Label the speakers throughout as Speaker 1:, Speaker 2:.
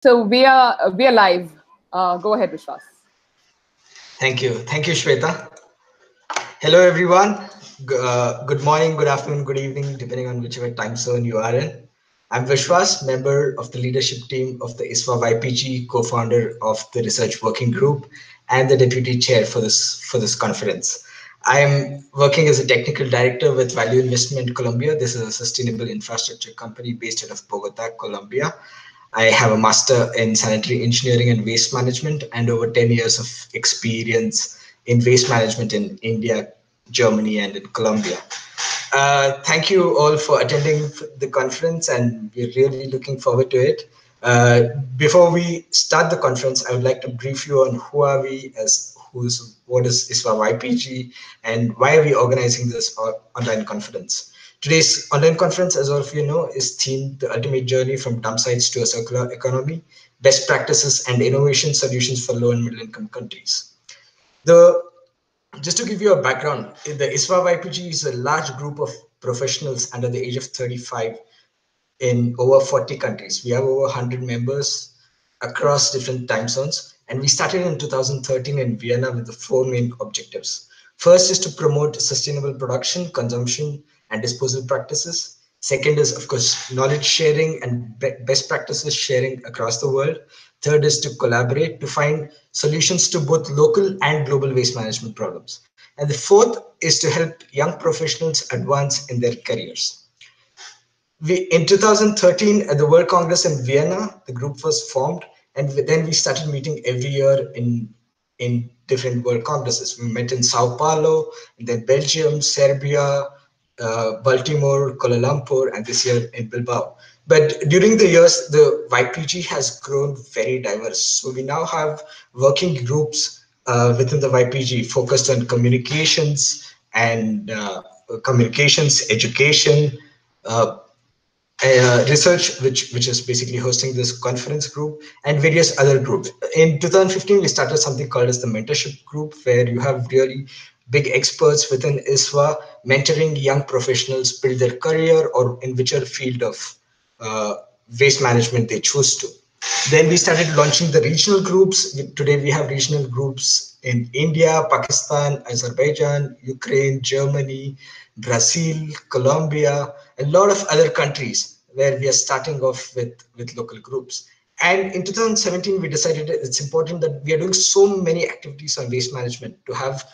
Speaker 1: So we are we are live. Uh, go ahead, Vishwas.
Speaker 2: Thank you. Thank you, Shweta. Hello, everyone. Uh, good morning, good afternoon, good evening, depending on whichever time zone you are in. I'm Vishwas, member of the leadership team of the ISWA YPG, co-founder of the research working group, and the deputy chair for this for this conference. I am working as a technical director with Value Investment Colombia. This is a sustainable infrastructure company based out of Bogota, Colombia. I have a master in sanitary engineering and waste management and over 10 years of experience in waste management in India, Germany, and in Colombia. Uh, thank you all for attending the conference and we're really looking forward to it. Uh, before we start the conference, I would like to brief you on who are we as who's what is ISWA YPG and why are we organizing this online conference. Today's online conference, as all of you know, is themed The Ultimate Journey from Dump Sites to a Circular Economy, Best Practices and Innovation Solutions for Low and Middle Income Countries. The, just to give you a background, the ISWA YPG is a large group of professionals under the age of 35 in over 40 countries. We have over 100 members across different time zones. And we started in 2013 in Vienna with the four main objectives. First is to promote sustainable production, consumption, and disposal practices. Second is, of course, knowledge sharing and be best practices sharing across the world. Third is to collaborate to find solutions to both local and global waste management problems. And the fourth is to help young professionals advance in their careers. We, in 2013, at the World Congress in Vienna, the group was formed, and then we started meeting every year in, in different World Congresses. We met in Sao Paulo, and then Belgium, Serbia, uh, Baltimore, Kuala Lumpur, and this year in Bilbao. But during the years, the YPG has grown very diverse. So we now have working groups uh, within the YPG focused on communications and uh, communications, education, uh, uh, research, which which is basically hosting this conference group, and various other groups. In 2015, we started something called as the mentorship group, where you have really big experts within ISWA mentoring young professionals build their career or in whichever field of uh, waste management they choose to. Then we started launching the regional groups. Today we have regional groups in India, Pakistan, Azerbaijan, Ukraine, Germany, Brazil, Colombia, a lot of other countries where we are starting off with, with local groups. And in 2017, we decided it's important that we are doing so many activities on waste management to have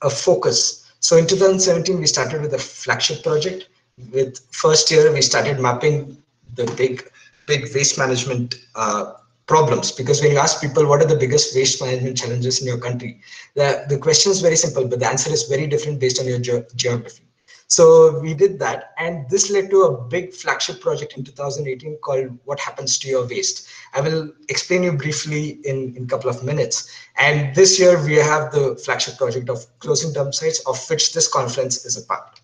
Speaker 2: a focus. So in 2017, we started with a flagship project. With first year, we started mapping the big, big waste management uh, problems. Because when you ask people, what are the biggest waste management challenges in your country? The, the question is very simple, but the answer is very different based on your ge geography. So we did that, and this led to a big flagship project in 2018 called What Happens to Your Waste. I will explain you briefly in, in a couple of minutes. And this year we have the flagship project of closing dump sites, of which this conference is a part.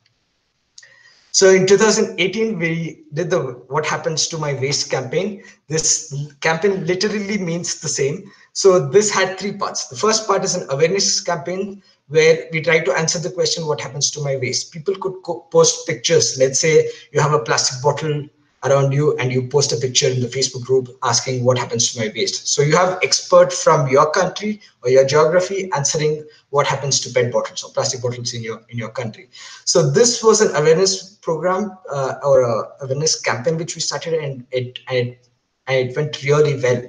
Speaker 2: So in 2018, we did the What Happens to My Waste campaign. This campaign literally means the same. So this had three parts. The first part is an awareness campaign where we try to answer the question, what happens to my waste? People could post pictures. Let's say you have a plastic bottle around you and you post a picture in the Facebook group asking what happens to my waste. So you have expert from your country or your geography answering what happens to PET bottles or plastic bottles in your in your country. So this was an awareness program uh, or awareness campaign which we started and it, and it and it went really well.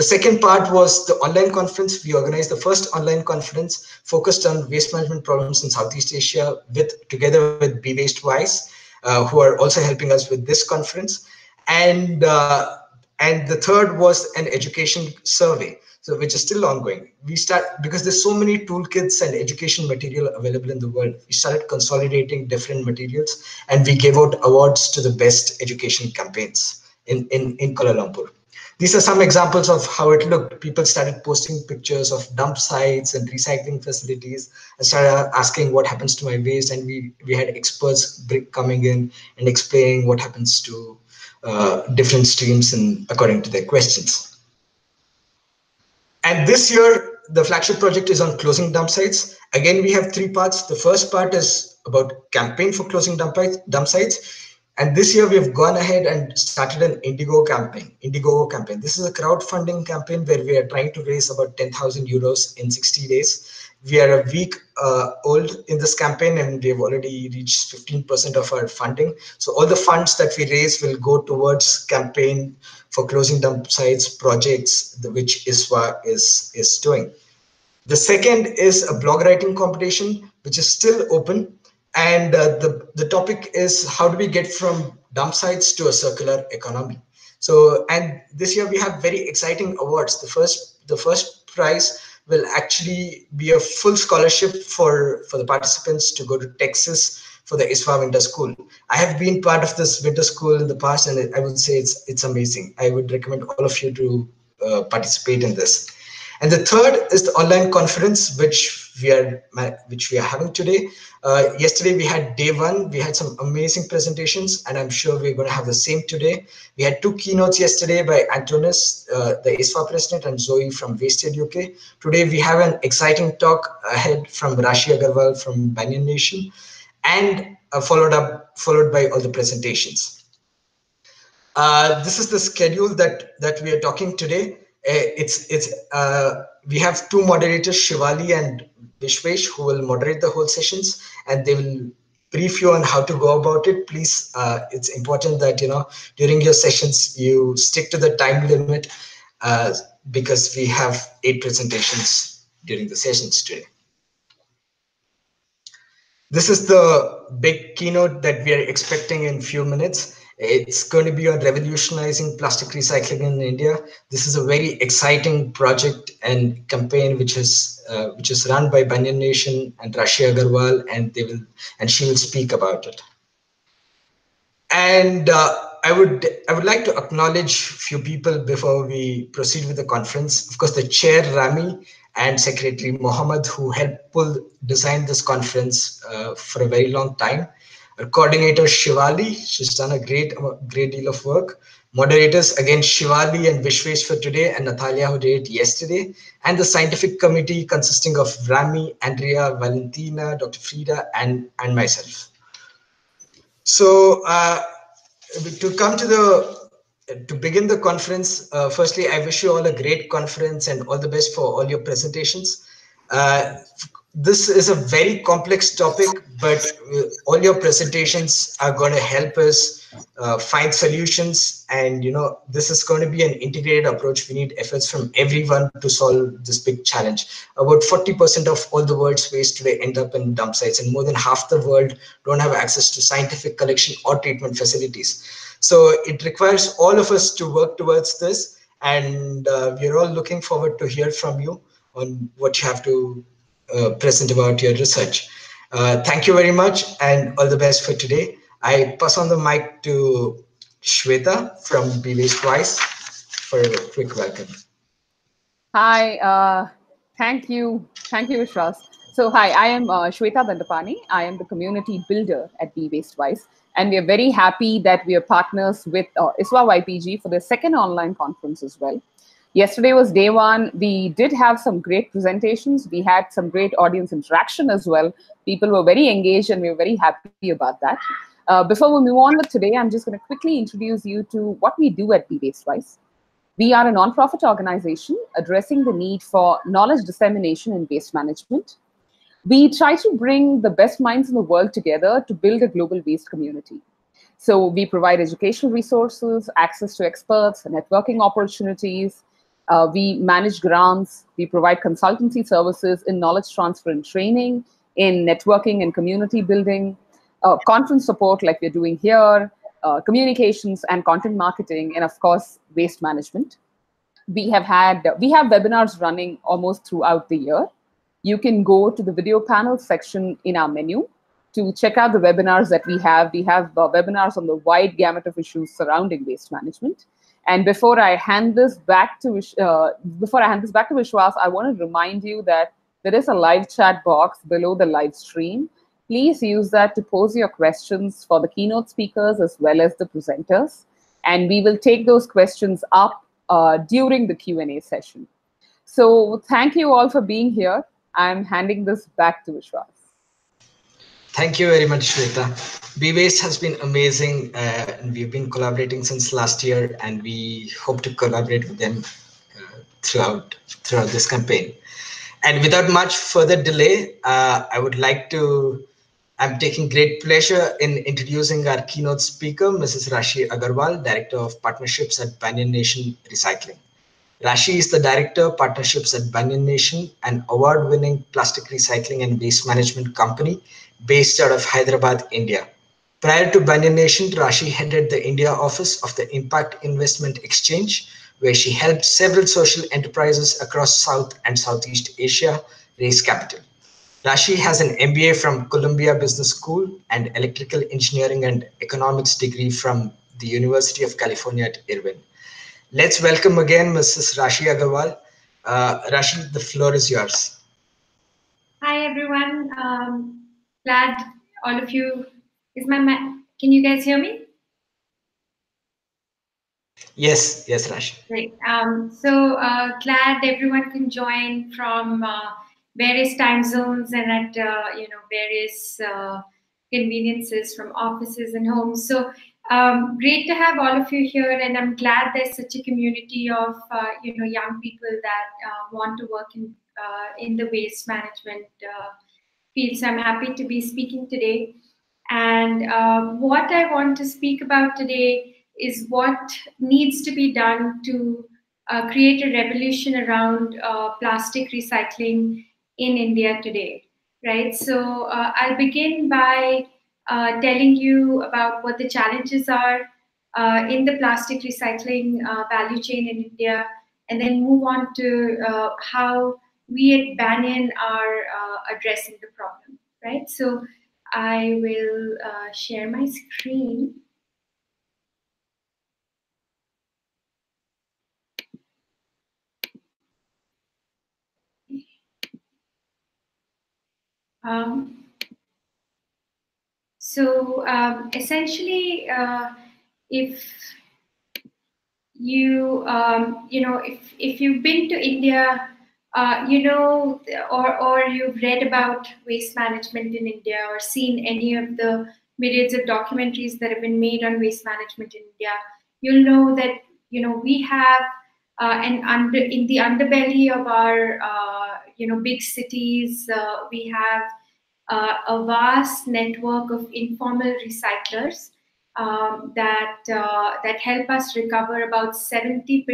Speaker 2: The second part was the online conference. We organized the first online conference focused on waste management problems in Southeast Asia with together with Be Waste Wise, uh, who are also helping us with this conference. And uh, and the third was an education survey, so which is still ongoing. We start because there's so many toolkits and education material available in the world. We started consolidating different materials, and we gave out awards to the best education campaigns in in in Kuala Lumpur these are some examples of how it looked. People started posting pictures of dump sites and recycling facilities and started asking what happens to my waste. And we, we had experts coming in and explaining what happens to uh, different streams and according to their questions. And this year, the flagship project is on closing dump sites. Again, we have three parts. The first part is about campaign for closing dump, dump sites And this year we've gone ahead and started an Indigo campaign, Indiegogo campaign. This is a crowdfunding campaign where we are trying to raise about 10,000 euros in 60 days. We are a week uh, old in this campaign and we have already reached 15% of our funding. So all the funds that we raise will go towards campaign for closing dump sites projects, which ISWA is, is doing. The second is a blog writing competition, which is still open and uh, the, the topic is how do we get from dump sites to a circular economy? So, and this year we have very exciting awards. The first, the first prize will actually be a full scholarship for, for the participants to go to Texas for the ISWA Winter School. I have been part of this winter school in the past, and I would say it's it's amazing. I would recommend all of you to uh, participate in this. And the third is the online conference, which we are which we are having today. Uh, yesterday we had day one. We had some amazing presentations, and I'm sure we're going to have the same today. We had two keynotes yesterday by Antonis, uh, the ISWA president, and Zoe from WasteAid UK. Today we have an exciting talk ahead from Rashi Agarwal from Banyan Nation, and uh, followed up followed by all the presentations. Uh, this is the schedule that that we are talking today. Uh, it's it's uh, we have two moderators, Shivali and Vishwesh, who will moderate the whole sessions, and they will brief you on how to go about it. Please, uh, it's important that you know during your sessions you stick to the time limit uh, because we have eight presentations during the sessions today. This is the big keynote that we are expecting in few minutes. It's going to be on revolutionizing plastic recycling in India. This is a very exciting project and campaign which is uh, which is run by Banyan Nation and Rashi Agarwal, and they will and she will speak about it. And uh, I would I would like to acknowledge a few people before we proceed with the conference. Of course, the chair Rami and Secretary Mohammed, who helped pull design this conference uh, for a very long time coordinator Shivali. She's done a great, great deal of work. Moderators, again, Shivali and Vishwesh for today, and Natalia, who did it yesterday. And the scientific committee consisting of Rami, Andrea, Valentina, Dr. Frida, and, and myself. So uh, to come to the to begin the conference, uh, firstly, I wish you all a great conference and all the best for all your presentations. Uh, this is a very complex topic, but uh, all your presentations are going to help us uh, find solutions. And, you know, this is going to be an integrated approach. We need efforts from everyone to solve this big challenge. About 40% of all the world's waste today end up in dump sites, and more than half the world don't have access to scientific collection or treatment facilities. So it requires all of us to work towards this. And uh, we're all looking forward to hear from you on what you have to present about your research. Uh, thank you very much and all the best for today. I pass on the mic to Shweta from Be Waste Wise for a quick welcome.
Speaker 1: Hi, uh, thank you. Thank you, Vishwas. So hi, I am uh, Shweta Dandapani. I am the community builder at Wise. And we are very happy that we are partners with uh, ISWA YPG for the second online conference as well. Yesterday was day one. We did have some great presentations. We had some great audience interaction as well. People were very engaged and we were very happy about that. Uh, before we move on with today, I'm just going to quickly introduce you to what we do at Be Waste Wise. We are a nonprofit organization addressing the need for knowledge dissemination in waste management. We try to bring the best minds in the world together to build a global waste community. So we provide educational resources, access to experts, networking opportunities, uh, we manage grants. We provide consultancy services in knowledge transfer and training, in networking and community building, uh, conference support like we're doing here, uh, communications and content marketing, and of course, waste management. We have had, we have webinars running almost throughout the year. You can go to the video panel section in our menu to check out the webinars that we have. We have uh, webinars on the wide gamut of issues surrounding waste management. And before I hand this back to uh, before I hand this back to Vishwas, I want to remind you that there is a live chat box below the live stream. Please use that to pose your questions for the keynote speakers as well as the presenters, and we will take those questions up uh, during the Q&A session. So thank you all for being here. I'm handing this back to Vishwas.
Speaker 2: Thank you very much, Shweta. BeWaste has been amazing, uh, and we've been collaborating since last year, and we hope to collaborate with them uh, throughout throughout this campaign. And without much further delay, uh, I would like to. I'm taking great pleasure in introducing our keynote speaker, Mrs. Rashi Agarwal, Director of Partnerships at Banyan Nation Recycling. Rashi is the Director of Partnerships at Banyan Nation, an award-winning plastic recycling and waste management company based out of Hyderabad, India. Prior to Banyan Nation, Rashi headed the India office of the Impact Investment Exchange, where she helped several social enterprises across South and Southeast Asia raise capital. Rashi has an MBA from Columbia Business School and electrical engineering and economics degree from the University of California at Irvine. Let's welcome again Mrs. Rashi Agarwal. Uh, Rashi, the floor is yours.
Speaker 3: Hi, everyone. Um, glad all of you. Is my can you guys hear me?
Speaker 2: Yes, yes, Rashi.
Speaker 3: Great. Um, so uh, glad everyone can join from uh, various time zones and at uh, you know various uh, conveniences from offices and homes. So um, great to have all of you here, and I'm glad there's such a community of uh, you know young people that uh, want to work in uh, in the waste management uh, field. So I'm happy to be speaking today. And um, what I want to speak about today is what needs to be done to uh, create a revolution around uh, plastic recycling in India today. Right. So I'll begin by uh, telling you about what the challenges are uh, in the plastic recycling uh, value chain in India, and then move on to uh, how we at Banyan are uh, addressing the problem, right? So I will share my screen. Um, so um, essentially, uh, if you um, you know if if you've been to India, uh, you know, or or you've read about waste management in India or seen any of the myriads of documentaries that have been made on waste management in India, you'll know that you know we have uh, and under in the underbelly of our uh, you know big cities, uh, we have uh, a vast network of informal recyclers um, that uh, that help us recover about 70%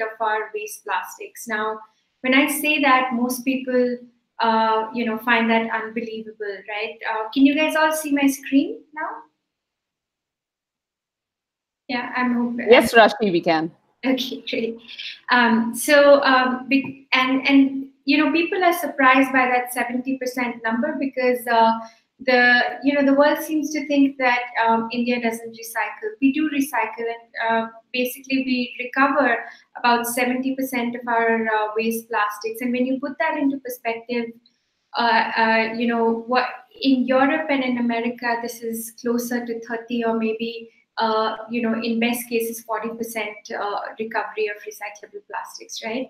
Speaker 3: of our waste plastics. Now, when I say that, most people uh, you know find that unbelievable, right? Uh, can you guys all see my screen now? Yeah, I'm hoping.
Speaker 1: Yes, rashmi we can.
Speaker 3: Okay, great. Um, so, um, and and you know, people are surprised by that 70% number because uh, the, you know, the world seems to think that um, India doesn't recycle. We do recycle and uh, basically we recover about 70% of our uh, waste plastics. And when you put that into perspective, uh, uh, you know, what in Europe and in America, this is closer to 30 or maybe uh, you know, in best cases, 40% uh, recovery of recyclable plastics, right?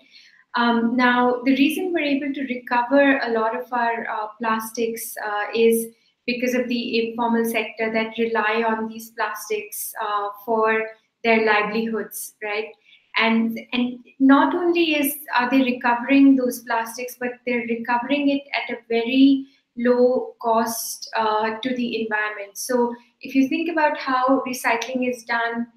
Speaker 3: Um, now, the reason we're able to recover a lot of our uh, plastics uh, is because of the informal sector that rely on these plastics uh, for their livelihoods, right? And and not only is are they recovering those plastics, but they're recovering it at a very low cost uh, to the environment. So if you think about how recycling is done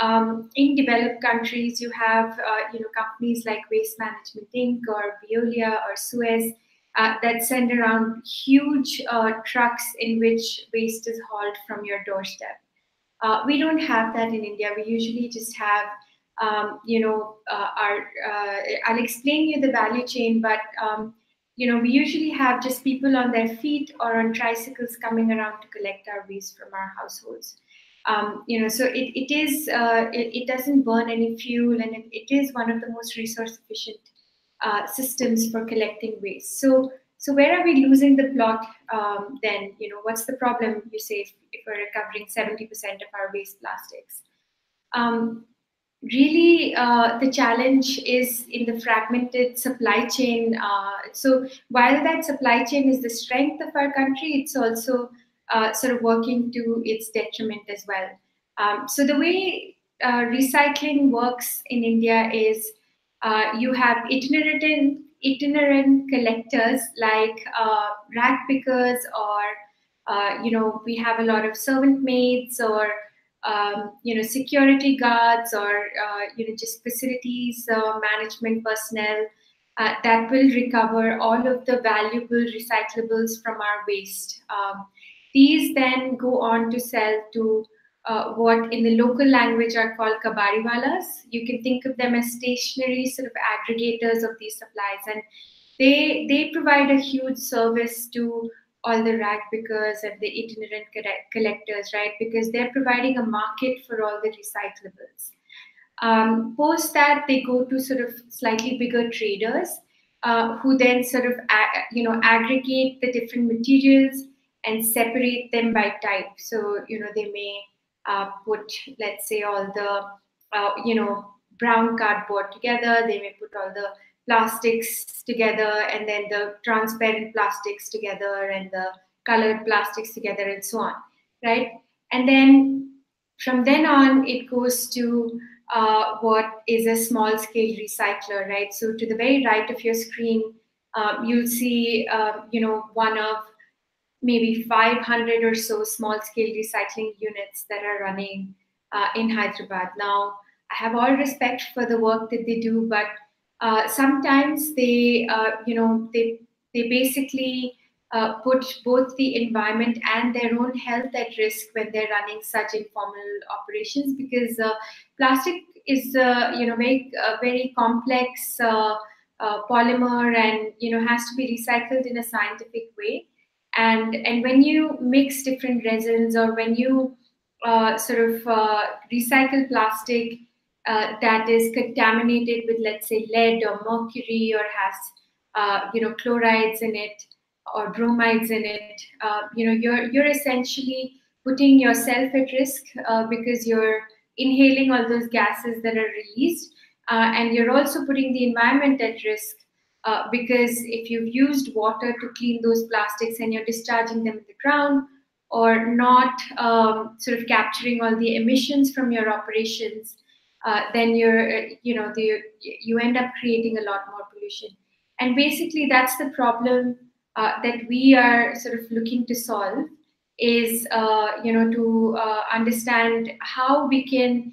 Speaker 3: um, in developed countries, you have uh, you know companies like Waste Management Inc. or Veolia or Suez uh, that send around huge uh, trucks in which waste is hauled from your doorstep. Uh, we don't have that in India. We usually just have um, you know uh, our. Uh, I'll explain you the value chain, but um, you know we usually have just people on their feet or on tricycles coming around to collect our waste from our households. Um, you know, so it, it is uh, it, it, doesn't burn any fuel, and it, it is one of the most resource efficient uh, systems for collecting waste. So so where are we losing the plot um, then? You know, what's the problem? You say if, if we're recovering seventy percent of our waste plastics. Um, really, uh, the challenge is in the fragmented supply chain. Uh, so while that supply chain is the strength of our country, it's also uh, sort of working to its detriment as well. Um, so the way uh, recycling works in India is uh, you have itinerant itinerant collectors like uh, rag pickers or uh, you know we have a lot of servant maids or um, you know security guards or uh, you know just facilities uh, management personnel uh, that will recover all of the valuable recyclables from our waste. Um, these then go on to sell to uh, what in the local language are called kabadiwalas. You can think of them as stationary sort of aggregators of these supplies, and they they provide a huge service to all the rag pickers and the itinerant collectors, right? Because they're providing a market for all the recyclables. Um, post that, they go to sort of slightly bigger traders uh, who then sort of you know aggregate the different materials and separate them by type. So you know they may uh, put, let's say, all the uh, you know brown cardboard together. They may put all the plastics together, and then the transparent plastics together, and the colored plastics together, and so on, right? And then from then on, it goes to uh, what is a small scale recycler, right? So to the very right of your screen, um, you'll see, uh, you know, one of maybe 500 or so small scale recycling units that are running uh, in Hyderabad. Now, I have all respect for the work that they do, but uh, sometimes they, uh, you know, they they basically uh, put both the environment and their own health at risk when they're running such informal operations because uh, plastic is, uh, you know, very very complex polymer and you know has to be recycled in a scientific way and and when you mix different resins or when you uh, sort of uh, recycle plastic uh, that is contaminated with let's say lead or mercury or has uh, you know chlorides in it or bromides in it uh, you know you're you're essentially putting yourself at risk uh, because you're inhaling all those gases that are released and you're also putting the environment at risk uh, because if you've used water to clean those plastics and you're discharging them in the ground or not um, sort of capturing all the emissions from your operations, uh, then you're, uh, you know, the, you end up creating a lot more pollution. And basically, that's the problem uh, that we are sort of looking to solve is, uh, you know, to understand how we can,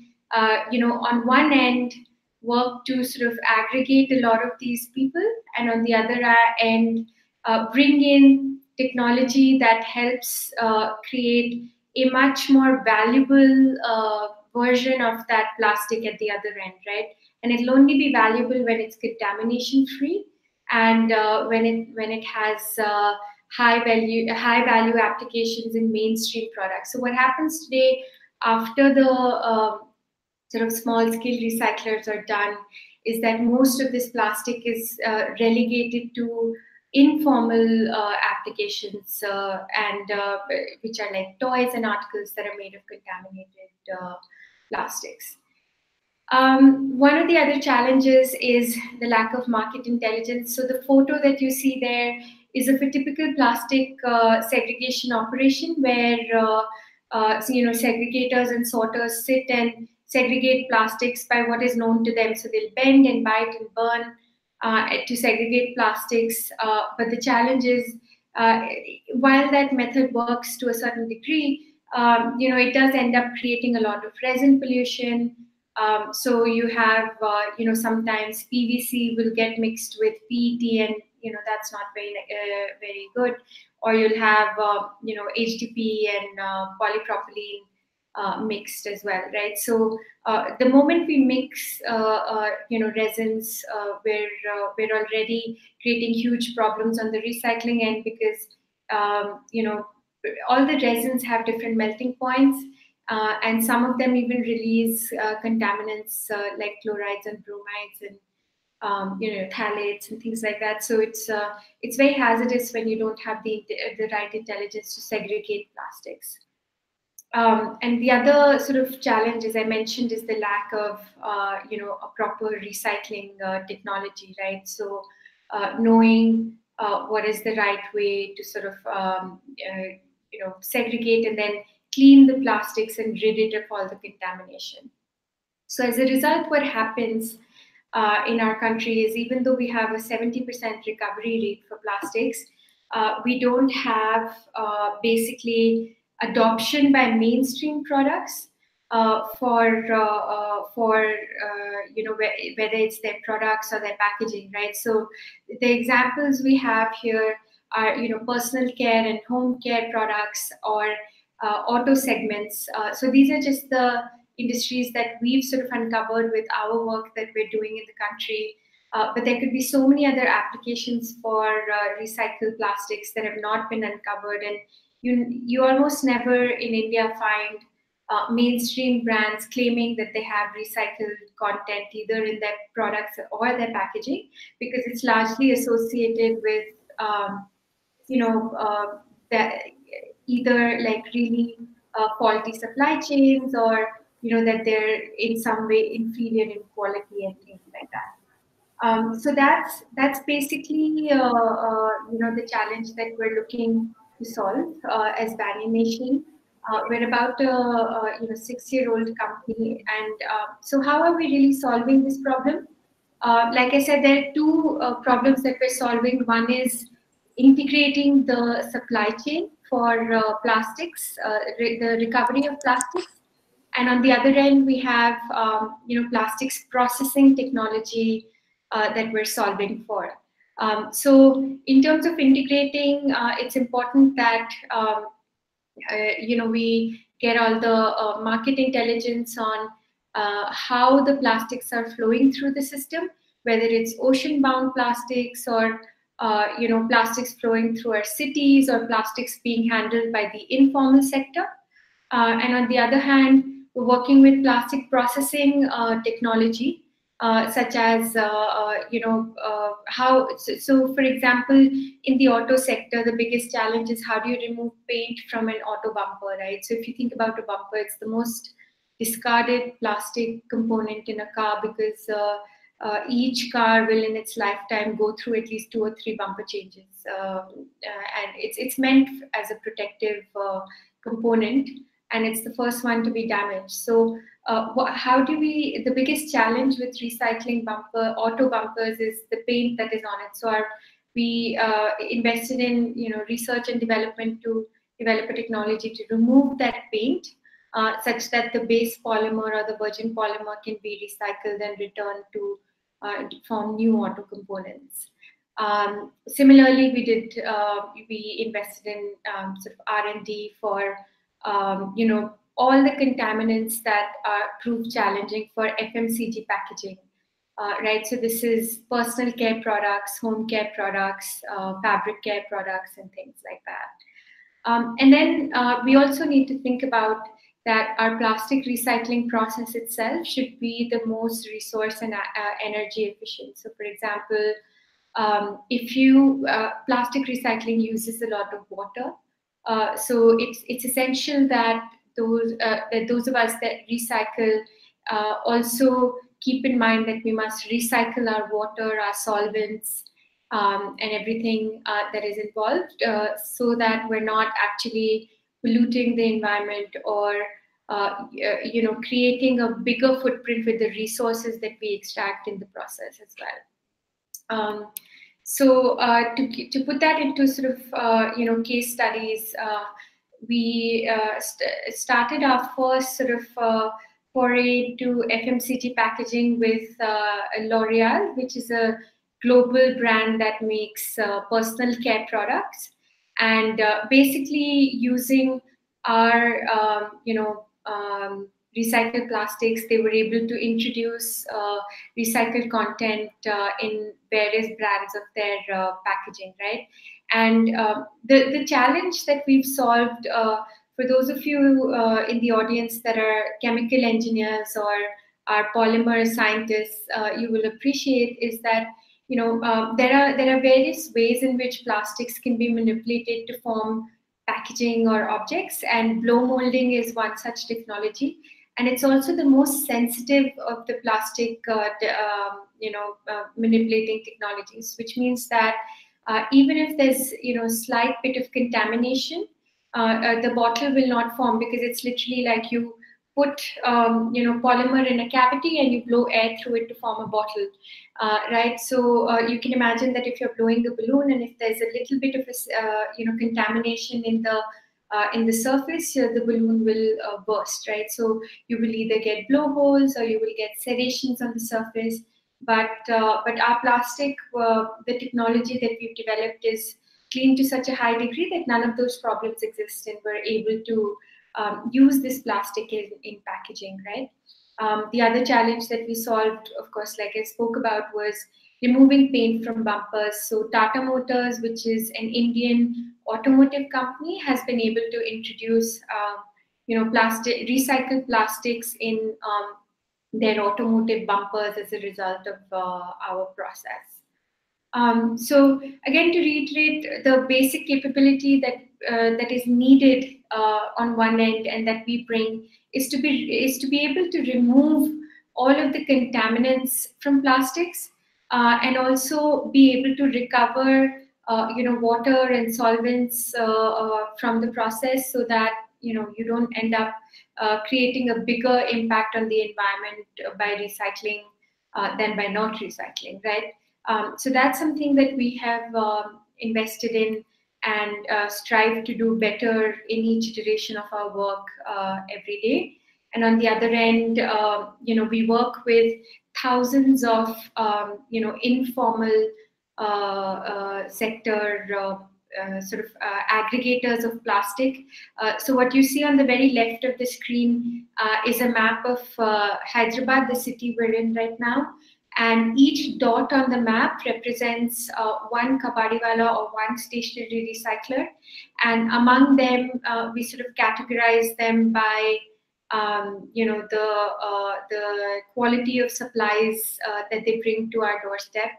Speaker 3: you know, on one end, work to sort of aggregate a lot of these people, and on the other end, uh, bring in technology that helps uh, create a much more valuable uh, version of that plastic at the other end, right? And it'll only be valuable when it's contamination free and uh, when it when it has uh, high value high value applications in mainstream products. So what happens today after the uh, sort of small scale recyclers are done is that most of this plastic is uh, relegated to informal uh, applications uh, and uh, which are like toys and articles that are made of contaminated uh, plastics. Um, one of the other challenges is the lack of market intelligence. So the photo that you see there is of a typical plastic uh, segregation operation where so, you know segregators and sorters sit and segregate plastics by what is known to them. So they'll bend and bite and burn uh, to segregate plastics. Uh, but the challenge is, uh, while that method works to a certain degree, um, you know, it does end up creating a lot of resin pollution. Um, so you have, uh, you know, sometimes PVC will get mixed with PET, and you know that's not very uh, very good. Or you'll have, uh, you know, HDPE and polypropylene uh, mixed as well, right? So uh, the moment we mix, uh, uh you know, resins, uh, we're we're already creating huge problems on the recycling end because um, you know all the resins have different melting points, and some of them even release contaminants like chlorides and bromides and um, you know phthalates and things like that. So it's it's very hazardous when you don't have the the right intelligence to segregate plastics. Um, and the other sort of challenge, as I mentioned, is the lack of, uh, you know, a proper recycling uh, technology, right? So uh, knowing uh, what is the right way to sort of, um, uh, you know segregate and then clean the plastics and rid it of all the contamination. So as a result, what happens uh, in our country is even though we have a 70% recovery rate for plastics, we don't have basically adoption by mainstream products uh, for uh, uh, for you know whether it's their products or their packaging, right? So the examples we have here are you know personal care and home care products or auto segments. so these are just the industries that we've sort of uncovered with our work that we're doing in the country. Uh, but there could be so many other applications for uh, recycled plastics that have not been uncovered. And you, you almost never in India find uh, mainstream brands claiming that they have recycled content either in their products or their packaging because it's largely associated with, um, you know, uh, that either like really uh, faulty supply chains or you know that they're in some way inferior in quality and things like that. Um, so that's that's basically uh, uh, you know the challenge that we're looking to solve uh, as Banyan Nation. Uh, we're about a, you know six-year-old company, and uh, so how are we really solving this problem? Uh, like I said, there are two problems that we're solving. One is integrating the supply chain for plastics, re the recovery of plastics and on the other end, we have um, you know plastics processing technology uh, that we're solving for. Um, so in terms of integrating, uh, it's important that um, uh, you know we get all the uh, market intelligence on uh, how the plastics are flowing through the system, whether it's ocean-bound plastics or uh, you know plastics flowing through our cities or plastics being handled by the informal sector. and on the other hand, we're working with plastic processing uh, technology, uh, such as, uh, you know, how, so, so, for example, in the auto sector, the biggest challenge is how do you remove paint from an auto bumper, right? So if you think about a bumper, it's the most discarded plastic component in a car because uh, uh, each car will in its lifetime go through at least two or three bumper changes um, uh, and it's it's meant as a protective component and it's the first one to be damaged. So uh, how do we, the biggest challenge with recycling bumper, auto bumpers is the paint that is on it. So our, we uh, invested in, you know, research and development to develop a technology to remove that paint uh, such that the base polymer or the virgin polymer can be recycled and returned to uh, form new auto components. Um, similarly, we did, uh, we invested in um, sort of R&D for um, you know, all the contaminants that are prove challenging for FMCG packaging, uh, right? So this is personal care products, home care products, uh, fabric care products, and things like that. Um, and then uh, we also need to think about that our plastic recycling process itself should be the most resource and uh, energy efficient. So, for example, um, if you uh, plastic recycling uses a lot of water, uh, so it's it's essential that those uh, that those of us that recycle uh, also keep in mind that we must recycle our water, our solvents, um, and everything uh, that is involved, uh, so that we're not actually polluting the environment or you know creating a bigger footprint with the resources that we extract in the process as well. Um, so uh, to, to put that into sort of, uh, you know, case studies, uh, we uh, st started our first sort of uh, foray to FMCG packaging with uh, L'Oreal, which is a global brand that makes personal care products. And basically using our, um, you know, um, recycled plastics. They were able to introduce uh, recycled content uh, in various brands of their uh, packaging, right? And um, the, the challenge that we've solved uh, for those of you uh, in the audience that are chemical engineers or are polymer scientists, uh, you will appreciate is that you know there are there are various ways in which plastics can be manipulated to form packaging or objects and blow molding is one such technology. And it's also the most sensitive of the plastic uh, um, you know uh, manipulating technologies which means that uh, even if there's you know slight bit of contamination uh, the bottle will not form because it's literally like you put um, you know polymer in a cavity and you blow air through it to form a bottle. Uh, right? So uh, you can imagine that if you're blowing a balloon and if there's a little bit of a uh, you know contamination in the uh, in the surface the balloon will uh, burst right? So you will either get blowholes or you will get serrations on the surface but uh, but our plastic the technology that we've developed is clean to such a high degree that none of those problems exist and we're able to um, use this plastic in, in packaging, right? Um, the other challenge that we solved, of course, like I spoke about, was removing paint from bumpers. So Tata Motors, which is an Indian automotive company, has been able to introduce, uh, you know, plastic recycled plastics in um, their automotive bumpers as a result of uh, our process. Um, so again, to reiterate, the basic capability that uh, that is needed uh, on one end and that we bring is to be is to be able to remove all of the contaminants from plastics uh, and also be able to recover uh, you know water and solvents uh, from the process so that you know you don't end up creating a bigger impact on the environment by recycling than by not recycling right um, so that's something that we have um, invested in and uh, strive to do better in each iteration of our work uh, every day. And on the other end, uh, you know, we work with thousands of, um, you know, informal uh, uh, sector uh, sort of aggregators of plastic. so what you see on the very left of the screen is a map of Hyderabad, the city we're in right now. And each dot on the map represents uh, one kabadiwala or one stationary recycler. And among them uh, we sort of categorize them by um, you know the uh, the quality of supplies uh, that they bring to our doorstep.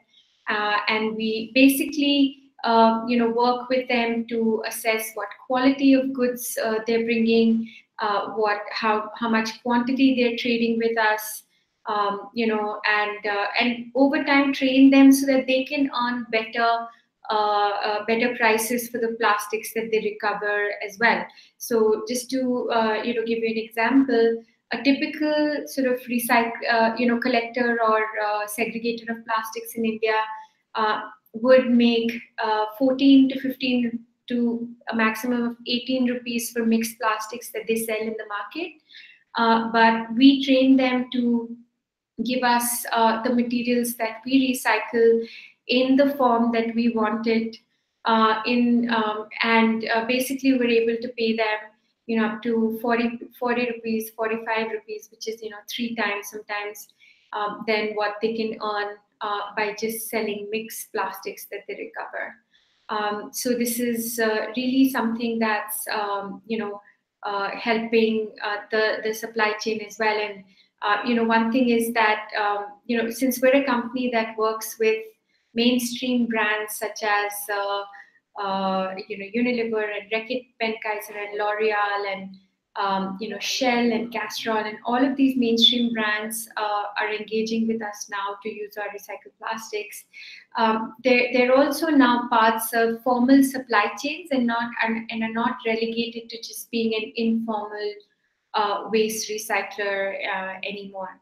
Speaker 3: Uh, and we basically uh, you know work with them to assess what quality of goods they're bringing what how how much quantity they're trading with us um, you know, and uh, and over time train them so that they can earn better uh, uh, better prices for the plastics that they recover as well. So just to uh, you know give you an example, a typical sort of recycle uh, you know collector or uh, segregator of plastics in India would make 14 to 15 to a maximum of 18 rupees for mixed plastics that they sell in the market. but we train them to give us uh, the materials that we recycle in the form that we want it uh, in um, and uh, basically we're able to pay them you know up to 40 40 rupees 45 rupees which is you know three times sometimes um, than what they can earn uh, by just selling mixed plastics that they recover. Um, so this is uh, really something that's um, you know uh, helping the the supply chain as well. And uh, you know, one thing is that, um, you know, since we're a company that works with mainstream brands such as, uh, uh, you know, Unilever and Reckitt Benckiser and L'Oreal and, um, you know, Shell and Castrol and all of these mainstream brands uh, are engaging with us now to use our recycled plastics. Um, they're, they're also now parts of formal supply chains and not and, and are not relegated to just being an informal uh, waste recycler uh, anymore,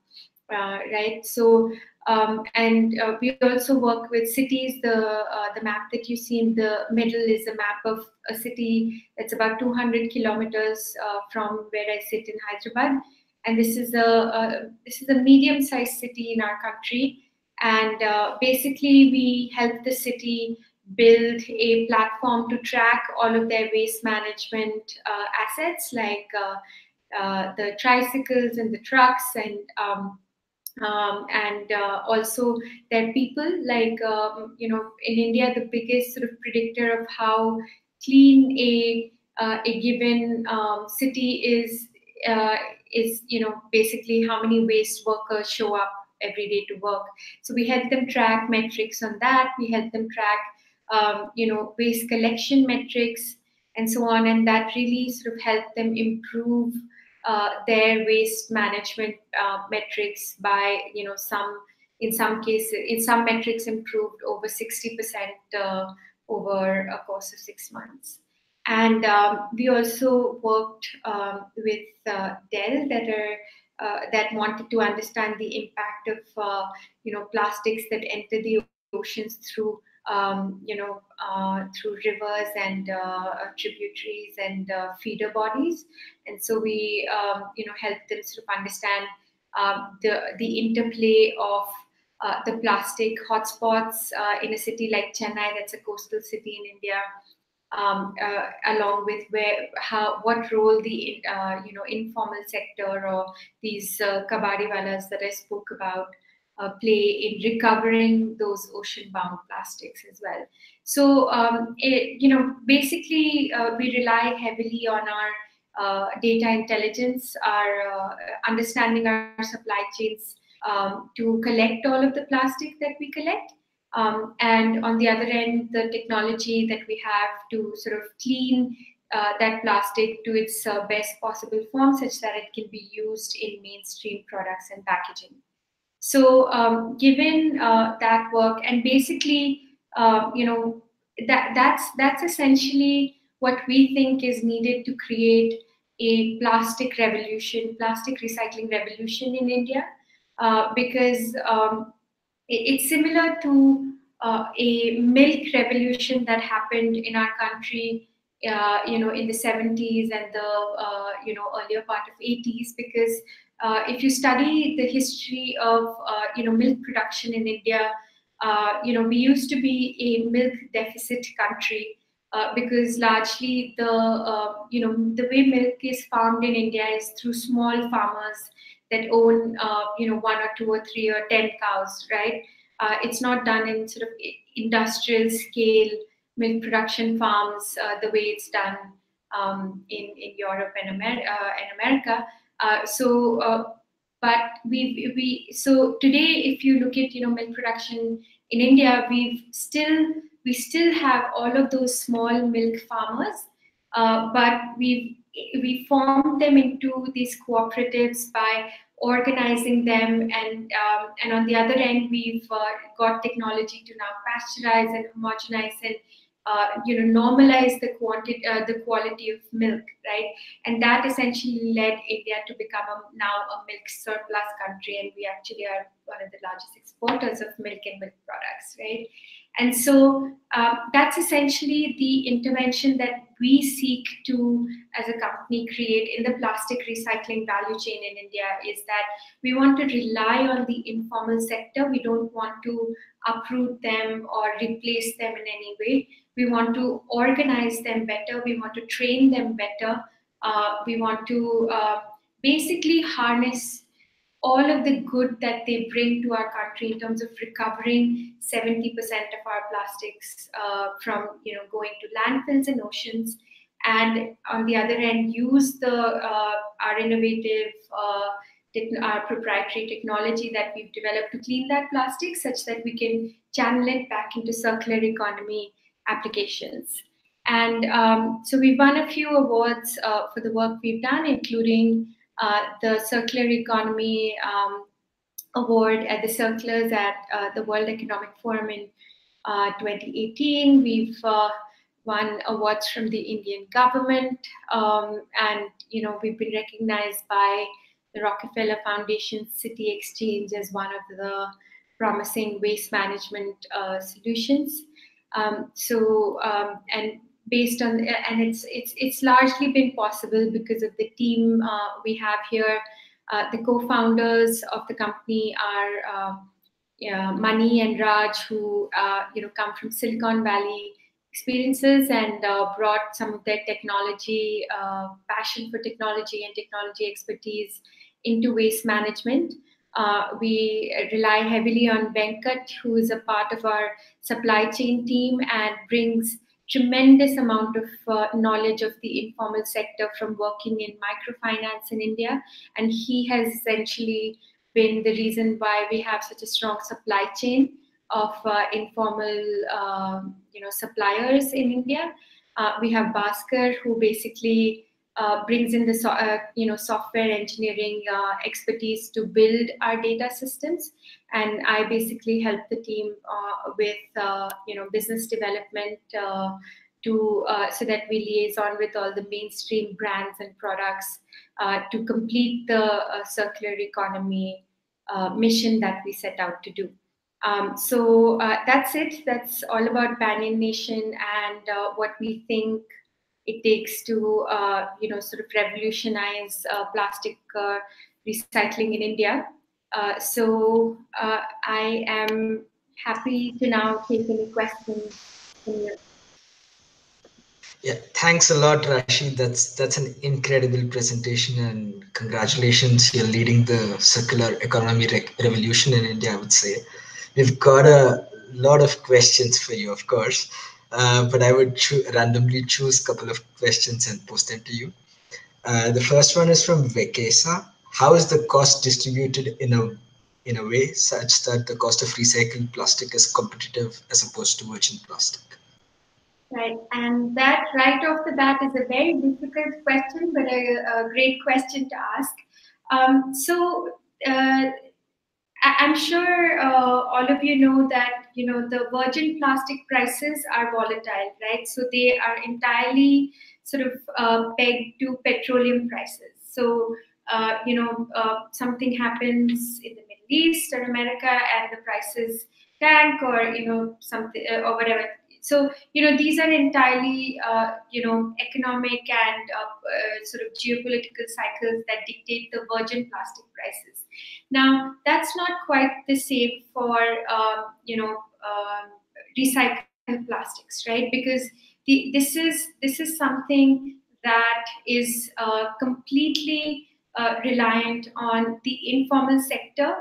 Speaker 3: uh, right? So, um, and uh, we also work with cities. The uh, the map that you see in the middle is a map of a city that's about 200 kilometers uh, from where I sit in Hyderabad, and this is a, this is a medium-sized city in our country. And basically, we help the city build a platform to track all of their waste management uh, assets like uh, uh, the tricycles and the trucks and um, um, and uh, also there are people like um, you know in India the biggest sort of predictor of how clean a uh, a given um, city is uh, is you know basically how many waste workers show up every day to work. So we help them track metrics on that. We help them track um, you know waste collection metrics and so on, and that really sort of help them improve their waste management uh, metrics by you know some in some cases in some metrics improved over 60% uh, over a course of six months And um, we also worked um, with uh, Dell that are uh, that wanted to understand the impact of uh, you know plastics that enter the oceans through um, you know uh, through rivers and uh, tributaries and uh, feeder bodies. And so we um, you know help them sort of understand um, the the interplay of uh, the plastic hotspots uh, in a city like Chennai, that's a coastal city in India, um, uh, along with where how what role the uh, you know informal sector or these uh, kabadiwalas that I spoke about uh, play in recovering those ocean-bound plastics as well. So um, it, you know basically uh, we rely heavily on our uh, data intelligence, our understanding our supply chains um, to collect all of the plastic that we collect um, and on the other end, the technology that we have to sort of clean uh, that plastic to its uh, best possible form such that it can be used in mainstream products and packaging. So um, given uh, that work and basically, uh, you know, that, that's, that's essentially what we think is needed to create a plastic revolution, plastic recycling revolution in India, uh, because um, it's similar to uh, a milk revolution that happened in our country uh, you know in the 70s and the uh, you know earlier part of 80s because uh, if you study the history of uh, you know milk production in india you know we used to be a milk deficit country because largely the you know the way milk is farmed in india is through small farmers that own you know one or two or three or ten cows right uh, it's not done in sort of industrial scale milk production farms uh, the way it's done um, in, in Europe and, Amer- uh, and America. Uh, so, uh, but we, we, so today, if you look at, you know, milk production in India, we've still, we still have all of those small milk farmers, uh, but we've, we formed them into these cooperatives by organizing them and um, and on the other end we've uh, got technology to now pasteurize and homogenize and uh, you know normalize the quantity uh, the quality of milk right? And that essentially led india to become a, now a milk surplus country and we actually are one of the largest exporters of milk and milk products right and so uh, that's essentially the intervention that we seek to, as a company, create in the plastic recycling value chain in India is that we want to rely on the informal sector. We don't want to uproot them or replace them in any way. We want to organize them better. We want to train them better. Uh, we want to uh, basically harness all of the good that they bring to our country in terms of recovering 70% of our plastics uh, from you know going to landfills and oceans. And on the other end use the uh, our innovative uh, our proprietary technology that we've developed to clean that plastic such that we can channel it back into circular economy applications. And um, so we've won a few awards uh, for the work we've done including uh, the Circular Economy um, Award at the Circulars at uh, the World Economic Forum in uh, 2018. We've won awards from the Indian government, um, and you know we've been recognized by the Rockefeller Foundation City Exchange as one of the promising waste management uh, solutions. Um, so um, and based on and it's it's it's largely been possible because of the team uh, we have here. Uh, the co-founders of the company are uh, yeah, Mani and Raj, who uh, you know come from Silicon Valley experiences and uh, brought some of their technology uh, passion for technology and technology expertise into waste management. Uh, we rely heavily on Venkat, who is a part of our supply chain team and brings tremendous amount of uh, knowledge of the informal sector from working in microfinance in India. And he has essentially been the reason why we have such a strong supply chain of uh, informal um, you know, suppliers in India. Uh, we have Bhaskar, who basically uh, brings in the so, uh, you know software engineering uh, expertise to build our data systems and i basically help the team uh, with uh, you know business development to so that we liaison with all the mainstream brands and products to complete the circular economy mission that we set out to do. Um, so that's it. That's all about Banyan Nation and what we think it takes to, uh, you know, sort of revolutionize uh, plastic uh, recycling in India. so I am happy to now take any questions.
Speaker 2: Yeah, thanks a lot, Rashid. That's that's an incredible presentation, and congratulations. You're leading the circular economy re revolution in India. I would say we've got a lot of questions for you, of course, uh, but I would cho randomly choose a couple of questions and post them to you. Uh, the first one is from Vekesa. How is the cost distributed in a in a way such that the cost of recycled plastic is competitive as opposed to virgin plastic?
Speaker 3: Right, and that right off the bat is a very difficult question, but a, a great question to ask. Um, so uh, I'm sure uh, all of you know that you know the virgin plastic prices are volatile, right? So they are entirely sort of uh, pegged to petroleum prices. So uh, you know uh, something happens in the Middle East or America, and the prices tank, or you know something uh, or whatever so, you know, these are entirely, uh, you know, economic and uh, uh, sort of geopolitical cycles that dictate the virgin plastic prices. Now, that's not quite the same for, um, you know, um, recycled plastics, right? Because the, this is this is something that is uh, completely uh, reliant on the informal sector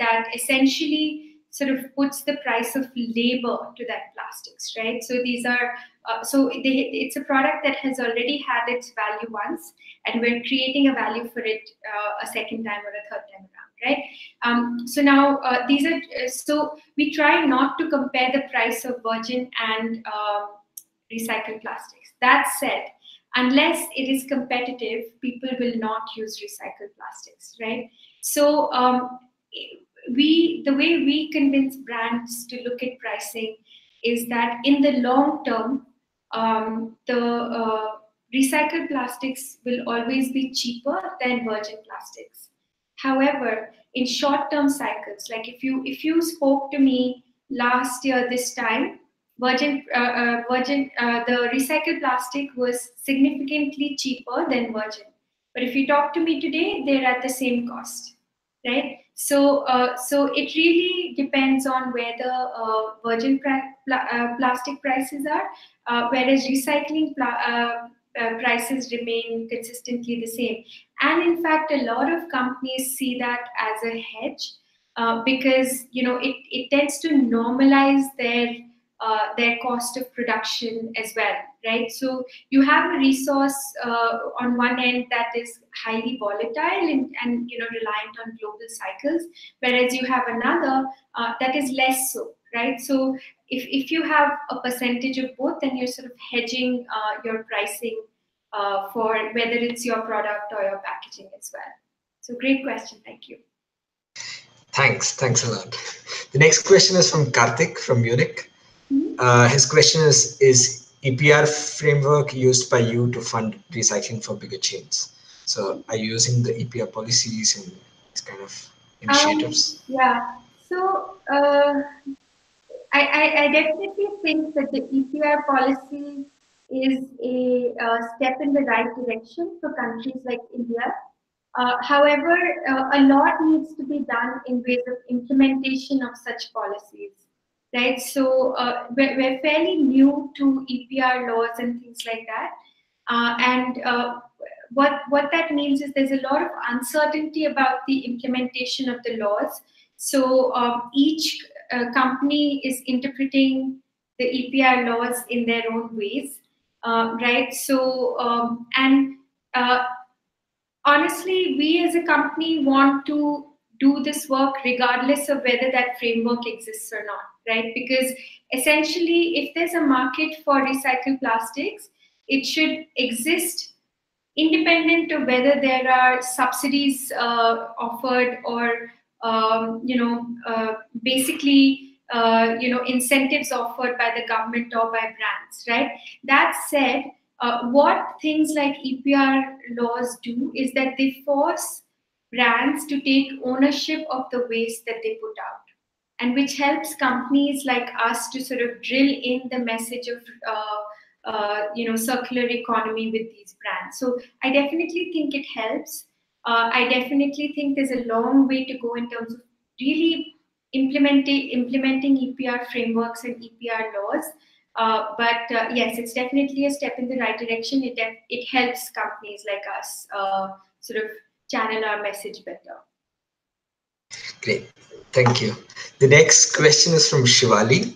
Speaker 3: that essentially sort of puts the price of labor to that plastics, right? So these are, uh, so they, it's a product that has already had its value once, and we're creating a value for it uh, a second time or a third time around, right? Um, so now uh, these are, uh, so we try not to compare the price of virgin and um, recycled plastics. That said, unless it is competitive, people will not use recycled plastics, right? So um, we the way we convince brands to look at pricing is that in the long term um, the uh, recycled plastics will always be cheaper than virgin plastics. However in short term cycles like if you if you spoke to me last year this time virgin uh, uh, virgin uh, the recycled plastic was significantly cheaper than virgin. But if you talk to me today they're at the same cost right so, uh, so it really depends on where the uh, virgin pla uh, plastic prices are, uh, whereas recycling uh, uh, prices remain consistently the same. And in fact, a lot of companies see that as a hedge because you know it, it tends to normalize their uh, their cost of production as well, right? So you have a resource uh, on one end that is highly volatile and, and, you know reliant on global cycles, whereas you have another uh, that is less so, right? So if, if you have a percentage of both, then you're sort of hedging uh, your pricing uh, for whether it's your product or your packaging as well. So great question, thank you.
Speaker 2: Thanks, thanks a lot. The next question is from Karthik from Munich. Uh, his question is, is EPR framework used by you to fund recycling for bigger chains? So are you using the EPR policies and these kind of initiatives?
Speaker 3: Um, yeah, so uh, I, I, I, definitely think that the EPR policy is a step in the right direction for countries like India. Uh, however, uh, a lot needs to be done in ways of implementation of such policies right? So uh, we're, we're, fairly new to EPR laws and things like that. Uh, and uh, what, what that means is there's a lot of uncertainty about the implementation of the laws. So um, each uh, company is interpreting the EPR laws in their own ways, uh, right? So, um, and uh, honestly, we as a company want to do this work regardless of whether that framework exists or not right? Because essentially, if there's a market for recycled plastics, it should exist independent of whether there are subsidies uh, offered or um, you know uh, basically uh, you know incentives offered by the government or by brands right that said uh, what things like epr laws do is that they force brands to take ownership of the waste that they put out and which helps companies like us to sort of drill in the message of uh, uh, you know circular economy with these brands. So i definitely think it helps. Uh, i definitely think there's a long way to go in terms of really implementing implementing epr frameworks and epr laws. Uh, but uh, yes it's definitely a step in the right direction. It it helps companies like us uh, sort of channel our message better
Speaker 2: great thank you the next question is from shivali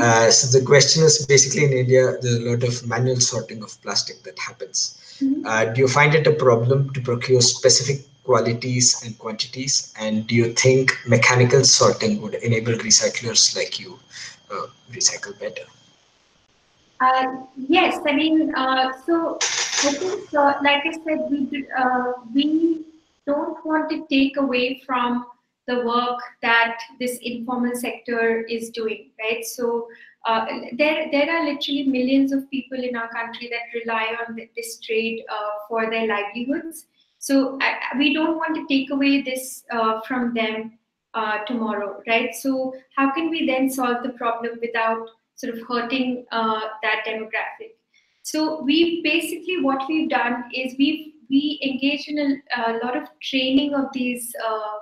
Speaker 2: uh, so the question is basically in India, there's a lot of manual sorting of plastic that happens. Mm-hmm. Uh, do you find it a problem to procure specific qualities and quantities? And do you think mechanical sorting would enable recyclers like you uh, recycle better?
Speaker 3: Uh, yes, I mean, uh, so I think, uh, like I said, we, we don't want to take away from the work that this informal sector is doing, right? So uh, there, there are literally millions of people in our country that rely on this trade uh, for their livelihoods. So uh, we don't want to take away this uh, from them uh, tomorrow, right? So how can we then solve the problem without sort of hurting uh, that demographic? So we basically what we've done is we've we engage in a, a lot of training of these uh,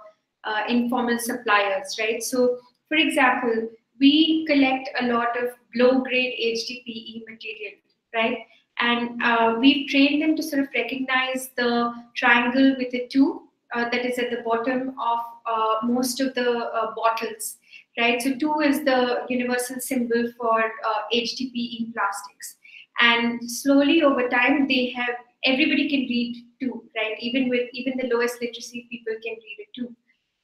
Speaker 3: informal suppliers, right? So, for example, we collect a lot of low grade HDPE material, right? And uh, we've trained them to sort of recognize the triangle with a two uh, that is at the bottom of uh, most of the uh, bottles, right? So, two is the universal symbol for HDPE uh, plastics. And slowly over time, they have everybody can read two, right? Even with even the lowest literacy people can read it too.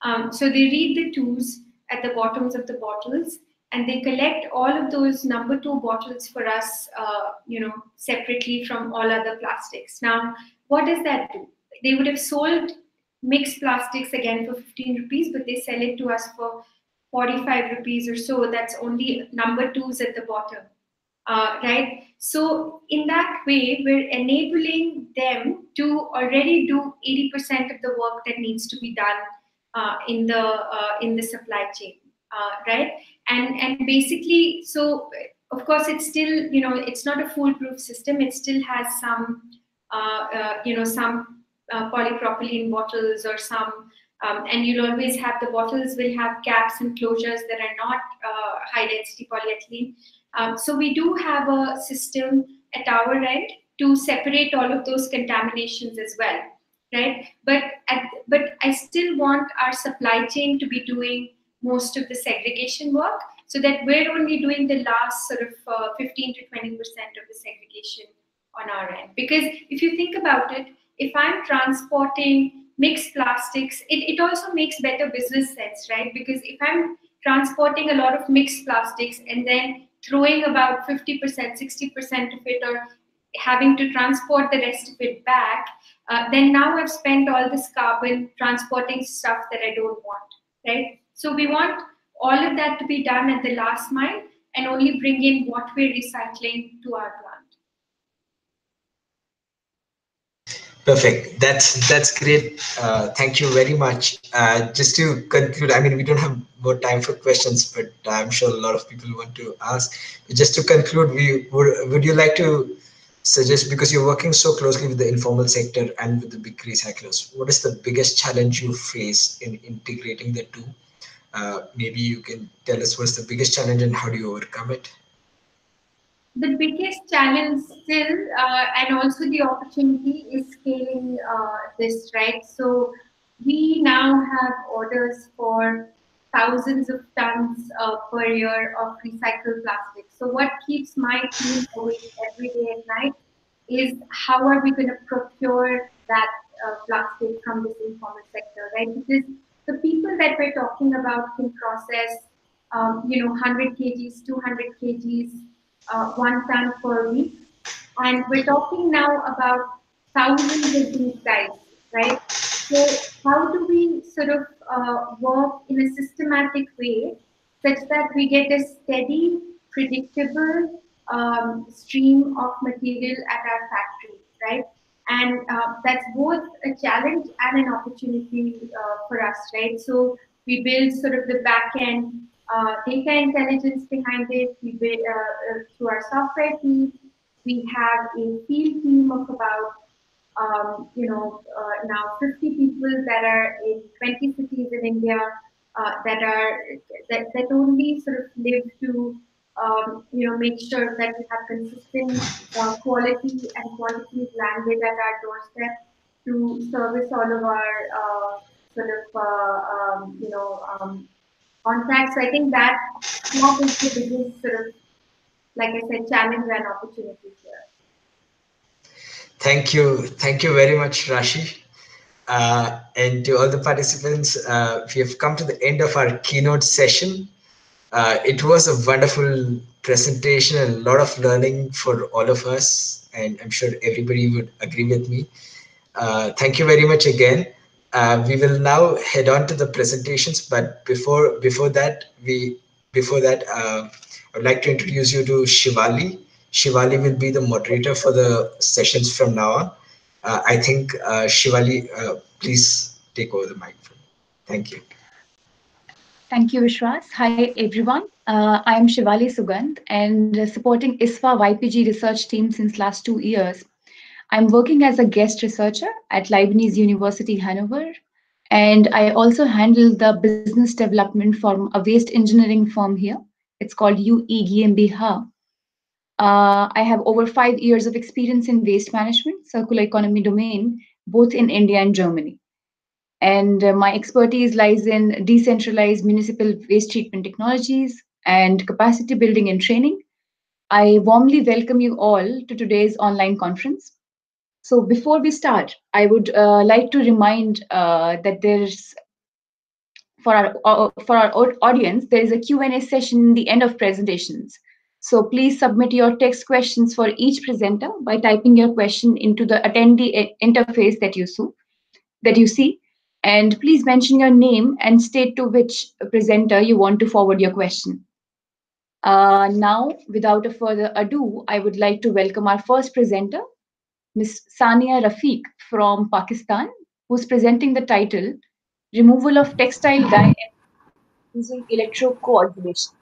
Speaker 3: Um, so they read the twos at the bottoms of the bottles and they collect all of those number two bottles for us, uh, you know, separately from all other plastics. Now, what does that do? They would have sold mixed plastics again for 15 rupees, but they sell it to us for 45 rupees or so. That's only number twos at the bottom, uh, right? So in that way, we're enabling them to already do 80% of the work that needs to be done in the uh, in the supply chain, uh, right? And and basically, so of course, it's still you know it's not a foolproof system. It still has some you know some polypropylene bottles or some um, and you'll always have the bottles will have caps and closures that are not uh, high density polyethylene. Um, so we do have a system at our end to separate all of those contaminations as well right? But at, but I still want our supply chain to be doing most of the segregation work so that we're only doing the last sort of uh, 15 to 20 percent of the segregation on our end. Because if you think about it, if I'm transporting mixed plastics, it, it also makes better business sense, right? Because if I'm transporting a lot of mixed plastics and then throwing about 50%, 60% of it or having to transport the rest of it back, uh, then now I've spent all this carbon transporting stuff that I don't want, right? So we want all of that to be done at the last mile and only bring in what we're recycling to our plant.
Speaker 2: Perfect. That's that's great. Uh, thank you very much. Uh, just to conclude, I mean, we don't have more time for questions, but I'm sure a lot of people want to ask. Just to conclude, we would would you like to suggest because you're working so closely with the informal sector and with the big recyclers what is the biggest challenge you face in integrating the two? Uh, maybe you can tell us what's the biggest challenge and how do you overcome it?
Speaker 3: The biggest challenge still uh, and also the opportunity is scaling uh, this right? So we now have orders for thousands of tons uh, per year of recycled plastic. So what keeps my team awake every day and night is how are we going to procure that uh, plastic from this informal sector, right? Because the people that we're talking about can process, um, you know, 100 kgs, 200 kgs, uh, one ton per week. And we're talking now about thousands of these guys, right? So how do we sort of uh, work in a systematic way such that we get a steady, predictable um, stream of material at our factory, right? And uh, that's both a challenge and an opportunity uh, for us, right? So we build sort of the back end uh, data intelligence behind it. We build uh, uh, through our software team. We have a field team of about um, you know, uh, now 50 people that are in 20 cities in India uh, that are that, that only sort of live to um, you know make sure that we have consistent uh, quality and quality is landed at our doorstep to service all of our uh, sort of uh, um, you know um, contacts. So I think that that is the biggest sort of like I said challenge and opportunity here.
Speaker 2: Thank you. Thank you very much, Rashi. Uh, and to all the participants, uh, we have come to the end of our keynote session. Uh, it was a wonderful presentation and a lot of learning for all of us. And I'm sure everybody would agree with me. Uh, thank you very much again. Uh, we will now head on to the presentations, but before before that, we before that, uh, I would like to introduce you to Shivali. Shivali will be the moderator for the sessions from now on. Uh, I think uh, Shivali, uh, please take over the microphone. Thank you.
Speaker 4: Thank you, Vishwas. Hi, everyone. Uh, I am Shivali Sugandh and supporting ISWA YPG research team since last two years. I'm working as a guest researcher at Leibniz University, Hanover, and I also handle the business development for a waste engineering firm here. It's called UE GmbH. Uh, I have over five years of experience in waste management, circular economy domain, both in India and Germany. And uh, my expertise lies in decentralized municipal waste treatment technologies and capacity building and training. I warmly welcome you all to today's online conference. So before we start, I would uh, like to remind uh, that there's for our uh, for our audience there is a Q&A session at the end of presentations. So please submit your text questions for each presenter by typing your question into the attendee interface that you see, that you see. And please mention your name and state to which presenter you want to forward your question. Uh, now, without a further ado, I would like to welcome our first presenter, Ms. Sania Rafiq from Pakistan, who's presenting the title Removal of Textile Dye using Electrocoagulation.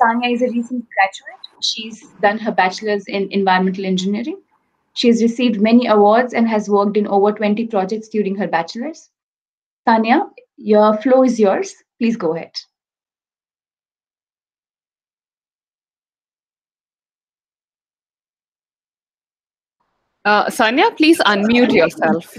Speaker 4: Sania is a recent graduate. She's done her bachelor's in environmental engineering. She has received many awards and has worked in over 20 projects during her bachelor's. Sanya, your floor is yours. Please go ahead.
Speaker 1: Uh, Sania, please unmute yourself.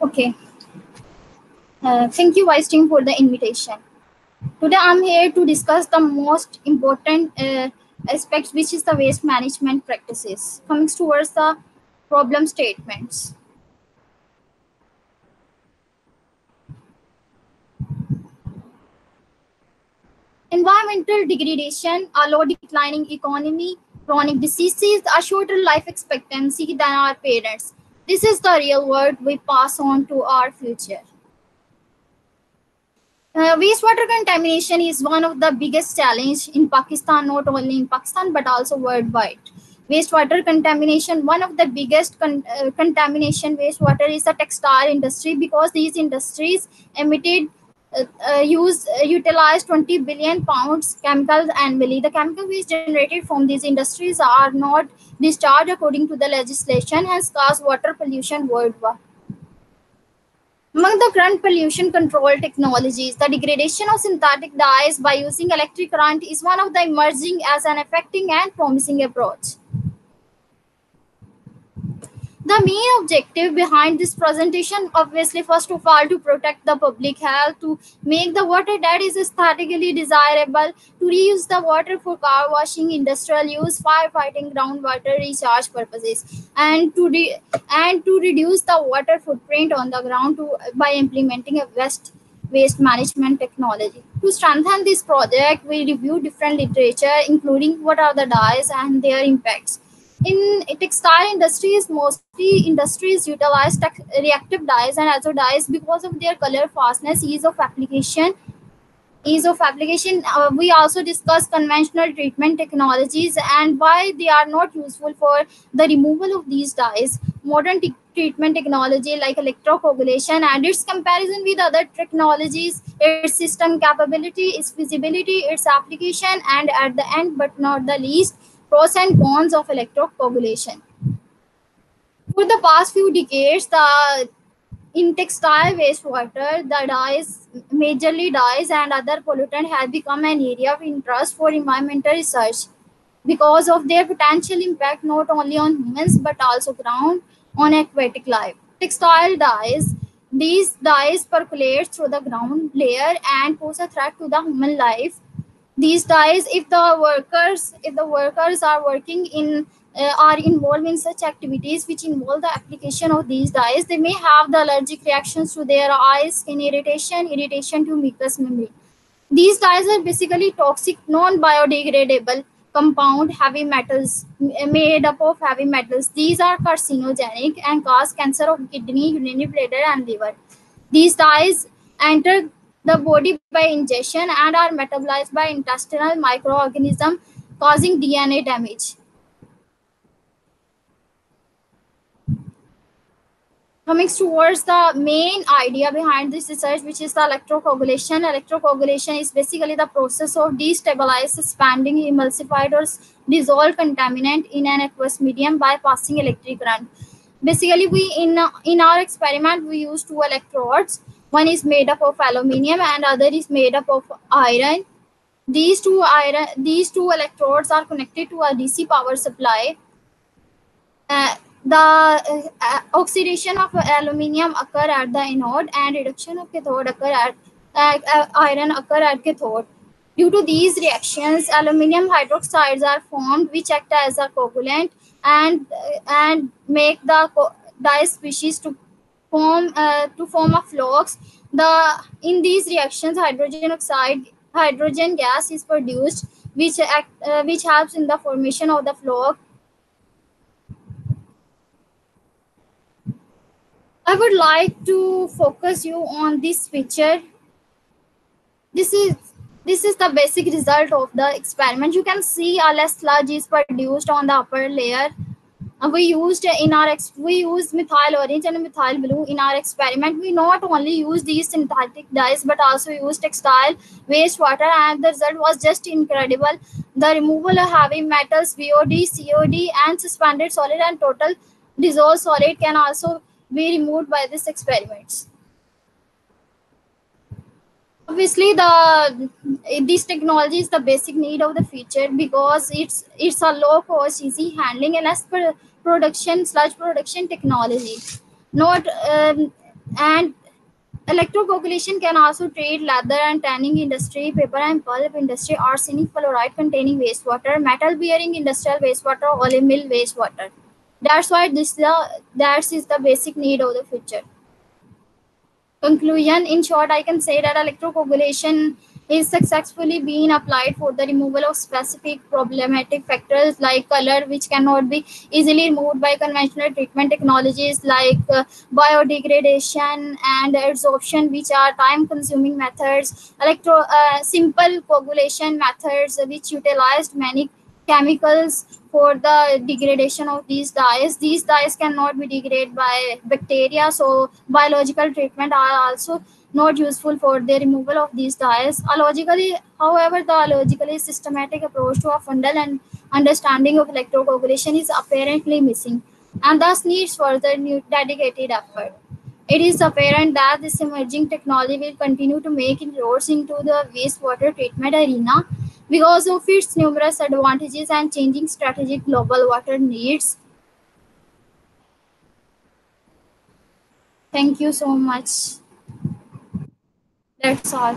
Speaker 5: Okay. Uh, thank you, Vice Team, for the invitation. Today, I'm here to discuss the most important uh, aspects, which is the waste management practices. Coming towards the problem statements. Environmental degradation, a low declining economy, chronic diseases, a shorter life expectancy than our parents. This is the real world we pass on to our future. Uh, wastewater contamination is one of the biggest challenge in Pakistan, not only in Pakistan, but also worldwide. Wastewater contamination, one of the biggest con uh, contamination wastewater is the textile industry because these industries emitted uh, uh, use uh, utilize 20 billion pounds chemicals annually. The chemical waste generated from these industries are not discharged according to the legislation and cause water pollution worldwide. Among the current pollution control technologies, the degradation of synthetic dyes by using electric current is one of the emerging as an effective and promising approach. The main objective behind this presentation obviously first of all to protect the public health to make the water that is aesthetically desirable to reuse the water for car washing industrial use firefighting groundwater recharge purposes and to and to reduce the water footprint on the ground to by implementing a waste waste management technology. To strengthen this project we review different literature including what are the dyes and their impacts in textile industries mostly industries utilize reactive dyes and azo dyes because of their color fastness ease of application ease of application. Uh, we also discuss conventional treatment technologies and why they are not useful for the removal of these dyes. Modern treatment technology like electrocoagulation and its comparison with other technologies its system capability its feasibility its application and at the end but not the least pros and cons of electrocoagulation. For the past few decades, the in textile wastewater, the dyes, majorly dyes and other pollutants have become an area of interest for environmental research because of their potential impact not only on humans but also ground on aquatic life. Textile dyes, these dyes percolate through the ground layer and pose a threat to the human life these dyes if the workers if the workers are working in uh, are involved in such activities which involve the application of these dyes they may have the allergic reactions to their eyes skin irritation irritation to mucous membrane. These dyes are basically toxic non-biodegradable compound heavy metals made up of heavy metals. These are carcinogenic and cause cancer of kidney urinary bladder and liver. These dyes enter the body by ingestion and are metabolized by intestinal microorganism causing DNA damage. Coming towards the main idea behind this research, which is the electrocoagulation. Electrocoagulation is basically the process of destabilize, suspending, emulsified, or dissolved contaminant in an aqueous medium by passing electric current. Basically, we in in our experiment we use two electrodes one is made up of aluminium and other is made up of iron. These two iron these two electrodes are connected to a dc power supply. Uh, the uh, oxidation of aluminium occur at the anode and reduction of cathode occur at uh, iron occur at cathode. Due to these reactions aluminium hydroxides are formed which act as a coagulant and and make the dye species to form uh, to form a flux the in these reactions hydrogen oxide hydrogen gas is produced which act, uh, which helps in the formation of the flux. I would like to focus you on this picture. This is this is the basic result of the experiment. You can see a less sludge is produced on the upper layer we used in our we used methyl orange and methyl blue in our experiment. We not only used these synthetic dyes but also used textile wastewater and the result was just incredible. The removal of heavy metals BOD COD and suspended solid and total dissolved solid can also be removed by this experiments obviously the this technology is the basic need of the future because it's it's a low cost easy handling and per production sludge production technology. Not um, and electrocoagulation can also treat leather and tanning industry paper and pulp industry arsenic fluoride containing wastewater metal bearing industrial wastewater oil mill wastewater. That's why this the that is the basic need of the future conclusion in short i can say that electrocoagulation is successfully being applied for the removal of specific problematic factors like color which cannot be easily removed by conventional treatment technologies like uh, biodegradation and adsorption which are time consuming methods. Electro uh, simple coagulation methods which utilized many chemicals for the degradation of these dyes. These dyes cannot be degraded by bacteria, so biological treatment are also not useful for the removal of these dyes. Allogically, however, the allogically systematic approach to a fundal and understanding of electrocoagulation is apparently missing and thus needs further dedicated effort. It is apparent that this emerging technology will continue to make inroads into the wastewater treatment arena because of its numerous advantages and changing strategic global water needs. Thank you so much. That's all.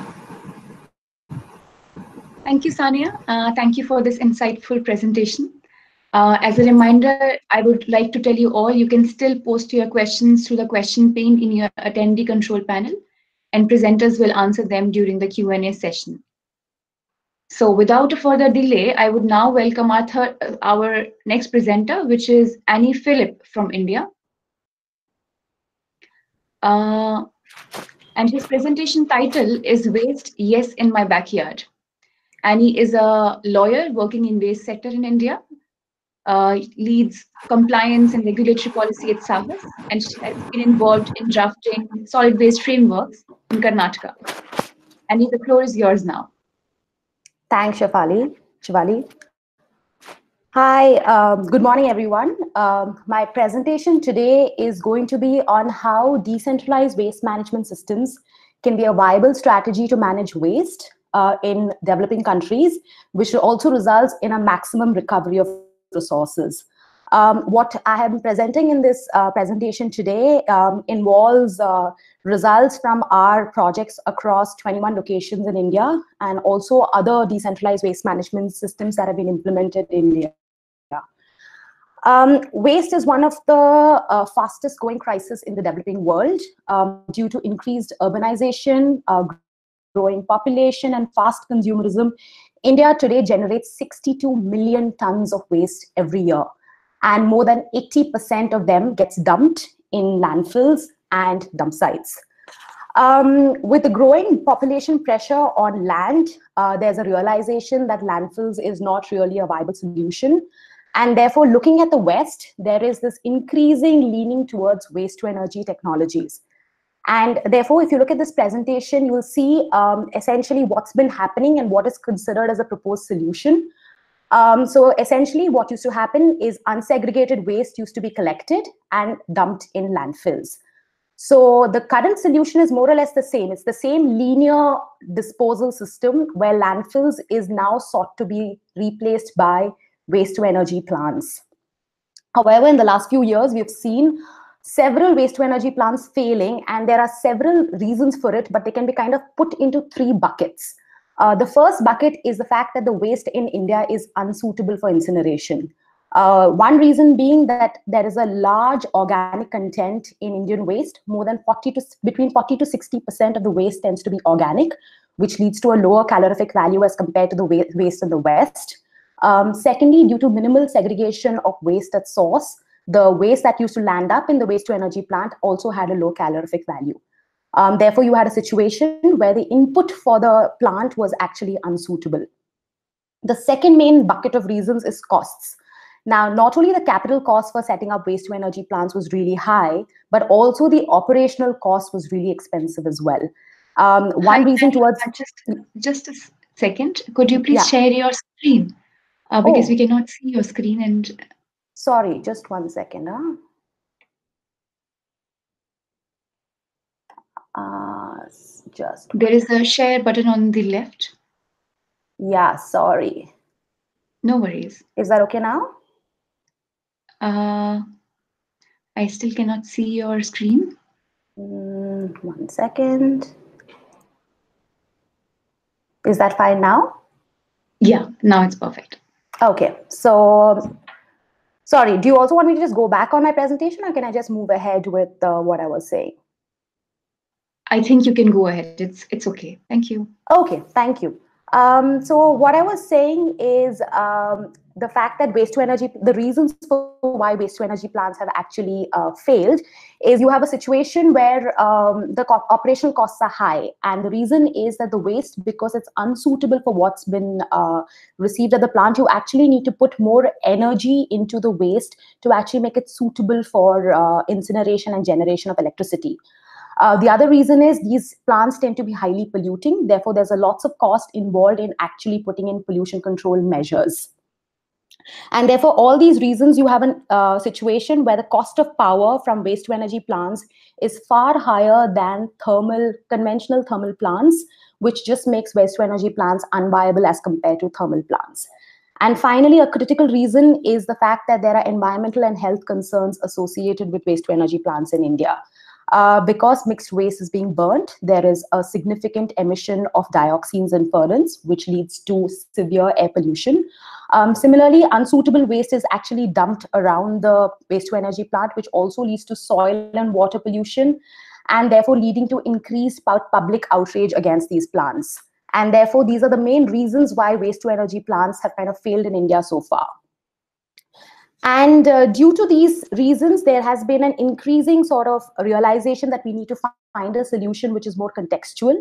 Speaker 4: Thank you, Sania. Uh, thank you for this insightful presentation. Uh, as a reminder, I would like to tell you all, you can still post your questions through the question pane in your attendee control panel, and presenters will answer them during the Q&A session. So without a further delay, I would now welcome our, third, our next presenter, which is Annie Philip from India. Uh, and his presentation title is Waste, Yes in My Backyard. Annie is a lawyer working in waste sector in India, uh, leads compliance and regulatory policy at Saahas, and she has been involved in drafting solid waste frameworks in Karnataka. Annie, the floor is yours now.
Speaker 6: Thanks, Shivali. Shivali. Hi, um, good morning, everyone. Um, my presentation today is going to be on how decentralized waste management systems can be a viable strategy to manage waste uh, in developing countries, which also results in a maximum recovery of resources. Um, what I am presenting in this uh, presentation today um, involves uh, results from our projects across 21 locations in India and also other decentralized waste management systems that have been implemented in India. Um, waste is one of the uh, fastest growing crises in the developing world um, due to increased urbanization, uh, growing population, and fast consumerism. India today generates 62 million tons of waste every year, and more than 80% of them gets dumped in landfills and dump sites. Um, with the growing population pressure on land, uh, there's a realization that landfills is not really a viable solution. And therefore, looking at the West, there is this increasing leaning towards waste to energy technologies. And therefore, if you look at this presentation, you will see um, essentially what's been happening and what is considered as a proposed solution. Um, so essentially, what used to happen is unsegregated waste used to be collected and dumped in landfills. So the current solution is more or less the same. It's the same linear disposal system where landfills is now sought to be replaced by waste to energy plants. However, in the last few years, we've seen several waste to energy plants failing, and there are several reasons for it, but they can be kind of put into three buckets. Uh, the first bucket is the fact that the waste in India is unsuitable for incineration. Uh, one reason being that there is a large organic content in Indian waste. More than 40 to between 40 to 60 percent of the waste tends to be organic, which leads to a lower calorific value as compared to the waste in the West. Um, secondly, due to minimal segregation of waste at source, the waste that used to land up in the waste to energy plant also had a low calorific value. Um, therefore, you had a situation where the input for the plant was actually unsuitable. The second main bucket of reasons is costs. Now, not only the capital cost for setting up waste to energy plants was really high, but also the operational cost was really expensive as well. Um, one
Speaker 4: Hi,
Speaker 6: reason towards
Speaker 4: just just a second. Could you please
Speaker 6: Yeah.
Speaker 4: share your screen? Uh, because
Speaker 6: Oh.
Speaker 4: we cannot see your screen and
Speaker 6: sorry, just one second. Huh? Uh, just
Speaker 4: there is a share button on the left.
Speaker 6: yeah, sorry.
Speaker 4: No worries.
Speaker 6: Is that okay now?
Speaker 4: Uh, I still cannot see your screen.
Speaker 6: Mm, one second. Is that fine now?
Speaker 4: Yeah, now it's perfect.
Speaker 6: Okay, so sorry, do you also want me to just go back on my presentation or can I just move ahead with uh, what I was saying?
Speaker 4: I think you can go ahead. It's it's okay. Thank you.
Speaker 6: Okay, thank you. Um, so what I was saying is um, the fact that waste to energy, the reasons for why waste to energy plants have actually uh, failed is you have a situation where um, the co- operational costs are high. And the reason is that the waste, because it's unsuitable for what's been uh, received at the plant, you actually need to put more energy into the waste to actually make it suitable for uh, incineration and generation of electricity. Uh, the other reason is these plants tend to be highly polluting. Therefore, there's a lots of cost involved in actually putting in pollution control measures. And therefore, all these reasons, you have a uh, situation where the cost of power from waste to energy plants is far higher than thermal, conventional thermal plants, which just makes waste to energy plants unviable as compared to thermal plants. And finally, a critical reason is the fact that there are environmental and health concerns associated with waste to energy plants in India. Uh, because mixed waste is being burnt, there is a significant emission of dioxins and furans, which leads to severe air pollution. Um, similarly, unsuitable waste is actually dumped around the waste to energy plant, which also leads to soil and water pollution, and therefore leading to increased public outrage against these plants. And therefore, these are the main reasons why waste to energy plants have kind of failed in India so far. And uh, due to these reasons, there has been an increasing sort of realization that we need to find a solution which is more contextual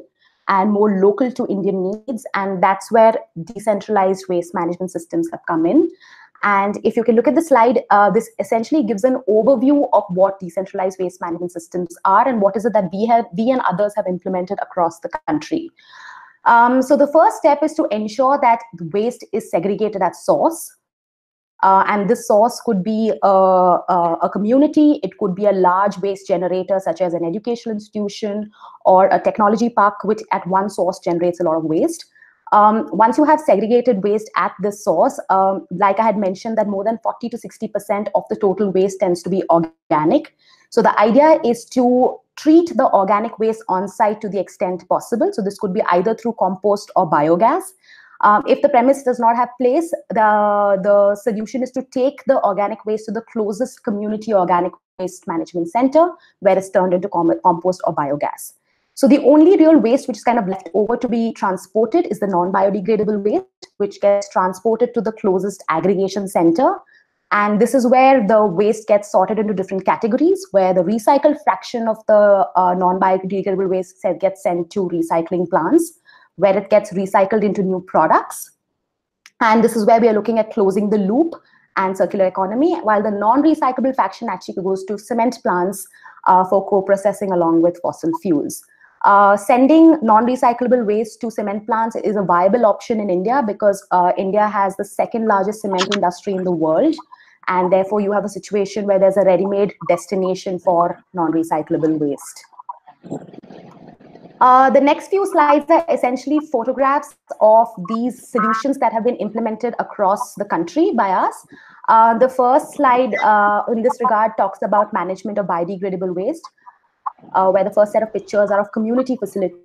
Speaker 6: and more local to Indian needs. And that's where decentralized waste management systems have come in. And if you can look at the slide, uh, this essentially gives an overview of what decentralized waste management systems are and what is it that we have, we and others have implemented across the country. Um, so the first step is to ensure that waste is segregated at source. Uh, and this source could be a, a, a, community, it could be a large waste generator, such as an educational institution or a technology park, which at one source generates a lot of waste. Um, once you have segregated waste at this source, um, like I had mentioned, that more than 40 to 60% of the total waste tends to be organic. So the idea is to treat the organic waste on site to the extent possible. So this could be either through compost or biogas. Um, if the premise does not have place, the, the solution is to take the organic waste to the closest community organic waste management center where it's turned into com compost or biogas. So the only real waste which is kind of left over to be transported is the non-biodegradable waste, which gets transported to the closest aggregation center. And this is where the waste gets sorted into different categories, where the recycled fraction of the uh, non-biodegradable waste gets sent to recycling plants where it gets recycled into new products. And this is where we are looking at closing the loop and circular economy, while the non-recyclable fraction actually goes to cement plants uh, for co-processing along with fossil fuels. Uh, sending non-recyclable waste to cement plants is a viable option in India because uh, India has the second largest cement industry in the world. And therefore, you have a situation where there's a ready-made destination for non-recyclable waste. Uh, the next few slides are essentially photographs of these solutions that have been implemented across the country by us. Uh, the first slide uh, in this regard talks about management of biodegradable waste, uh, where the first set of pictures are of community facilities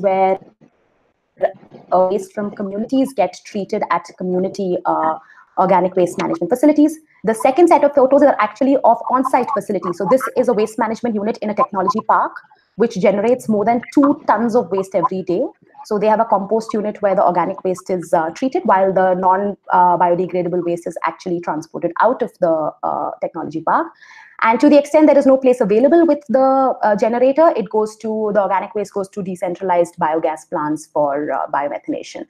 Speaker 6: where waste from communities get treated at community uh, organic waste management facilities. The second set of photos are actually of on-site facilities. So this is a waste management unit in a technology park which generates more than two tons of waste every day. So they have a compost unit where the organic waste is uh, treated while the non-biodegradable uh, waste is actually transported out of the uh, technology park. And to the extent there is no place available with the uh, generator, it goes to, the organic waste goes to decentralized biogas plants for uh, biomethanation.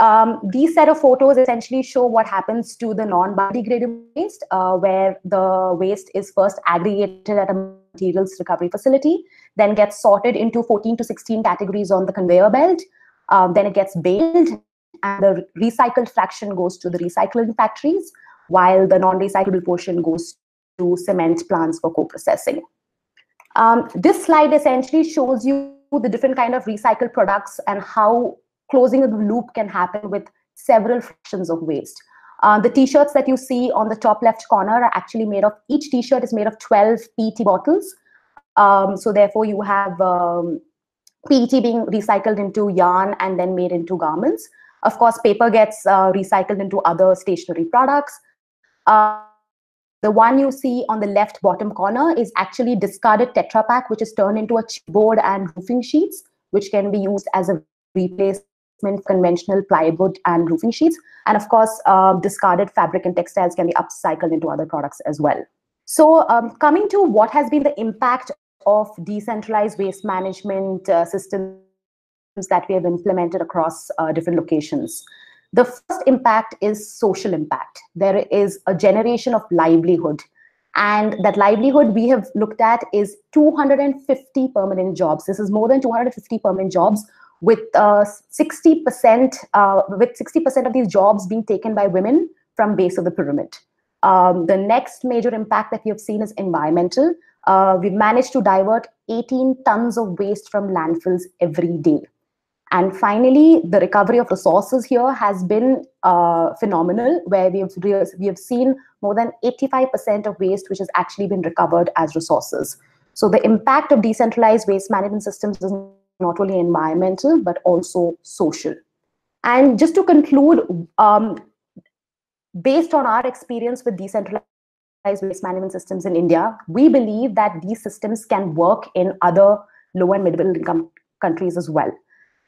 Speaker 6: Um, these set of photos essentially show what happens to the non-biodegradable waste, uh, where the waste is first aggregated at a materials recovery facility, then gets sorted into 14 to 16 categories on the conveyor belt. Um, then it gets baled, and the recycled fraction goes to the recycling factories, while the non-recyclable portion goes to cement plants for co-processing. Um, this slide essentially shows you the different kind of recycled products and how closing the loop can happen with several fractions of waste. Uh, the t-shirts that you see on the top left corner are actually made of, each t-shirt is made of 12 PET bottles. Um, so therefore you have um, PET being recycled into yarn and then made into garments. Of course, paper gets uh, recycled into other stationery products. Uh, the one you see on the left bottom corner is actually discarded Tetra Pak, which is turned into a board and roofing sheets, which can be used as a conventional plywood and roofing sheets. And of course, uh, discarded fabric and textiles can be upcycled into other products as well. So um, coming to what has been the impact of decentralized waste management uh, systems that we have implemented across uh, different locations. The first impact is social impact. There is a generation of livelihood. And that livelihood we have looked at is 250 permanent jobs. This is more than 250 permanent jobs with 60% uh, uh, with 60% of these jobs being taken by women from base of the pyramid. Um, the next major impact that we have seen is environmental. Uh, we've managed to divert 18 tons of waste from landfills every day. And finally, the recovery of resources here has been uh, phenomenal, where we have, we have seen more than 85% of waste which has actually been recovered as resources. So the impact of decentralized waste management systems is not only environmental, but also social. And just to conclude, um, based on our experience with decentralized waste management systems in India, we believe that these systems can work in other low and middle income countries as well.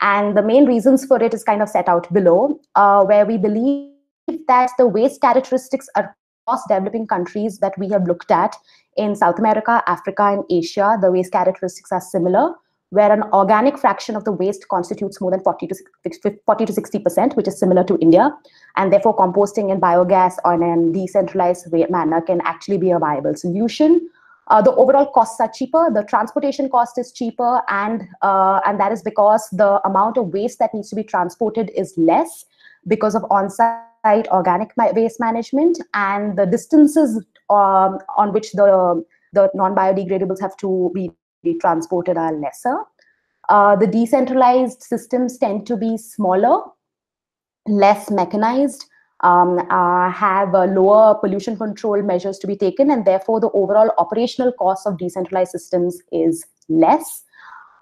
Speaker 6: And the main reasons for it is kind of set out below, uh, where we believe that the waste characteristics across developing countries that we have looked at in South America, Africa, and Asia, the waste characteristics are similar, where an organic fraction of the waste constitutes more than 40 to 40 to 60%, which is similar to India. And therefore, composting and biogas on a decentralized manner can actually be a viable solution. Uh, the overall costs are cheaper. The transportation cost is cheaper, and uh, and that is because the amount of waste that needs to be transported is less because of on-site organic waste management, and the distances um, on which the the non-biodegradables have to be, be transported are lesser. Uh, the decentralized systems tend to be smaller, less mechanized, um, uh, have uh, lower pollution control measures to be taken, and therefore the overall operational cost of decentralized systems is less.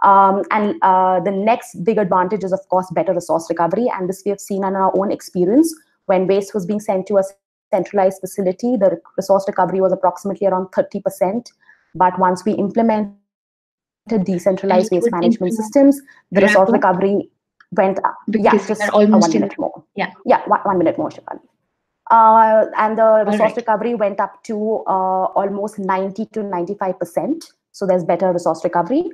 Speaker 6: Um, and uh, the next big advantage is, of course, better resource recovery. And this we have seen in our own experience when waste was being sent to a centralized facility, the resource recovery was approximately around 30%. But once we implemented decentralized waste management systems, the resource recovery went up. Yeah, just
Speaker 4: almost
Speaker 6: one minute more.
Speaker 4: Yeah.
Speaker 6: Yeah, one, one minute more, Shivani. Uh, and the resource
Speaker 4: right.
Speaker 6: recovery went up to uh, almost 90 to 95%. So there's better resource recovery.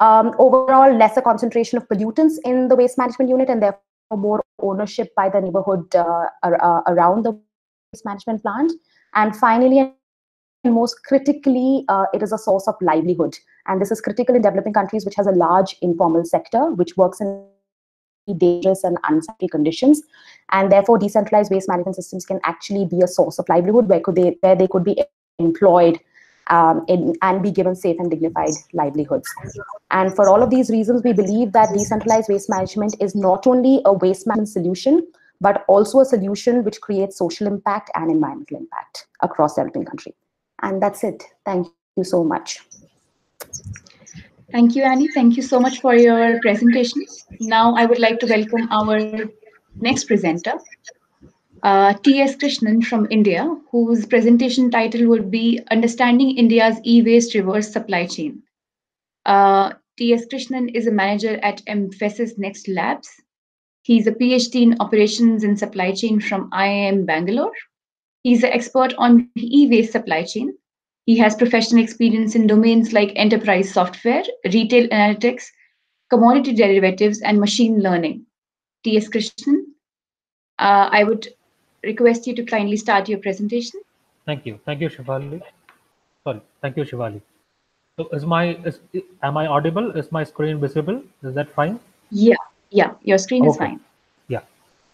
Speaker 6: Um, overall, lesser concentration of pollutants in the waste management unit and therefore more ownership by the neighborhood uh, uh, around the waste management plant. And finally, and most critically, uh, it is a source of livelihood. And this is critical in developing countries, which has a large informal sector, which works in dangerous and unsightly conditions. And therefore decentralized waste management systems can actually be a source of livelihood where could they where they could be employed um, in, and be given safe and dignified livelihoods. And for all of these reasons we believe that decentralized waste management is not only a waste management solution but also a solution which creates social impact and environmental impact across developing country. And that's it. Thank you so much
Speaker 4: Thank you, Annie. Thank you so much for your presentation. Now I would like to welcome our next presenter, uh, T.S. Krishnan from India, whose presentation title would be Understanding India's E-Waste Reverse Supply Chain. Uh, T.S. Krishnan is a manager at Mphasis Next Labs. He's a PhD in Operations and Supply Chain from IIM Bangalore. He's an expert on e-waste supply chain he has professional experience in domains like enterprise software, retail analytics, commodity derivatives, and machine learning. T.S. Krishnan, uh, I would request you to kindly start your presentation.
Speaker 7: Thank you. Thank you, Shivali. Sorry. Thank you, Shivali. So is my, is, am I audible? Is my screen visible? Is that fine?
Speaker 4: Yeah, yeah, your screen is fine.
Speaker 7: Yeah.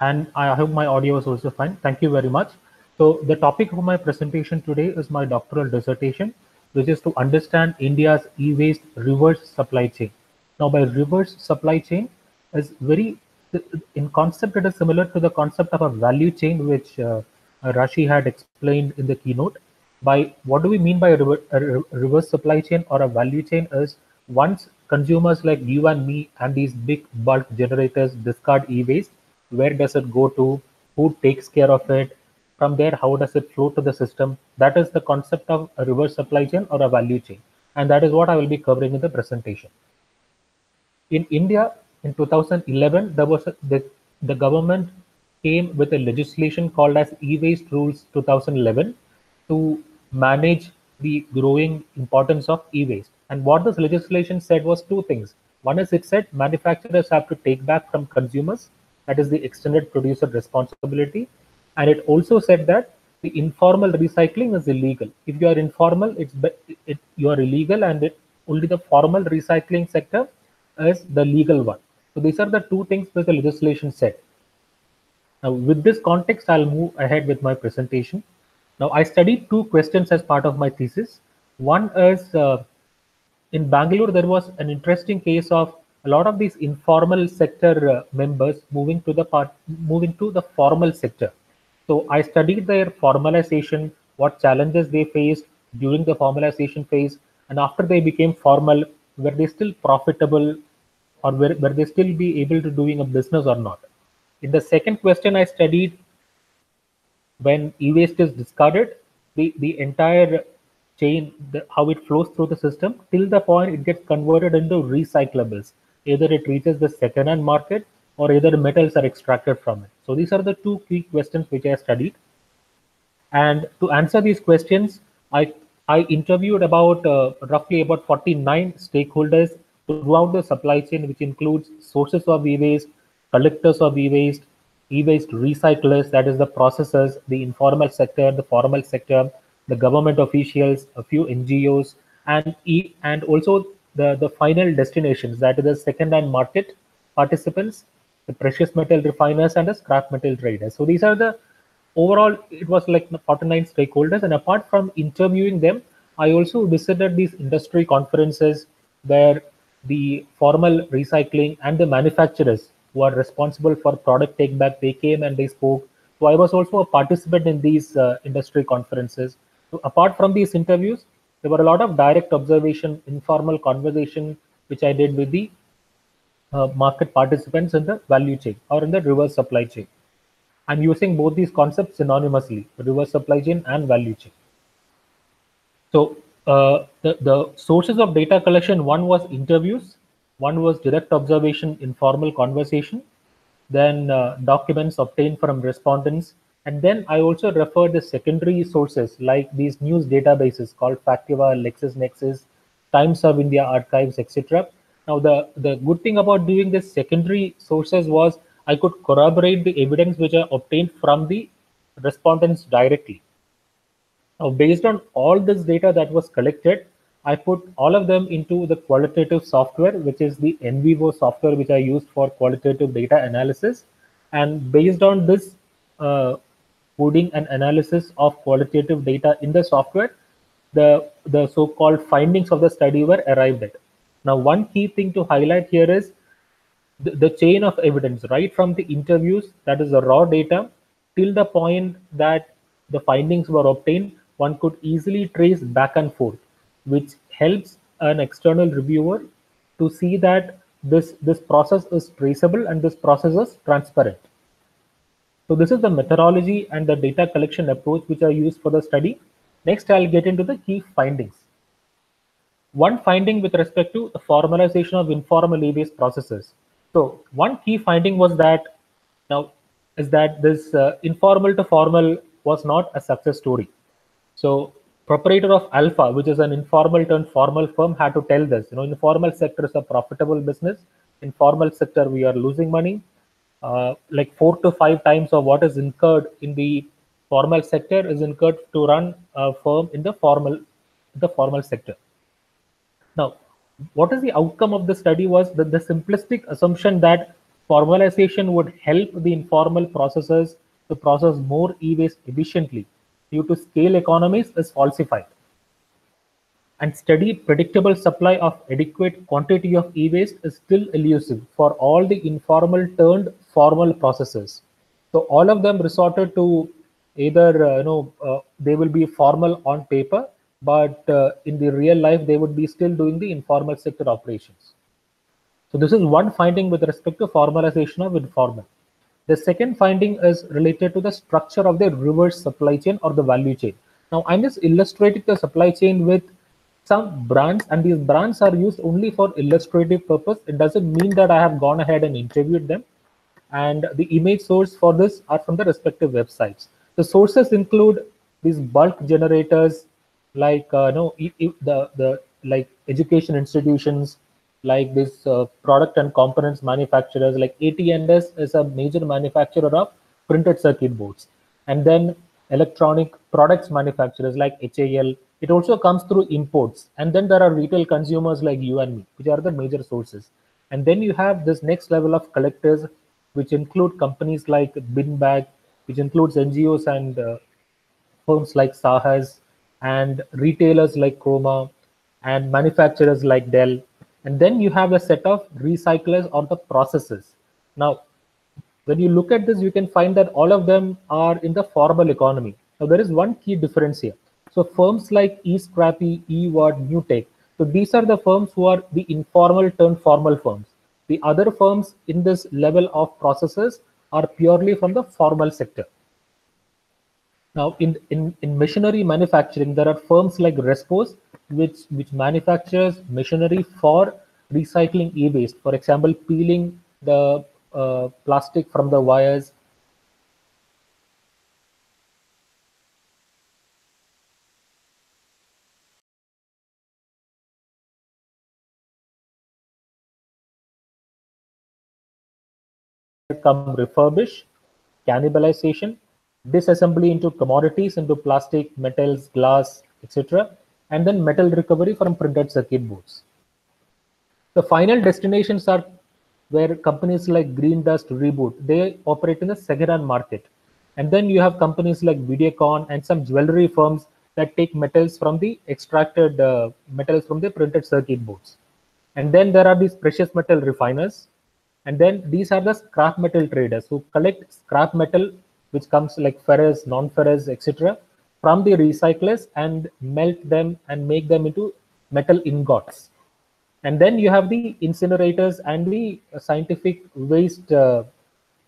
Speaker 7: And I hope my audio is also fine. Thank you very much. So the topic of my presentation today is my doctoral dissertation, which is to understand India's e-waste reverse supply chain. Now, by reverse supply chain is very, in concept, it is similar to the concept of a value chain, which uh, Rashi had explained in the keynote. By what do we mean by a re- reverse supply chain or a value chain is once consumers like you and me and these big bulk generators discard e-waste, where does it go to? Who takes care of it? From there how does it flow to the system? That is the concept of a reverse supply chain or a value chain. And that is what i will be covering in the presentation. In india in 2011 there was a, the, the government came with a legislation called as e-waste rules 2011 to manage the growing importance of e-waste. And what this legislation said was two things. One is it said manufacturers have to take back from consumers that is the extended producer responsibility and it also said that the informal recycling is illegal. If you are informal it's it, you are illegal and it, only the formal recycling sector is the legal one. So these are the two things that the legislation said. Now with this context i'll move ahead with my presentation. Now i studied two questions as part of my thesis. One is uh, in bangalore there was an interesting case of a lot of these informal sector uh, members moving to the part moving to the formal sector so I studied their formalization, what challenges they faced during the formalization phase, and after they became formal, were they still profitable or were, were they still be able to doing a business or not? In the second question, I studied when e-waste is discarded, the, the entire chain, the, how it flows through the system till the point it gets converted into recyclables. Either it reaches the second-hand market or either metals are extracted from it. So these are the two key questions which I studied. And to answer these questions, I, I interviewed about uh, roughly about 49 stakeholders throughout the supply chain, which includes sources of e-waste, collectors of e-waste, e-waste recyclers, that is the processors, the informal sector, the formal sector, the government officials, a few NGOs, and e and also the, the final destinations, that is the second-hand market participants, the precious metal refiners, and the scrap metal traders. So these are the overall, it was like 49 stakeholders. And apart from interviewing them, I also visited these industry conferences where the formal recycling and the manufacturers who are responsible for product take back, they came and they spoke. So I was also a participant in these uh, industry conferences. So apart from these interviews, there were a lot of direct observation, informal conversation, which I did with the market participants in the value chain or in the reverse supply chain. I'm using both these concepts synonymously, reverse supply chain and value chain. So uh, the, the sources of data collection, one was interviews, one was direct observation, informal conversation, then uh, documents obtained from respondents, and then I also refer the secondary sources like these news databases called Factiva, LexisNexis, Times of India archives, etc. Now, the, the good thing about doing this secondary sources was I could corroborate the evidence which I obtained from the respondents directly. Now, based on all this data that was collected, I put all of them into the qualitative software, which is the NVivo software, which I used for qualitative data analysis. And based on this uh, coding and analysis of qualitative data in the software, the, the so-called findings of the study were arrived at. Now, one key thing to highlight here is the, the chain of evidence, right from the interviews, that is the raw data, till the point that the findings were obtained, one could easily trace back and forth, which helps an external reviewer to see that this, this process is traceable and this process is transparent. So this is the methodology and the data collection approach which are used for the study. Next, I'll get into the key findings. One finding with respect to the formalization of informal e-waste processes. So one key finding was that now is that this uh, informal to formal was not a success story. So proprietor of Alpha, which is an informal turned formal firm, had to tell this. You know, informal sector is a profitable business. Informal sector, we are losing money uh, like four to five times of what is incurred in the formal sector is incurred to run a firm in the formal the formal sector. Now, what is the outcome of the study was that the simplistic assumption that formalization would help the informal processes to process more e-waste efficiently due to scale economies is falsified and steady predictable supply of adequate quantity of e-waste is still elusive for all the informal turned formal processes. So all of them resorted to either, uh, you know, uh, they will be formal on paper, but uh, in the real life, they would be still doing the informal sector operations. So this is one finding with respect to formalization of informal. The second finding is related to the structure of the reverse supply chain or the value chain. Now I'm just illustrating the supply chain with some brands and these brands are used only for illustrative purpose. It doesn't mean that I have gone ahead and interviewed them. And the image source for this are from the respective websites. The sources include these bulk generators like uh, no the the like education institutions like this uh, product and components manufacturers like AT&S is a major manufacturer of printed circuit boards and then electronic products manufacturers like HAL it also comes through imports. And then there are retail consumers like you and me, which are the major sources. And then you have this next level of collectors, which include companies like Binbag, which includes NGOs and uh, firms like Saahas, and retailers like Croma and manufacturers like Dell. And then you have a set of recyclers or the processors. Now, when you look at this, you can find that all of them are in the formal economy. Now, there is one key difference here so firms like eScrappy, eWard, NewTek, So these are the firms who are the informal turned formal firms. The other firms in this level of processes are purely from the formal sector. Now, in, in, in machinery manufacturing, there are firms like Respos, which, which manufactures machinery for recycling e-waste. For example, peeling the uh, plastic from the wires. Come refurbish, cannibalization, disassembly into commodities, into plastic, metals, glass, etc., and then metal recovery from printed circuit boards. The final destinations are where companies like Green Dust, Reboot, they operate in the second-hand market. And then you have companies like Videocon and some jewelry firms that take metals from the extracted uh, metals from the printed circuit boards. And then there are these precious metal refiners. And then these are the scrap metal traders who collect scrap metal, which comes like ferrous, non-ferrous, etc., from the recyclers and melt them and make them into metal ingots and then you have the incinerators and the scientific waste uh,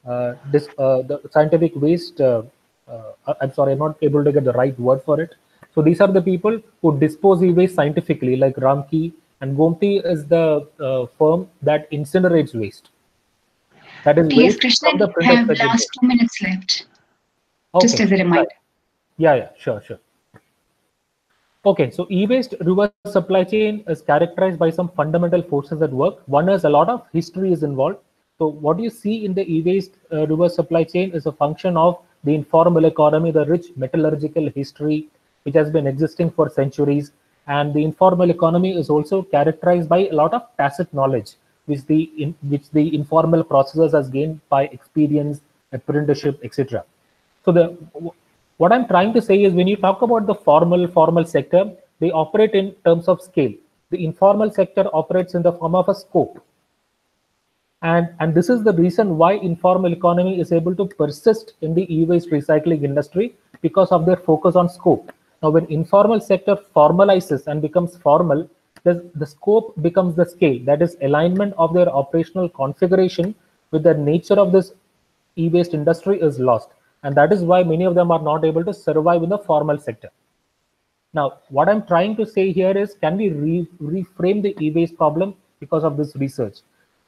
Speaker 7: uh, this, uh, the scientific waste uh, uh, i'm sorry i'm not able to get the right word for it so these are the people who dispose e-waste scientifically like Ramky and gomti is the uh, firm that incinerates waste that is waste
Speaker 4: Krishnan,
Speaker 7: from the
Speaker 4: have last two minutes left.
Speaker 7: Okay,
Speaker 4: Just as a reminder.
Speaker 7: Yeah, yeah, sure, sure. Okay, so e-waste reverse supply chain is characterized by some fundamental forces at work. One is a lot of history is involved. So what you see in the e-waste uh, reverse supply chain is a function of the informal economy, the rich metallurgical history, which has been existing for centuries. And the informal economy is also characterized by a lot of tacit knowledge, which the in, which the informal processors has gained by experience, apprenticeship, etc. So the what I'm trying to say is when you talk about the formal formal sector, they operate in terms of scale. The informal sector operates in the form of a scope. And, and this is the reason why informal economy is able to persist in the e-waste recycling industry because of their focus on scope. Now, when informal sector formalizes and becomes formal, the, the scope becomes the scale. That is alignment of their operational configuration with the nature of this e-waste industry is lost. And that is why many of them are not able to survive in the formal sector. Now, what I'm trying to say here is, can we re reframe the e-waste problem because of this research?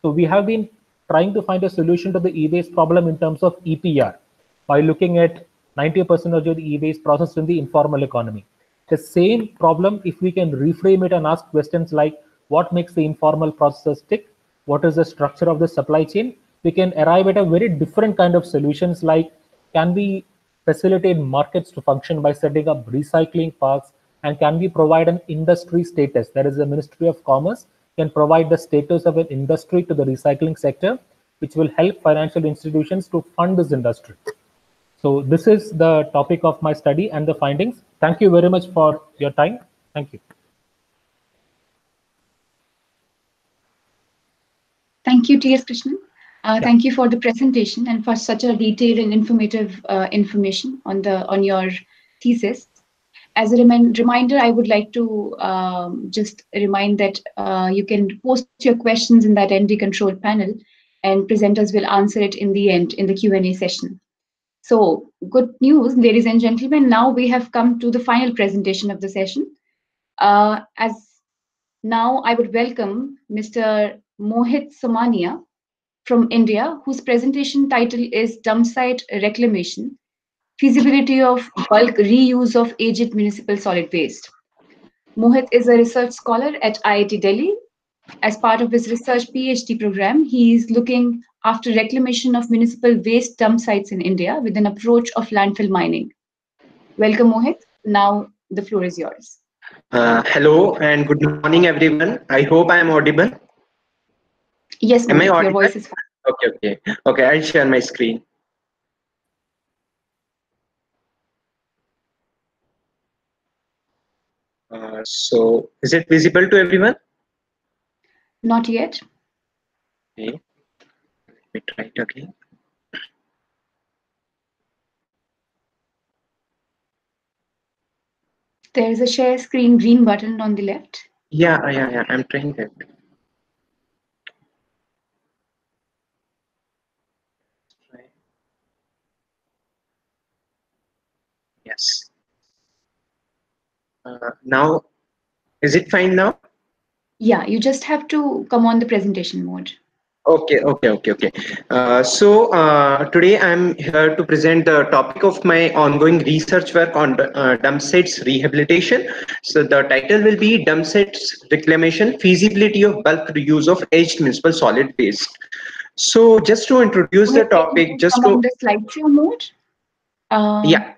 Speaker 7: So we have been trying to find a solution to the e-waste problem in terms of EPR by looking at 90% of the e-waste processed in the informal economy. The same problem, if we can reframe it and ask questions like, what makes the informal processes tick? What is the structure of the supply chain? We can arrive at a very different kind of solutions like, can we facilitate markets to function by setting up recycling parks and can we provide an industry status that is the ministry of commerce can provide the status of an industry to the recycling sector which will help financial institutions to fund this industry so this is the topic of my study and the findings thank you very much for your time thank you
Speaker 4: Thank you, T.S. Krishnan. Uh, Thank you for the presentation and for such a detailed and informative uh, information on the on your thesis. As a remind, reminder, I would like to um, just remind that uh, you can post your questions in that ND control panel, and presenters will answer it in the end in the Q and A session. So, good news, ladies and gentlemen. Now we have come to the final presentation of the session. Uh, as now, I would welcome Mr. Mohit Somania from India, whose presentation title is Dump Site Reclamation, Feasibility of Bulk Reuse of Aged Municipal Solid Waste. Mohit is a research scholar at IIT Delhi. As part of his research PhD program, he is looking after reclamation of municipal waste dump sites in India with an approach of landfill mining. Welcome, Mohit. Now the floor is yours.
Speaker 8: Uh, hello and good morning, everyone. I hope I am audible.
Speaker 4: Yes,
Speaker 8: Am I
Speaker 4: your
Speaker 8: audible?
Speaker 4: voice is fine.
Speaker 8: Okay, okay, okay. I'll share my screen. Uh, so, is it visible to everyone?
Speaker 4: Not yet.
Speaker 8: Okay. Let me try it again.
Speaker 4: There is a share screen green button on the left.
Speaker 8: Yeah, yeah, yeah. I'm trying that. Yes. Uh, now, is it fine now?
Speaker 4: Yeah, you just have to come on the presentation mode.
Speaker 8: Okay, okay, okay, okay. Uh, so uh, today I'm here to present the topic of my ongoing research work on uh, dump sites rehabilitation. So the title will be dump sites reclamation, feasibility of bulk reuse of aged municipal solid waste. So just to introduce the topic, just to
Speaker 4: the slideshow mode. Um,
Speaker 8: yeah,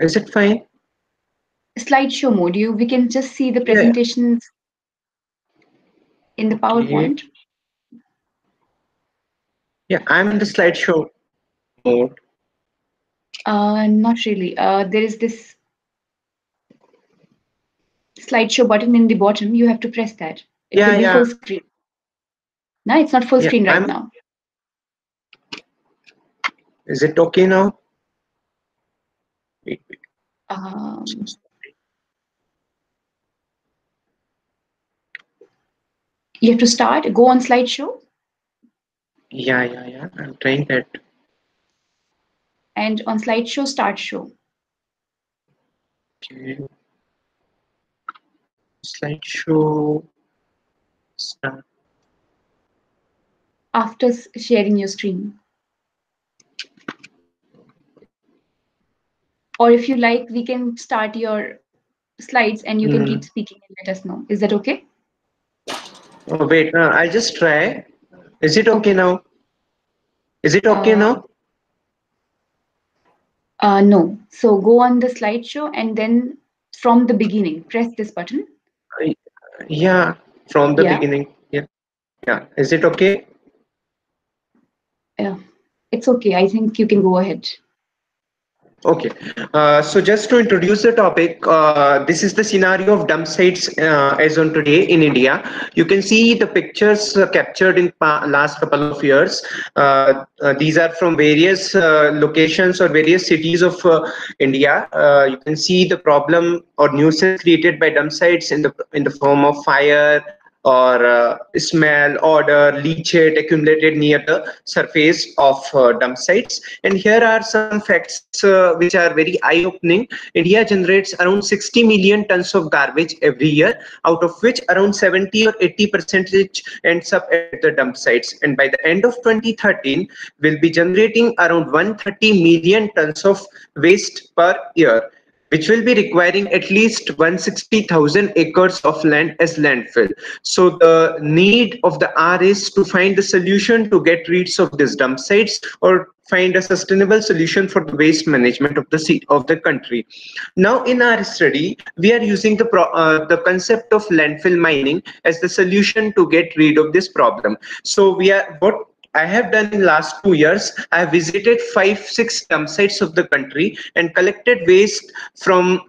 Speaker 8: is it fine?
Speaker 4: Slideshow mode. You we can just see the presentations in the PowerPoint.
Speaker 8: Yeah, I'm in the slideshow mode.
Speaker 4: Uh, not really. Uh, there is this slideshow button in the bottom. You have to press that. It
Speaker 8: Yeah,
Speaker 4: will be
Speaker 8: yeah.
Speaker 4: full screen. No, it's not full
Speaker 8: Yeah,
Speaker 4: screen right
Speaker 8: I'm-
Speaker 4: now.
Speaker 8: Is it okay now?
Speaker 4: Um, you have to start. Go on slideshow,
Speaker 8: Yeah, yeah, yeah. I'm trying that.
Speaker 4: and on slideshow, start show.
Speaker 8: Okay. Slideshow. Start.
Speaker 4: after sharing your screen. Or if you like, we can start your slides and you can
Speaker 8: Mhm.
Speaker 4: keep speaking and let us know. Is that okay?
Speaker 8: Oh, wait, no, I'll just try. Is it okay now? Is it okay
Speaker 4: Uh,
Speaker 8: now?
Speaker 4: Uh, no. So go on the slideshow and then from the beginning, press this button.
Speaker 8: Yeah, from the
Speaker 4: Yeah.
Speaker 8: beginning. Yeah. Yeah. Is it okay?
Speaker 4: Yeah, it's okay. I think you can go ahead.
Speaker 8: Okay, uh, so just to introduce the topic, uh, this is the scenario of dump sites uh, as on today in India. You can see the pictures uh, captured in last couple of years. Uh, uh, these are from various locations or various cities of India. You can see the problem or nuisance created by dump sites in the in the form of fire, or uh, smell, odor, leachate accumulated near the surface of uh, dump sites. And here are some facts uh, which are very eye-opening. India generates around 60 million tons of garbage every year, out of which around 70 or 80 percentage ends up at the dump sites. And by the end of 2013, we'll be generating around 130 million tons of waste per year which will be requiring at least 160,000 acres of land as landfill. So the need of the R is to find the solution to get rid of these dump sites or find a sustainable solution for the waste management of the sea, of the country. Now in our study, we are using the pro, uh, the concept of landfill mining as the solution to get rid of this problem. So we are what I have done in last two years, I have visited five, six dump sites of the country and collected waste from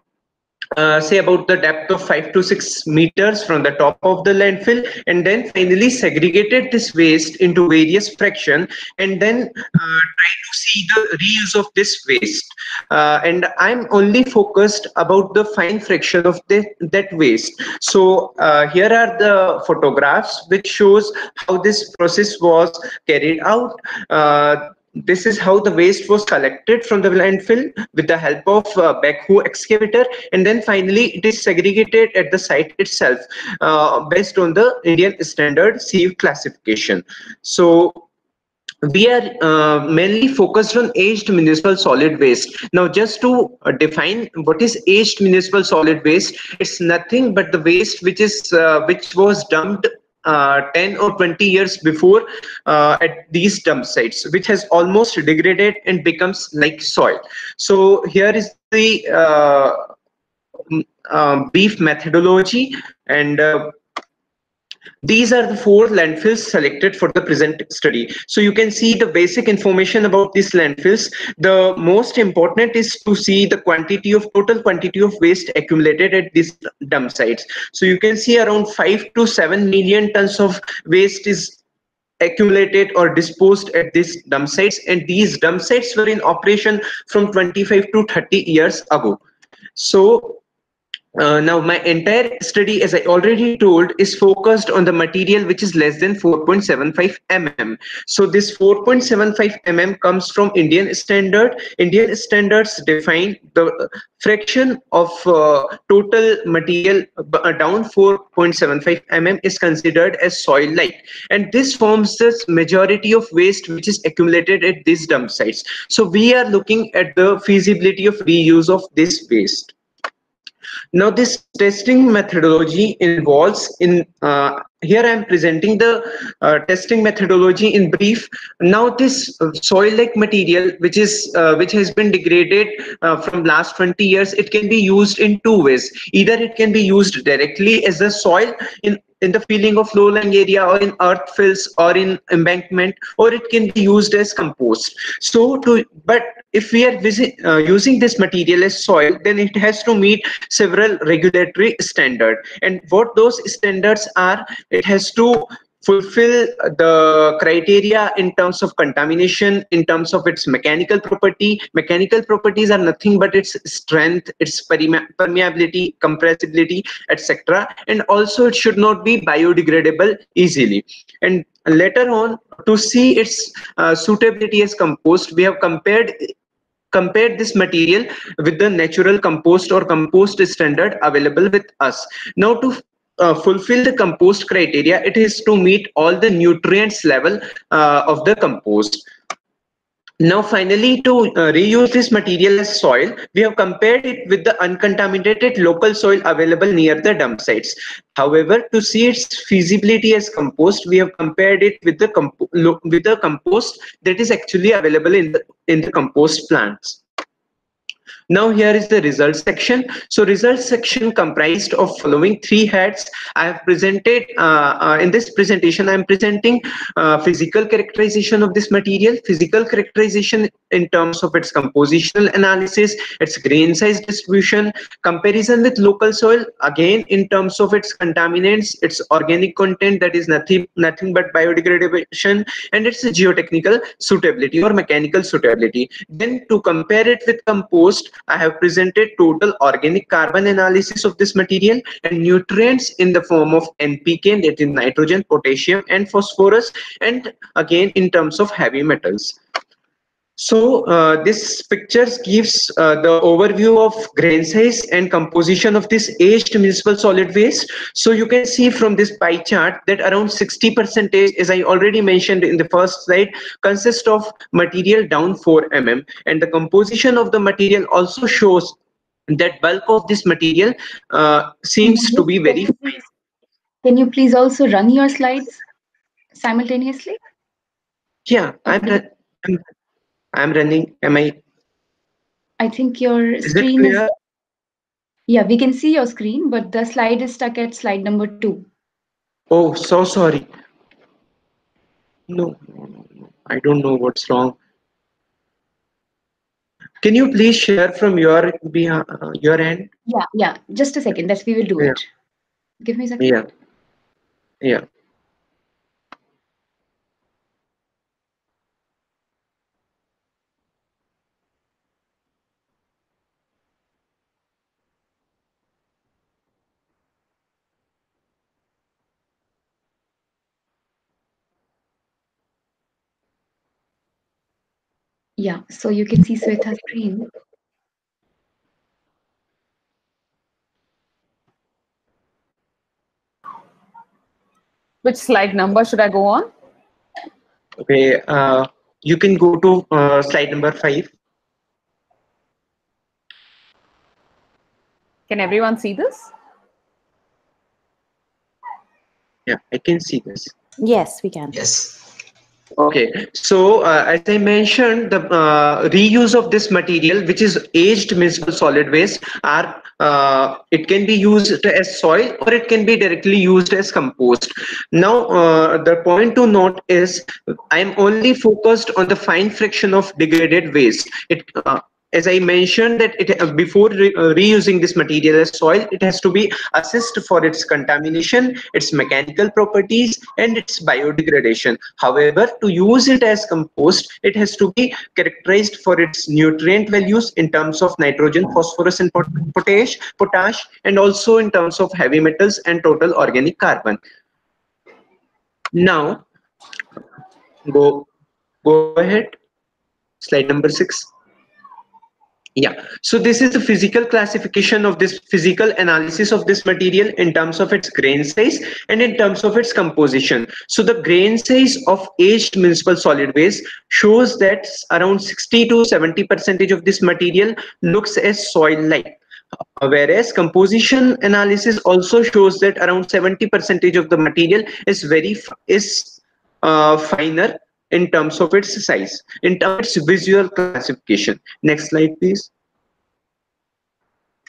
Speaker 8: uh, say about the depth of five to six meters from the top of the landfill and then finally segregated this waste into various fraction and then uh, try to see the reuse of this waste. Uh, and i'm only focused about the fine fraction of the, that waste. So uh, here are the photographs which shows how this process was carried out. Uh, this is how the waste was collected from the landfill with the help of uh, backhoe excavator and then finally it is segregated at the site itself uh, based on the Indian standard sieve classification. So we are uh, mainly focused on aged municipal solid waste. Now, just to uh, define what is aged municipal solid waste, it's nothing but the waste which is uh, which was dumped 10 or 20 years before uh, at these dump sites, which has almost degraded and becomes like soil. So here is the uh, um, brief methodology and uh, these are the four landfills selected for the present study. So you can see the basic information about these landfills. The most important is to see the quantity of total quantity of waste accumulated at these dump sites. So you can see around five to seven million tons of waste is accumulated or disposed at these dump sites and these dump sites were in operation from 25 to 30 years ago. So uh, now my entire study as i already told is focused on the material which is less than 4.75 mm. So this 4.75 mm comes from indian standard. Indian standards define the fraction of uh, total material uh, down 4.75 mm is considered as soil like and this forms the majority of waste which is accumulated at these dump sites. So we are looking at the feasibility of reuse of this waste now this testing methodology involves in uh, here I am presenting the uh, testing methodology in brief. Now this soil-like material, which is uh, which has been degraded uh, from last 20 years, it can be used in two ways. Either it can be used directly as a soil in in the filling of low-lying area or in earth fills or in embankment or it can be used as compost. So to but if we are uh, using this material as soil then it has to meet several regulatory standard. And what those standards are it has to fulfill the criteria in terms of contamination in terms of its mechanical property. Mechanical properties are nothing but its strength its permeability compressibility etc and also it should not be biodegradable easily. And later on to see its uh, suitability as compost we have compared compared this material with the natural compost or compost standard available with us. Now to uh, fulfill the compost criteria, it is to meet all the nutrients level uh, of the compost. Now, finally, to uh, reuse this material as soil, we have compared it with the uncontaminated local soil available near the dump sites. However, to see its feasibility as compost, we have compared it with the with the compost that is actually available in the in the compost plants. Now here is the results section. So results section comprised of following three heads. I have presented uh, uh, in this presentation. I am presenting uh, physical characterization of this material, physical characterization in terms of its compositional analysis, its grain size distribution, comparison with local soil, again in terms of its contaminants, its organic content that is nothing nothing but biodegradation, and its geotechnical suitability or mechanical suitability. Then to compare it with compost, I have presented total organic carbon analysis of this material and nutrients in the form of NPK, that is nitrogen, potassium, and phosphorus, and again in terms of heavy metals. So uh, this pictures gives uh, the overview of grain size and composition of this aged municipal solid waste. So you can see from this pie chart that around 60 percentage, as I already mentioned in the first slide, consists of material down 4 mm. And the composition of the material also shows that bulk of this material uh, seems to be very fine.
Speaker 4: Can you please also run your slides simultaneously?
Speaker 8: Yeah, I'm, I'm I'm running. Am I?
Speaker 4: I think your
Speaker 8: is
Speaker 4: screen
Speaker 8: is.
Speaker 4: Yeah, we can see your screen, but the slide is stuck at slide number two.
Speaker 8: Oh, so sorry. No, no, no, no. I don't know what's wrong. Can you please share from your uh, your end?
Speaker 4: Yeah, yeah. Just a second. That's we will do
Speaker 8: yeah.
Speaker 4: it. Give me a second.
Speaker 8: Yeah. Yeah.
Speaker 4: Yeah, so you can see Sweta's screen.
Speaker 1: Which slide number should I go on?
Speaker 8: Okay, uh, you can go to uh, slide number five.
Speaker 1: Can everyone see this?
Speaker 8: Yeah, I can see this.
Speaker 6: Yes, we can.
Speaker 2: Yes.
Speaker 8: Okay, so uh, as I mentioned, the uh, reuse of this material, which is aged municipal solid waste, are uh, it can be used as soil or it can be directly used as compost. Now, uh, the point to note is I am only focused on the fine fraction of degraded waste. It uh, as I mentioned that it uh, before re, uh, reusing this material as soil, it has to be assessed for its contamination, its mechanical properties, and its biodegradation. However, to use it as compost, it has to be characterized for its nutrient values in terms of nitrogen, phosphorus, and pot potash, potash, and also in terms of heavy metals and total organic carbon. Now, go go ahead. Slide number six yeah. So this is the physical classification of this physical analysis of this material in terms of its grain size and in terms of its composition. So the grain size of aged municipal solid waste shows that around 60 to 70 percentage of this material looks as soil like. Whereas composition analysis also shows that around 70 percentage of the material is very is uh, finer in terms of its size, in terms of its visual classification. Next slide, please.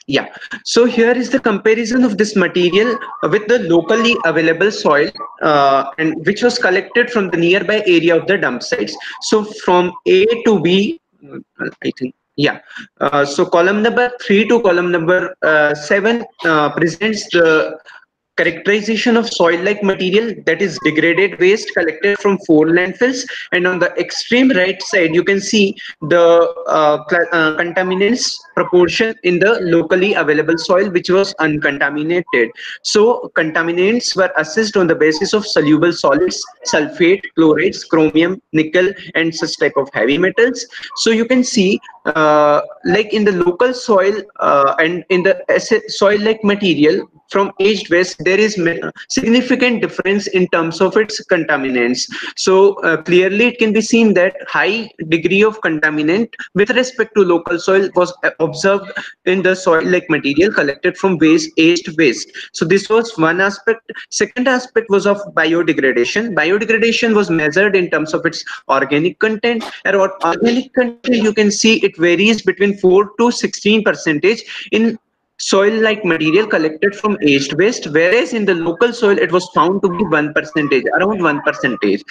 Speaker 8: Yeah, so here is the comparison of this material with the locally available soil uh, and which was collected from the nearby area of the dump sites. So from A to B, I think yeah uh, so column number three to column number uh, seven uh, presents the characterization of soil-like material that is degraded waste collected from four landfills. And on the extreme right side you can see the uh, uh, contaminants proportion in the locally available soil which was uncontaminated. So contaminants were assessed on the basis of soluble solids sulfate chlorides chromium nickel and such type of heavy metals. So you can see uh, like in the local soil uh, and in the soil like material from aged waste there is significant difference in terms of its contaminants. So uh, clearly it can be seen that high degree of contaminant with respect to local soil was uh, observed in the soil like material collected from waste aged waste. So this was one aspect. Second aspect was of biodegradation. Biodegradation was measured in terms of its organic content. And organic content you can see it varies between 4 to 16 percentage in soil-like material collected from aged waste, whereas in the local soil it was found to be one percentage, around one percentage.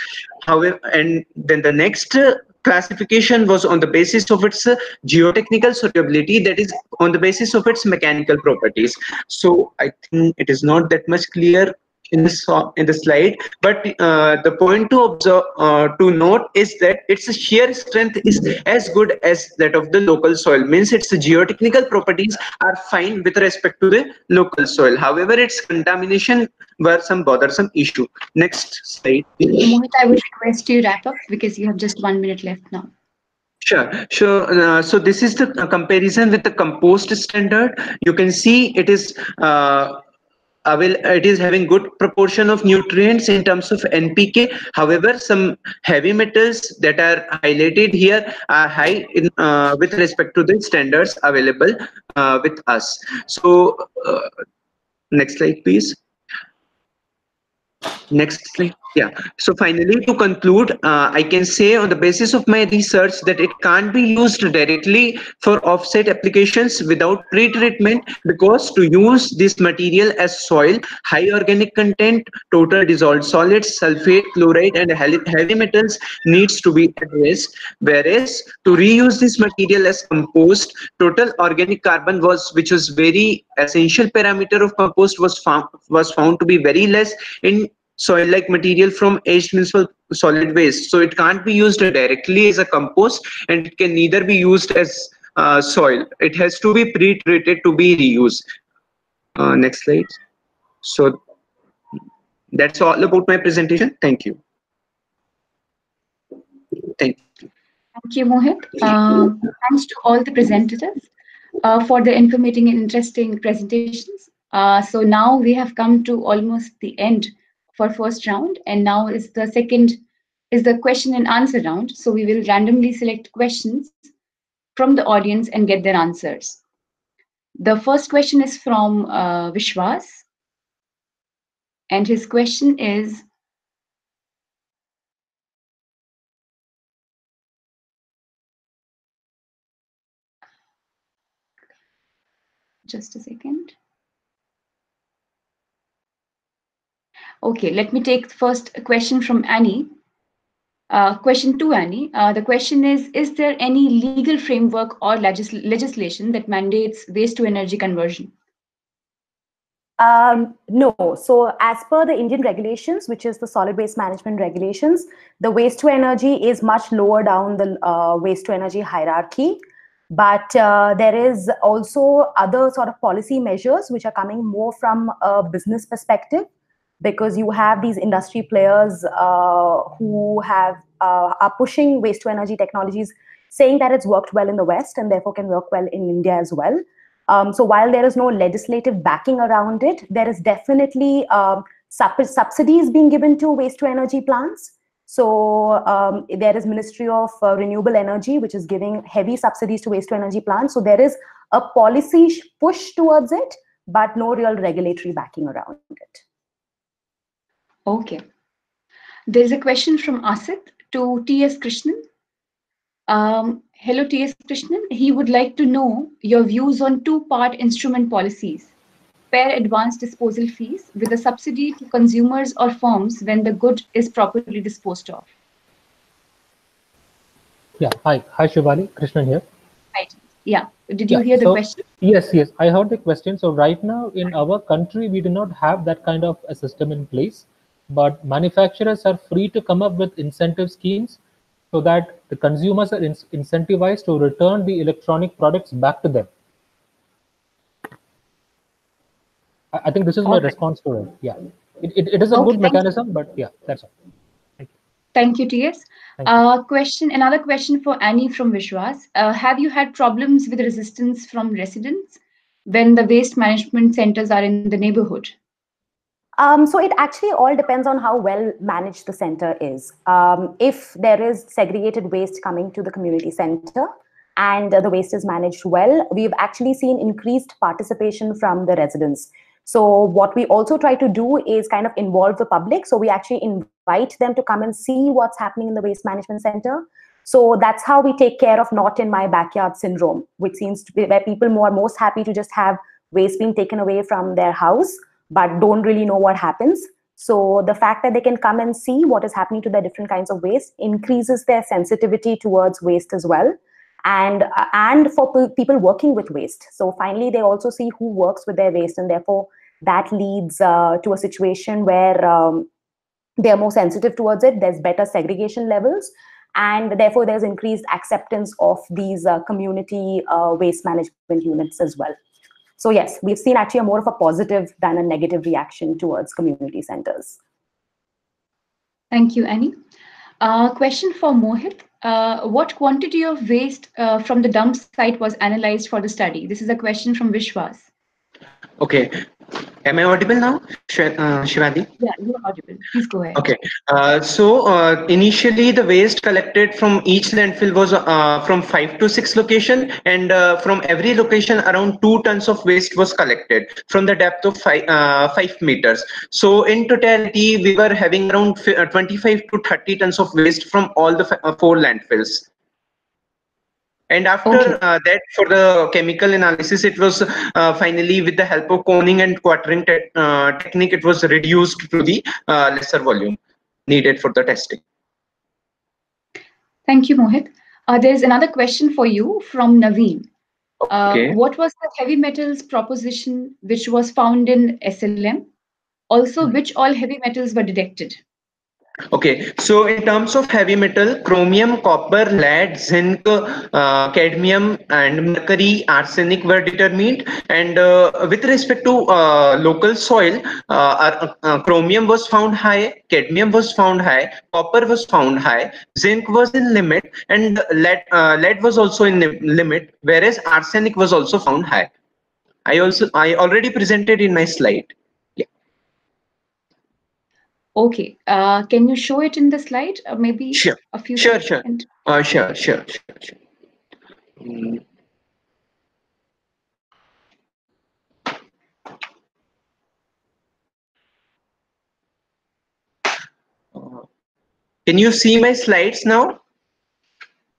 Speaker 8: However, and then the next uh, classification was on the basis of its uh, geotechnical solubility, that is on the basis of its mechanical properties. So I think it is not that much clear in this in the slide. But uh, the point to observe uh, to note is that its shear strength is as good as that of the local soil. Means its geotechnical properties are fine with respect to the local soil. However its contamination were some bothersome issue. Next slide
Speaker 4: Mohit, i would request you wrap up because you have just one minute left now.
Speaker 8: Sure, sure. Uh, so this is the comparison with the compost standard. You can see it is uh, uh, it is having good proportion of nutrients in terms of NPK. However, some heavy metals that are highlighted here are high in, uh, with respect to the standards available uh, with us. So uh, next slide, please. Next slide. Yeah. So finally, to conclude, uh, I can say on the basis of my research that it can't be used directly for offset applications without pre-treatment because to use this material as soil, high organic content, total dissolved solids, sulfate, chloride, and heavy metals needs to be addressed. Whereas to reuse this material as compost, total organic carbon was, which was very essential parameter of compost was found was found to be very less in soil like material from aged municipal solid waste. So it can't be used directly as a compost and it can neither be used as uh, soil. It has to be pre-treated to be reused. Uh, next slide. So that's all about my presentation. Thank you. Thank you.
Speaker 4: Thank you mohit. Uh, thanks to all the presenters uh, for the informative and interesting presentations. Uh, so now we have come to almost the end for first round and now is the second is the question and answer round. So we will randomly select questions from the audience and get their answers. The first question is from uh, vishwas. And his question is just a second Okay, let me take first question from Annie. Uh, question two, Annie. Uh, the question is Is there any legal framework or legis- legislation that mandates waste to energy conversion?
Speaker 6: Um, no. So, as per the Indian regulations, which is the solid waste management regulations, the waste to energy is much lower down the uh, waste to energy hierarchy. But uh, there is also other sort of policy measures which are coming more from a business perspective because you have these industry players uh, who have uh, are pushing waste to energy technologies, saying that it's worked well in the West and therefore can work well in India as well. Um, so while there is no legislative backing around it, there is definitely um, sub- subsidies being given to waste to energy plants. So um, there is Ministry of uh, Renewable Energy, which is giving heavy subsidies to waste to energy plants. So there is a policy sh- push towards it, but no real regulatory backing around it.
Speaker 4: Okay. There is a question from Asit to T.S. Krishnan. Um, hello, T.S. Krishnan. He would like to know your views on two-part instrument policies. Pair advanced disposal fees with a subsidy to consumers or firms when the good is properly disposed of.
Speaker 7: Yeah. Hi. Hi, Shivali. Krishnan here.
Speaker 4: Right. Yeah. Did you
Speaker 7: Yeah,
Speaker 4: hear the
Speaker 7: so-
Speaker 4: question?
Speaker 7: Yes, yes, I heard the question. So right now in our country, we do not have that kind of a system in place, but manufacturers are free to come up with incentive schemes so that the consumers are in- incentivized to return the electronic products back to them. I, I think this is my
Speaker 4: Okay.
Speaker 7: response to it. Yeah, it, it, it is a
Speaker 4: Okay,
Speaker 7: good
Speaker 4: thank you.
Speaker 7: mechanism, but yeah, that's all.
Speaker 4: Thank you, T.S.
Speaker 7: Thank you.
Speaker 4: Uh, question, another question for Annie from Vishwas. Uh, have you had problems with resistance from residents when the waste management centers are in the neighborhood?
Speaker 6: Um, so it actually all depends on how well managed the center is. Um, if there is segregated waste coming to the community center and uh, the waste is managed well, we've actually seen increased participation from the residents. So what we also try to do is kind of involve the public. So we actually invite them to come and see what's happening in the waste management center. So that's how we take care of not in my backyard syndrome, which seems to be where people more are most happy to just have waste being taken away from their house but don't really know what happens. So the fact that they can come and see what is happening to the different kinds of waste increases their sensitivity towards waste as well. And uh, and for pe- people working with waste. So finally, they also see who works with their waste, and therefore that leads uh, to a situation where um, they are more sensitive towards it. There's better segregation levels, and therefore there's increased acceptance of these uh, community uh, waste management units as well. So yes, we've seen actually a more of a positive than a negative reaction towards community centers.
Speaker 4: Thank you, Annie. Uh, question for Mohit. Uh, what quantity of waste uh, from the dump site was analyzed for the study? This is a question from Vishwas.
Speaker 8: Okay. Am I audible now, Sh- uh, Shivadi?
Speaker 4: Yeah, you're audible. Please go ahead.
Speaker 8: Okay. Uh, so uh, initially, the waste collected from each landfill was uh, from five to six location, and uh, from every location, around two tons of waste was collected from the depth of five uh, five meters. So in totality, we were having around fi- uh, 25 to 30 tons of waste from all the uh, four landfills. And after
Speaker 4: Okay.
Speaker 8: uh, that, for the chemical analysis, it was uh, finally with the help of coning and quartering te- uh, technique, it was reduced to the uh, lesser volume needed for the testing.
Speaker 4: Thank you, Mohit. Uh, there's another question for you from Naveen. Uh,
Speaker 8: Okay.
Speaker 4: what was the heavy metals proposition which was found in SLM? Also, which all heavy metals were detected?
Speaker 8: Okay, so in terms of heavy metal, chromium, copper, lead, zinc, uh, cadmium, and mercury, arsenic were determined. And uh, with respect to uh, local soil, uh, uh, chromium was found high, cadmium was found high, copper was found high, zinc was in limit, and lead, uh, lead was also in limit, whereas arsenic was also found high. I also I already presented in my slide.
Speaker 4: Okay. Uh, can you show it in the slide? Uh, maybe
Speaker 8: Sure.
Speaker 4: a few
Speaker 8: Sure, sure. Uh, sure, sure, sure, sure. Mm. Can you see my slides now?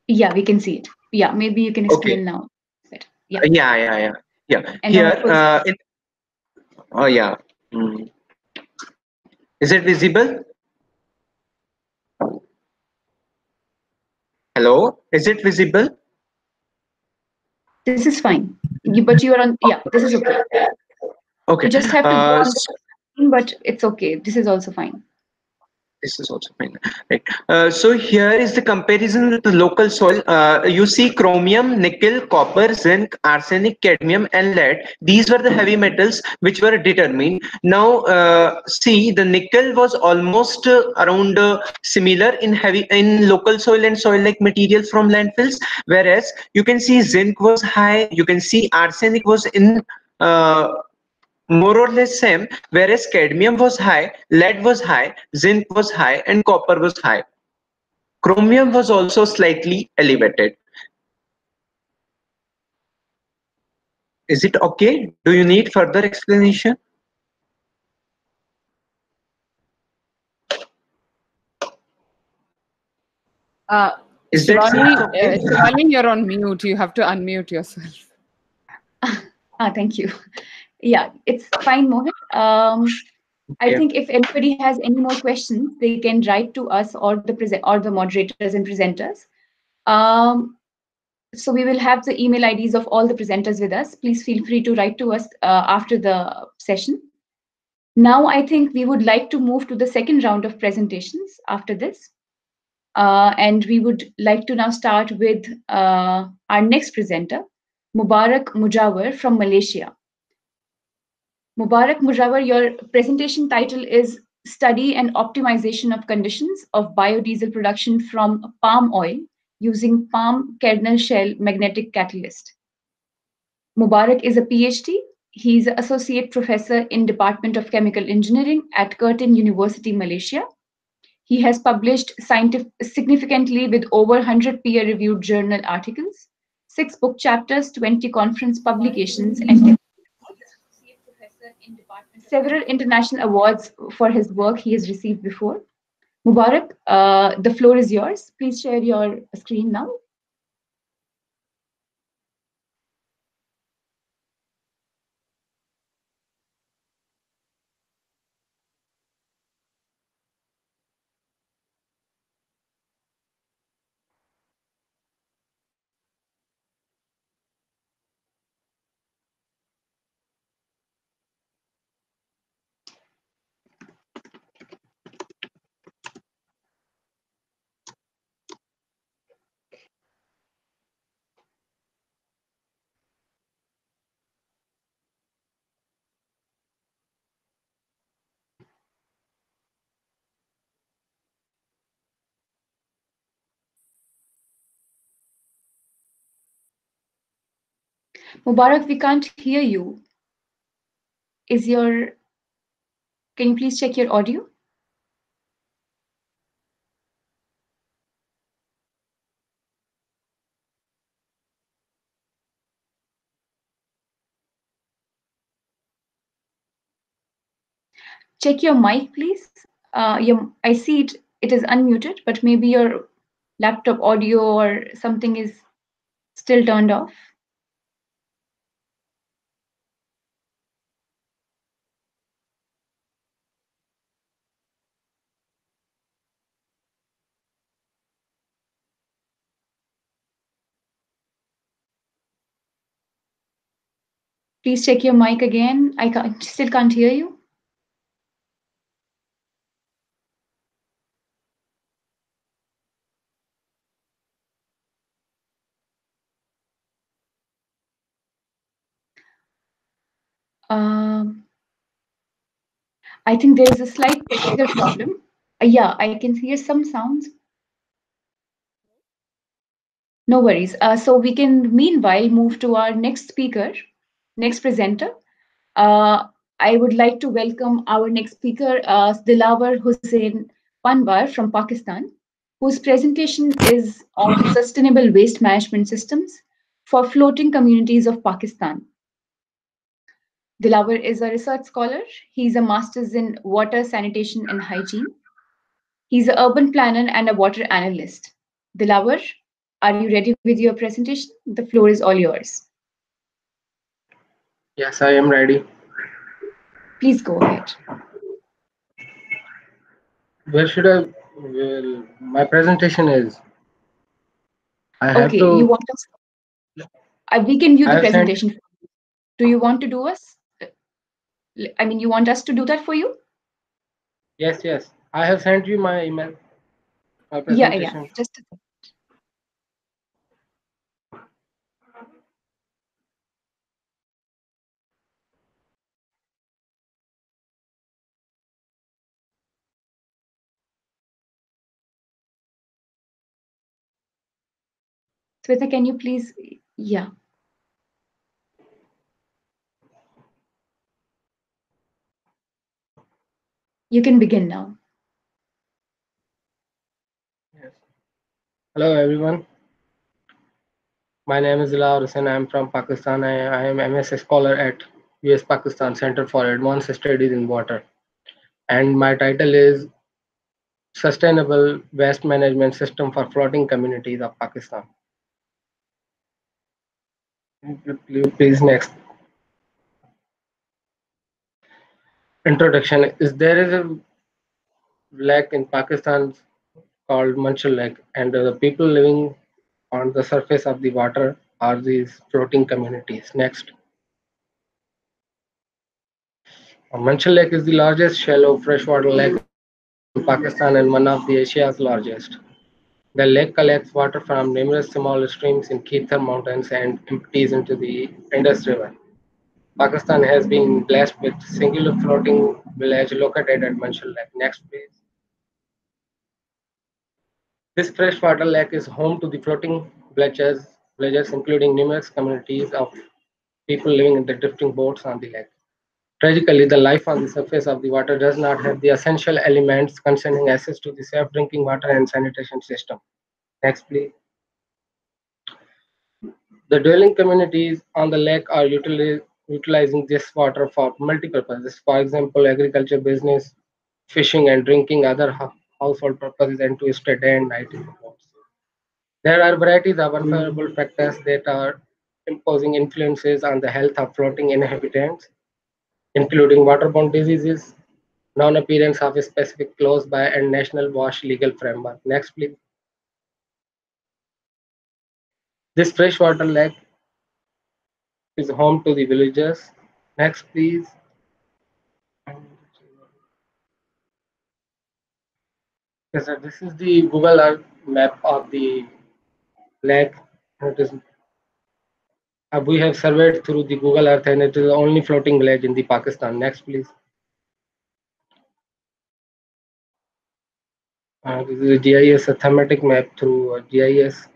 Speaker 4: Yeah, we can see it. Yeah, maybe you can
Speaker 8: Okay.
Speaker 4: explain now. better. Yeah.
Speaker 8: Uh, Yeah, yeah, yeah, yeah.
Speaker 4: And
Speaker 8: Here,
Speaker 4: then, of course-
Speaker 8: uh, in, oh yeah. Mm. Is it visible? Hello, is it visible?
Speaker 4: This is fine. You, but you are on, yeah, this is okay.
Speaker 8: Okay.
Speaker 4: You just have to go
Speaker 8: uh,
Speaker 4: on the screen, but it's okay. This is also fine.
Speaker 8: This is also fine right? Uh, so here is the comparison with the local soil. Uh, you see chromium nickel copper zinc arsenic cadmium and lead. These were the heavy metals which were determined. Now uh, see the nickel was almost uh, around uh, similar in heavy in local soil and soil like material from landfills whereas you can see zinc was high you can see arsenic was in uh, more or less same whereas cadmium was high lead was high zinc was high and copper was high chromium was also slightly elevated is it okay do you need further explanation
Speaker 1: Uh,
Speaker 8: is that
Speaker 1: Shivani,
Speaker 8: okay?
Speaker 1: uh, Shivani, you're on mute. You have to unmute yourself.
Speaker 4: Ah, thank you. Yeah, it's fine, Mohit. Um, I
Speaker 8: Okay.
Speaker 4: think if anybody has any more questions, they can write to us or the present or the moderators and presenters. Um, so we will have the email IDs of all the presenters with us. Please feel free to write to us uh, after the session. Now I think we would like to move to the second round of presentations after this. Uh, and we would like to now start with uh, our next presenter, Mubarak Mujawar from Malaysia. Mubarak Mujawar, your presentation title is Study and Optimization of Conditions of Biodiesel Production from Palm Oil using Palm Kernel Shell Magnetic Catalyst. Mubarak is a PhD. He's an associate professor in Department of Chemical Engineering at Curtin University, Malaysia. He has published scientific, significantly with over 100 peer-reviewed journal articles, six book chapters, 20 conference publications, and several international awards for his work he has received before. Mubarak, uh, the floor is yours. Please share your screen now. Mubarak, we can't hear you. Is your, can you please check your audio? Check your mic, please. Uh, your, I see it, it is unmuted, but maybe your laptop audio or something is still turned off. Please check your mic again. I can't, still can't hear you. Um, I think there is a slight technical problem. Uh, yeah, I can hear some sounds. No worries. Uh, so we can meanwhile move to our next speaker, next presenter. Uh, I would like to welcome our next speaker, uh, Dilawar Hussain Panwar from Pakistan, whose presentation is on sustainable waste management systems for floating communities of Pakistan. Dilawar is a research scholar. He's a master's in water, sanitation, and hygiene. He's an urban planner and a water analyst. Dilawar, are you ready with your presentation? The floor is all yours.
Speaker 9: Yes, I am ready.
Speaker 4: Please go ahead.
Speaker 9: Where should I? Well, my presentation is. I have
Speaker 4: Okay,
Speaker 9: to.
Speaker 4: you want us? Uh, we can view
Speaker 9: I
Speaker 4: the
Speaker 9: sent-
Speaker 4: presentation. Do you want to do us? I mean, you want us to do that for you?
Speaker 9: Yes, yes. I have sent you my email. My
Speaker 4: Yeah,
Speaker 9: presentation.
Speaker 4: yeah. Just a Sweta, can you please? Yeah. You can begin now.
Speaker 9: Yes. Hello, everyone. My name is Zila Hussain. I am from Pakistan. I, I am MS scholar at US Pakistan Center for Advanced Studies in Water. And my title is Sustainable Waste Management System for Floating Communities of Pakistan. Please next. Introduction is there is a lake in Pakistan called Manchar Lake, and the people living on the surface of the water are these floating communities. Next. Manchar Lake is the largest shallow freshwater lake in Pakistan and one of the Asia's largest. The lake collects water from numerous small streams in Kirthar Mountains and empties into the Indus River. Pakistan has been blessed with singular floating village located at Manchar Lake. Next, please. This freshwater lake is home to the floating villages, villages including numerous communities of people living in the drifting boats on the lake. Tragically, the life on the surface of the water does not have the essential elements concerning access to the safe drinking water and sanitation system. Next, please. The dwelling communities on the lake are utili- utilizing this water for multiple purposes. For example, agriculture, business, fishing, and drinking, other household purposes, and to stay day and night. There are varieties of unfavorable factors that are imposing influences on the health of floating inhabitants, including waterborne diseases, non-appearance of a specific clause by and national wash legal framework. Next, please. This freshwater lake is home to the villagers. Next, please. Yes, sir. This is the Google Earth map of the lake. It is, we have surveyed through the Google Earth, and it is the only floating village in the Pakistan. Next, please. Uh, this is a GIS, a thematic map through uh, GIS.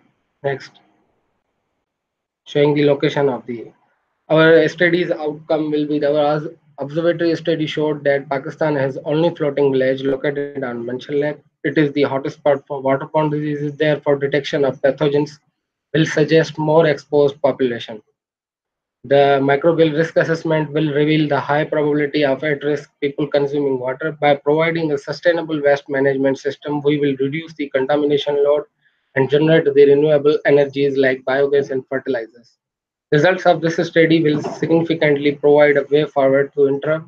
Speaker 9: Next, showing the location of the. Our study's outcome will be the our observatory study showed that Pakistan has only floating village located on Manchar Lake. It is the hottest spot for water waterborne diseases. Therefore, detection of pathogens will suggest more exposed population. The microbial risk assessment will reveal the high probability of at-risk people consuming water. By providing a sustainable waste management system, we will reduce the contamination load and generate the renewable energies like biogas and fertilizers. Results of this study will significantly provide a way forward to intra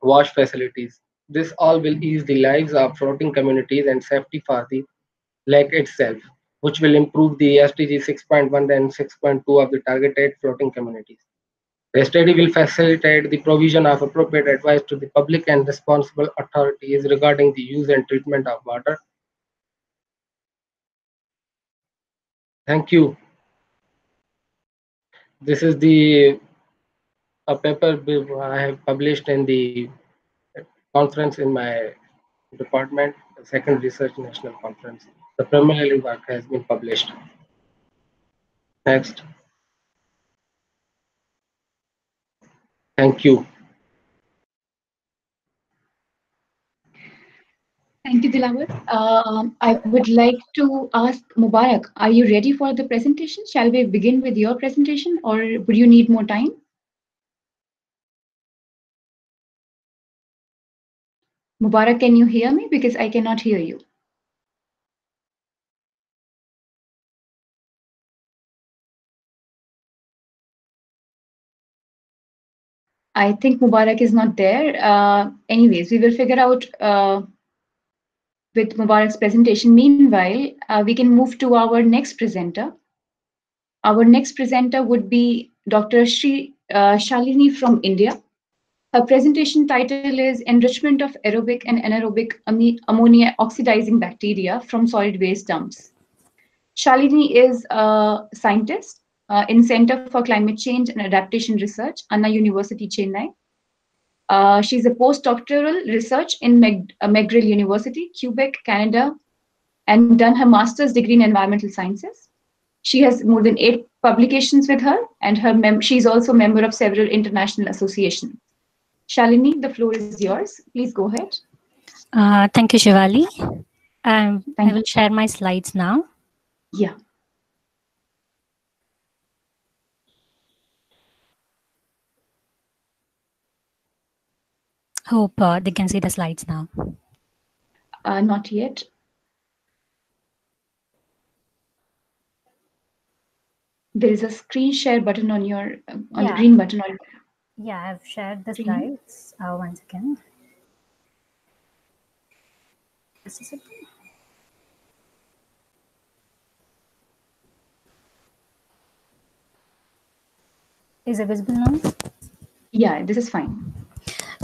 Speaker 9: wash facilities. This all will ease the lives of floating communities and safety for the lake itself, which will improve the SDG 6.1 and 6.2 of the targeted floating communities. The study will facilitate the provision of appropriate advice to the public and responsible authorities regarding the use and treatment of water. Thank you. This is the a paper I have published in the conference in my department, the second research national conference. The preliminary work has been published. Next. Thank you.
Speaker 4: Thank you, Dilawar. Um, I would like to ask Mubarak, are you ready for the presentation? Shall we begin with your presentation or would you need more time? Mubarak, can you hear me? Because I cannot hear you. I think Mubarak is not there. Uh, anyways, we will figure out uh, with Mubarak's presentation. Meanwhile, uh, we can move to our next presenter. Our next presenter would be Dr. Sri uh, Shalini from India. Her presentation title is Enrichment of Aerobic and Anaerobic Ammonia Oxidizing Bacteria from Solid Waste Dumps. Shalini is a scientist uh, in Center for Climate Change and Adaptation Research, Anna University, Chennai. Uh, she's a postdoctoral research in Meg uh, McGill University, Quebec, Canada, and done her master's degree in environmental sciences. She has more than eight publications with her, and her mem- she's also a member of several international associations. Shalini, the floor is yours. Please go ahead.
Speaker 10: Uh, thank you, Shivali. Um, I will share my slides now.
Speaker 4: Yeah.
Speaker 10: Hope uh, they can see the slides now.
Speaker 4: Uh, not yet. There is a screen share button on your uh, on
Speaker 10: Yeah.
Speaker 4: the green button on
Speaker 10: Yeah, I've shared the
Speaker 4: Green.
Speaker 10: slides. Uh, one second. Just a second. Is it visible now?
Speaker 4: Yeah, this is fine.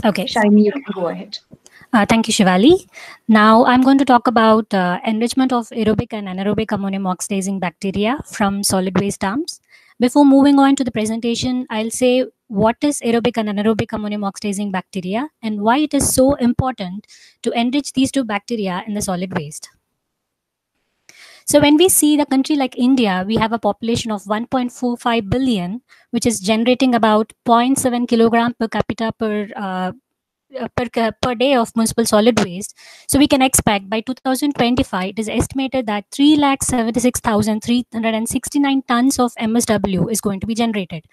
Speaker 10: Okay.
Speaker 4: Shalini, you can go ahead.
Speaker 10: Uh, thank you, Shivali. Now I'm going to talk about uh, enrichment of aerobic and anaerobic ammonium oxidizing bacteria from solid waste dumps. Before moving on to the presentation, I'll say what is aerobic and anaerobic ammonium oxidizing bacteria and why it is so important to enrich these two bacteria in the solid waste. So when we see the country like India, we have a population of 1.45 billion, which is generating about 0.7 kilogram per capita per uh, per, per day of municipal solid waste. So we can expect by 2025, it is estimated that 3,76,369 tons of MSW is going to be generated.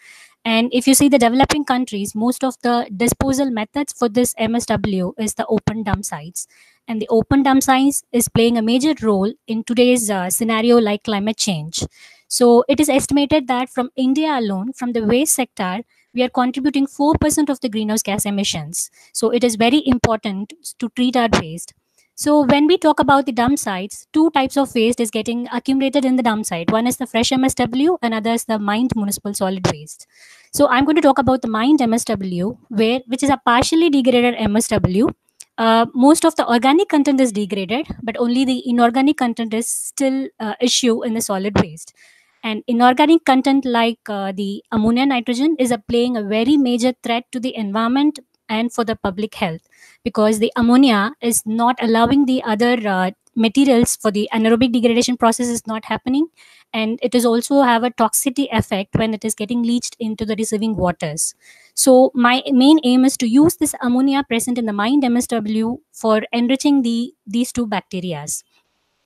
Speaker 10: And if you see the developing countries, most of the disposal methods for this MSW is the open dump sites. And the open dump sites is playing a major role in today's uh, scenario like climate change. So it is estimated that from India alone, from the waste sector, we are contributing 4% of the greenhouse gas emissions. So it is very important to treat our waste. So when we talk about the dump sites, two types of waste is getting accumulated in the dump site. One is the fresh MSW, another is the mined municipal solid waste. So I'm going to talk about the mined MSW, where which is a partially degraded MSW. Uh, most of the organic content is degraded, but only the inorganic content is still uh, issue in the solid waste and inorganic content like uh, the ammonia nitrogen is a playing a very major threat to the environment and for the public health because the ammonia is not allowing the other uh, materials for the anaerobic degradation process is not happening. And it is also have a toxicity effect when it is getting leached into the receiving waters. So my main aim is to use this ammonia present in the mined msw for enriching the these two bacterias.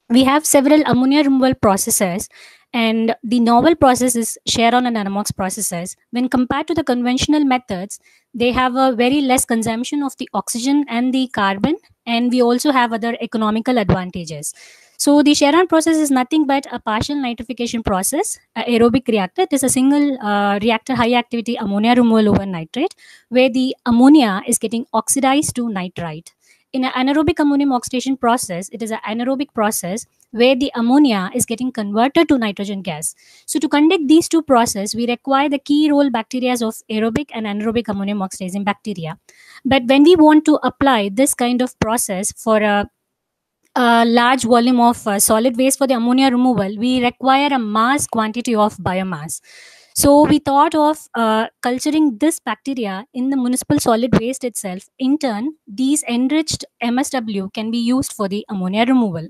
Speaker 10: We have several ammonia removal processes and the novel process is Sharon and Anammox processes. When compared to the conventional methods, they have a very less consumption of the oxygen and the carbon, and we also have other economical advantages. So the Sharon process is nothing but a partial nitrification process, aerobic reactor. It is a single uh, reactor high activity ammonia removal over nitrate, where the ammonia is getting oxidized to nitrite in an anaerobic ammonium oxidation process, it is an anaerobic process where the ammonia is getting converted to nitrogen gas. So to conduct these two processes, we require the key role bacteria of aerobic and anaerobic ammonium oxidizing bacteria. But when we want to apply this kind of process for a a large volume of uh, solid waste for the ammonia removal, we require a mass quantity of biomass. So we thought of uh, culturing this bacteria in the municipal solid waste itself. In turn, these enriched MSW can be used for the ammonia removal.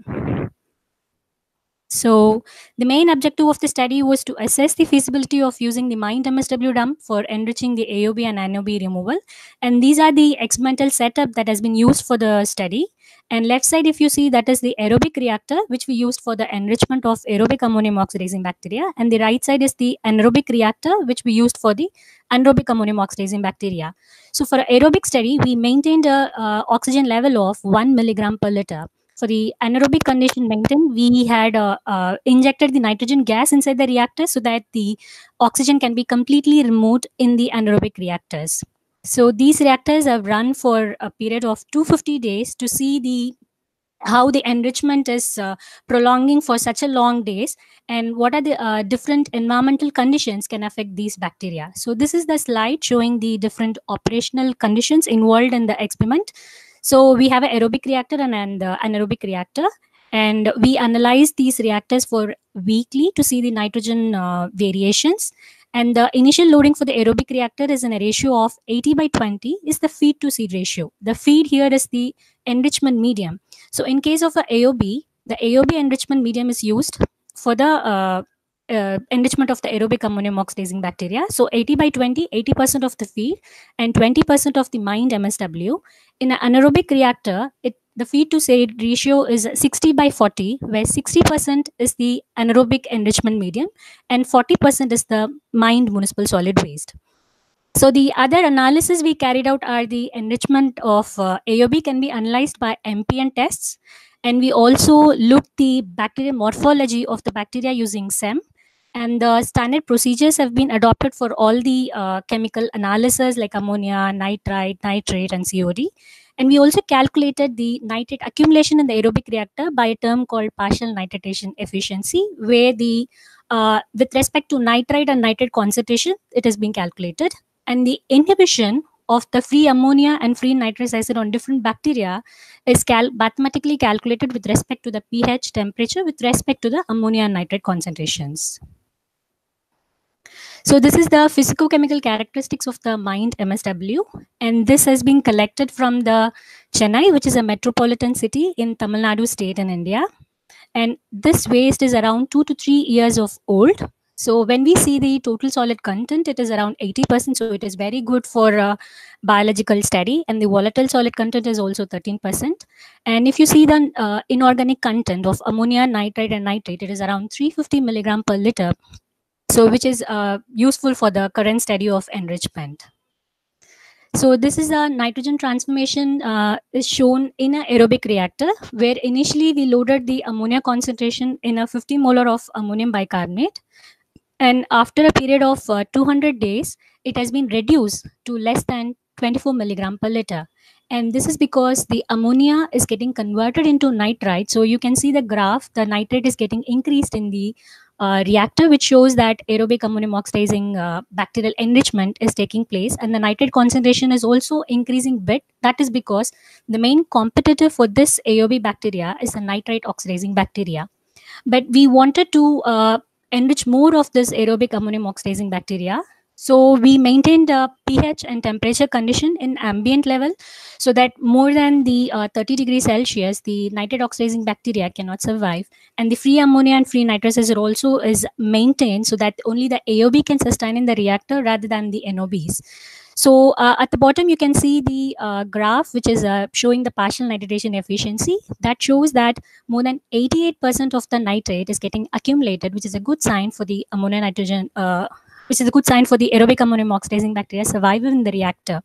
Speaker 10: So the main objective of the study was to assess the feasibility of using the mined MSW dump for enriching the AOB and NOB removal. And these are the experimental setup that has been used for the study. And left side, if you see, that is the aerobic reactor, which we used for the enrichment of aerobic ammonium oxidizing bacteria. And the right side is the anaerobic reactor, which we used for the anaerobic ammonium oxidizing bacteria. So for aerobic study, we maintained a uh, oxygen level of one milligram per liter. For the anaerobic condition maintained, we had uh, uh, injected the nitrogen gas inside the reactor so that the oxygen can be completely removed in the anaerobic reactors. So these reactors have run for a period of 250 days to see the how the enrichment is uh, prolonging for such a long days and what are the uh, different environmental conditions can affect these bacteria. So this is the slide showing the different operational conditions involved in the experiment so we have an aerobic reactor and an anaerobic reactor. And we analyze these reactors for weekly to see the nitrogen uh, variations. And the initial loading for the aerobic reactor is in a ratio of 80 by 20 is the feed to seed ratio. The feed here is the enrichment medium. So in case of a aob the aob enrichment medium is used for the uh, uh, enrichment of the aerobic ammonium oxidizing bacteria. So 80 by 20, 80% of the feed and 20% of the mined MSW. In an anaerobic reactor, it the feed to seed ratio is 60 by 40, where 60% is the anaerobic enrichment medium and 40% is the mined municipal solid waste. So the other analysis we carried out are the enrichment of uh, AOB can be analyzed by MPN tests. And we also looked the bacterial morphology of the bacteria using SEM. And the standard procedures have been adopted for all the uh, chemical analysis like ammonia, nitrite, nitrate, and COD. And we also calculated the nitrate accumulation in the aerobic reactor by a term called partial nitration efficiency, where the uh, with respect to nitrite and nitrate concentration, it is being calculated. And the inhibition of the free ammonia and free nitrous acid on different bacteria is cal mathematically calculated with respect to the pH temperature with respect to the ammonia and nitrate concentrations. So this is the physicochemical characteristics of the mined MSW. And this has been collected from the Chennai, which is a metropolitan city in Tamil Nadu state in India. And this waste is around two to three years of old. So when we see the total solid content, it is around 80%. So it is very good for uh, biological study. And the volatile solid content is also 13%. And if you see the uh, inorganic content of ammonia, nitrite, and nitrate, it is around 350 milligram per liter so which is uh, useful for the current study of enrichment. So this is a nitrogen transformation uh, is shown in an aerobic reactor where initially we loaded the ammonia concentration in a 50 molar of ammonium bicarbonate. And after a period of uh, 200 days, it has been reduced to less than 24 milligram per liter. And this is because the ammonia is getting converted into nitrite. So you can see the graph, the nitrate is getting increased in the reactor, which shows that aerobic ammonium oxidizing uh, bacterial enrichment is taking place, and the nitrate concentration is also increasing bit. That is because the main competitor for this AOB bacteria is the nitrate oxidizing bacteria. But we wanted to uh, enrich more of this aerobic ammonium oxidizing bacteria so we maintained a pH and temperature condition in ambient level so that more than the uh, 30 degrees Celsius, the nitrate oxidizing bacteria cannot survive. And the free ammonia and free nitrous acid also is maintained so that only the AOB can sustain in the reactor rather than the NOBs. So uh, at the bottom, you can see the uh, graph, which is uh, showing the partial nitration efficiency. That shows that more than 88% of the nitrate is getting accumulated, which is a good sign for the ammonia nitrogen uh, which is a good sign for the aerobic ammonium oxidizing bacteria survival in the reactor.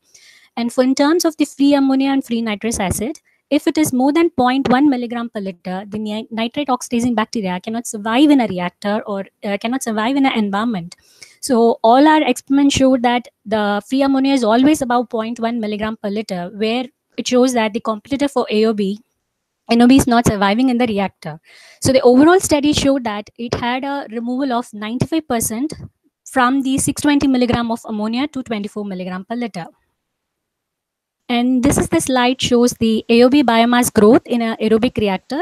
Speaker 10: And for in terms of the free ammonia and free nitrous acid, if it is more than 0.1 milligram per liter, the nitrate oxidizing bacteria cannot survive in a reactor or uh, cannot survive in an environment. So all our experiments showed that the free ammonia is always above 0.1 milligram per liter, where it shows that the competitor for AOB NOB is not surviving in the reactor. So the overall study showed that it had a removal of 95% from the 620 milligram of ammonia to 24 milligram per liter. And this is the slide shows the AOB biomass growth in an aerobic reactor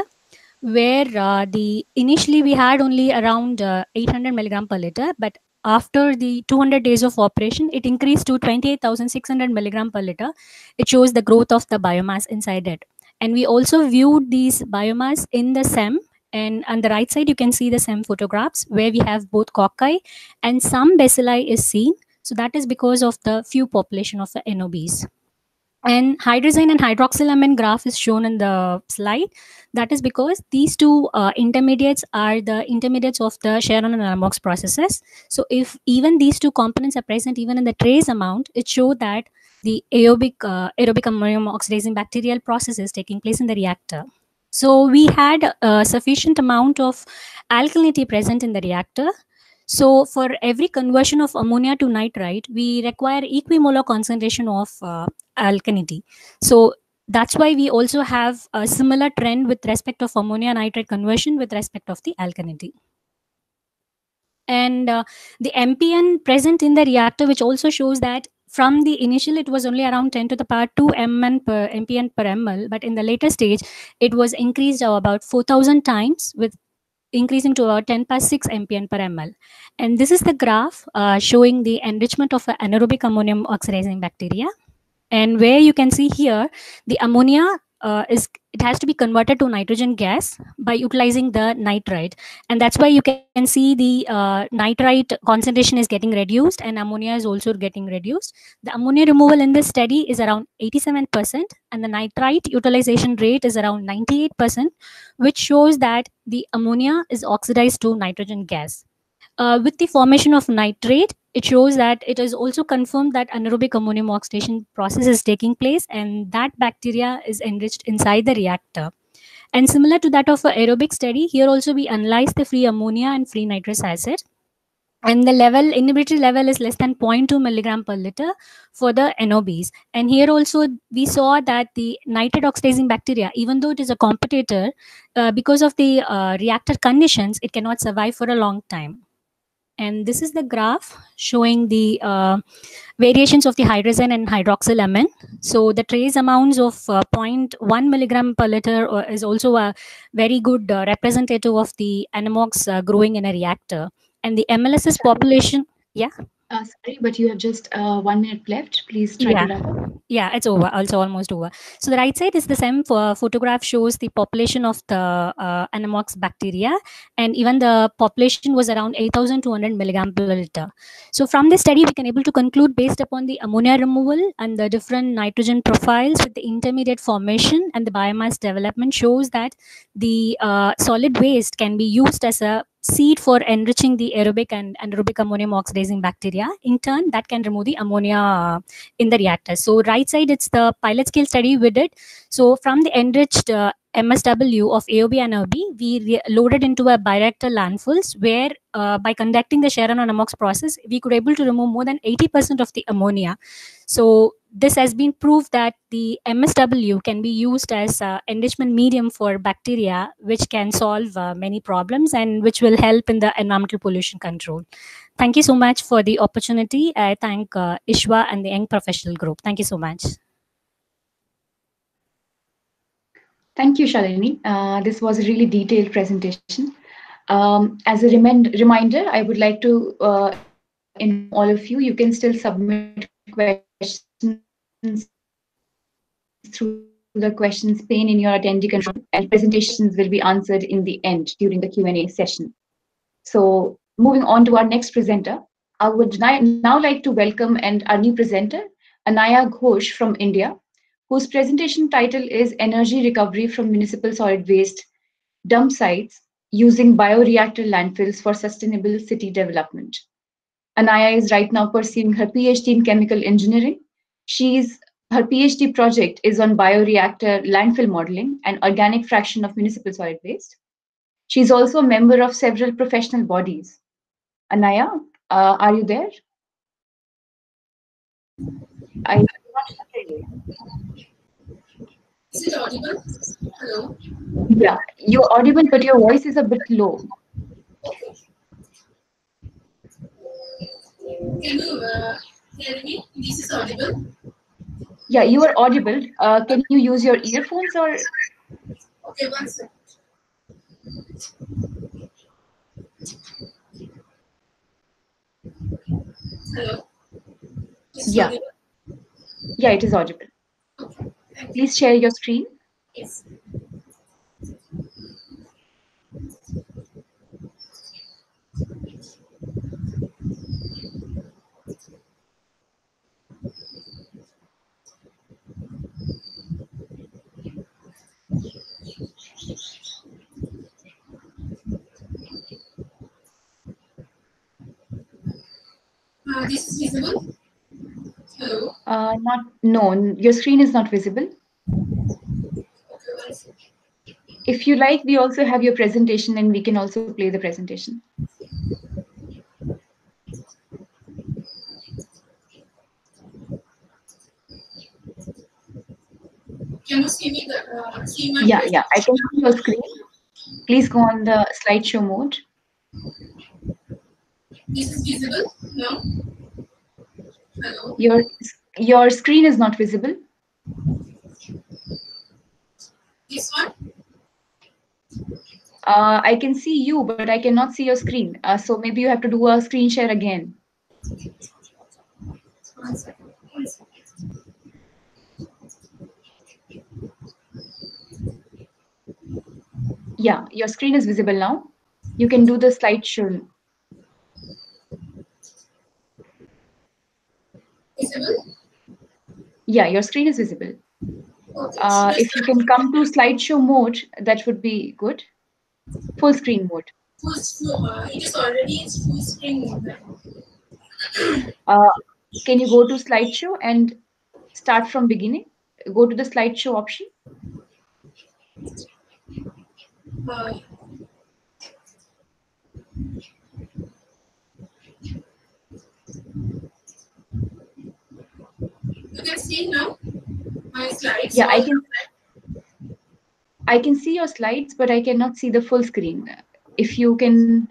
Speaker 10: where uh, the initially we had only around uh, 800 milligram per liter, but after the 200 days of operation, it increased to 28,600 milligram per liter. It shows the growth of the biomass inside it. And we also viewed these biomass in the SEM and on the right side, you can see the SEM photographs where we have both cocci and some bacilli is seen. So that is because of the few population of the NOBs. And hydrazine and hydroxylamine graph is shown in the slide. That is because these two uh, intermediates are the intermediates of the Sharon and Anammox processes. So if even these two components are present even in the trace amount, it shows that the aerobic, uh, aerobic ammonium oxidizing bacterial process is taking place in the reactor. So we had a sufficient amount of alkalinity present in the reactor. So for every conversion of ammonia to nitrite, we require equimolar concentration of uh, alkalinity. So that's why we also have a similar trend with respect of ammonia nitrate conversion with respect of the alkalinity and uh, the mpn present in the reactor which also shows that from the initial it was only around 10 to the power 2 mn per mpn per ml but in the later stage it was increased about 4000 times with increasing to about 10 power 6 mpn per ml and this is the graph uh, showing the enrichment of anaerobic ammonium oxidizing bacteria. And where you can see here the ammonia uh, is it has to be converted to nitrogen gas by utilizing the nitrite. And that's why you can see the uh, nitrite concentration is getting reduced and ammonia is also getting reduced. The ammonia removal in this study is around 87% and the nitrite utilization rate is around 98% which shows that the ammonia is oxidized to nitrogen gas. Uh, with the formation of nitrate it shows that it is also confirmed that anaerobic ammonium oxidation process is taking place and that bacteria is enriched inside the reactor. And similar to that of aerobic study, here also we analyze the free ammonia and free nitrous acid. And the level, inhibitory level is less than 0.2 milligram per liter for the NOBs. And here also we saw that the nitrate oxidizing bacteria, even though it is a competitor, uh, because of the uh, reactor conditions, it cannot survive for a long time and this is the graph showing the uh, variations of the hydrazine and hydroxylamine. So the trace amounts of uh, 0.1 milligram per liter uh, is also a very good uh, representative of the Anammox uh, growing in a reactor. And the MLSS population, yeah.
Speaker 4: Uh, sorry, but you have just uh, one minute left. Please try
Speaker 10: yeah.
Speaker 4: to wrap up.
Speaker 10: Yeah, it's over. Also almost over. So the right side is the same for photograph shows the population of the uh, Anammox bacteria, and even the population was around 8,200 milligram per liter. So from this study, we can able to conclude based upon the ammonia removal and the different nitrogen profiles with the intermediate formation and the biomass development shows that the uh, solid waste can be used as a seed for enriching the aerobic and anaerobic ammonium oxidizing bacteria. In turn, that can remove the ammonia uh, in the reactor. So right side, it's the pilot scale study we did. So from the enriched uh, MSW of AOB and OB, we loaded into a bioreactor landfills where uh, by conducting the Sharon and Anammox process, we could able to remove more than 80% of the ammonia. So this has been proved that the MSW can be used as enrichment medium for bacteria, which can solve uh, many problems and which will help in the environmental pollution control. Thank you so much for the opportunity. I thank uh, ISWA and the Young Professional Group. Thank you so much.
Speaker 4: Thank you, Shalini. Uh, this was a really detailed presentation. Um, as a remind, reminder, I would like to uh, in all of you, you can still submit questions through the questions pane in your attendee control and presentations will be answered in the end during the Q&A session. So moving on to our next presenter, I would now like to welcome and our new presenter, Anaya Ghosh from India, whose presentation title is Energy Recovery from Municipal Solid Waste Dump Sites Using Bioreactor Landfills for Sustainable City Development. Anaya is right now pursuing her PhD in chemical engineering. She's her PhD project is on bioreactor landfill modeling and organic fraction of municipal solid waste. She's also a member of several professional bodies. Anaya, uh, are you there? I
Speaker 11: Is it audible? Hello.
Speaker 4: Yeah, you're audible, but your voice is a bit low.
Speaker 11: Can you uh, hear me? This is audible.
Speaker 4: Yeah, you are audible. Uh, can you use your earphones or?
Speaker 11: Okay, one second. Hello.
Speaker 4: Yeah.
Speaker 11: audible?
Speaker 4: Yeah, it is audible. Please share your screen.
Speaker 11: Yes. Uh, this is visible.
Speaker 4: Uh, not no, your screen is not visible.
Speaker 11: Okay, one second.
Speaker 4: If you like, we also have your presentation, and we can also play the presentation.
Speaker 11: Can you see me the, uh, see my
Speaker 4: Yeah, yeah, I can see your screen. Please go on the slideshow mode.
Speaker 11: This is visible now. Hello.
Speaker 4: Your your screen is not visible.
Speaker 11: This one.
Speaker 4: Uh, I can see you, but I cannot see your screen. Uh, so maybe you have to do a screen share again.
Speaker 11: One second. One second.
Speaker 4: Yeah, your screen is visible now. You can do the slideshow.
Speaker 11: Visible.
Speaker 4: Yeah, your screen is visible. Uh, if you can come to slideshow mode, that would be good. Full screen mode.
Speaker 11: full, full, uh, it is already in full screen mode.
Speaker 4: Uh, can you go to slideshow and start from beginning? Go to the slideshow option.
Speaker 11: Uh, you can see now my slides.
Speaker 4: Yeah, I can. I can see your slides, but I cannot see the full screen. If you can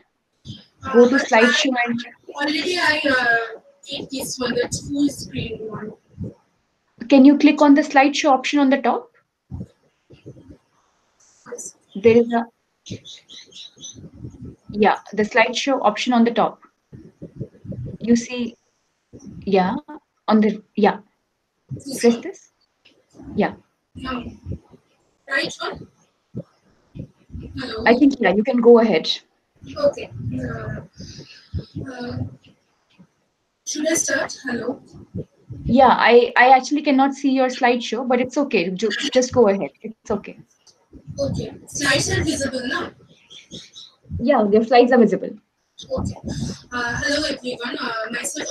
Speaker 4: go to
Speaker 11: Uh,
Speaker 4: slideshow and
Speaker 11: Already I uh, did this one, the full screen one.
Speaker 4: can you click on the slideshow option on the top? There is a yeah, the slideshow option on the top. You see, yeah, on the yeah.
Speaker 11: This
Speaker 4: Press this. Yeah,
Speaker 11: Right one? Hello.
Speaker 4: I think yeah, you can go ahead.
Speaker 11: Okay. Uh, uh, should I start? Hello.
Speaker 4: Yeah, I I actually cannot see your slideshow, but it's okay. Ju- Just go ahead. It's okay.
Speaker 11: Okay. Slides are visible now.
Speaker 4: Yeah, your slides are visible.
Speaker 11: Okay. Uh, hello everyone. Uh, myself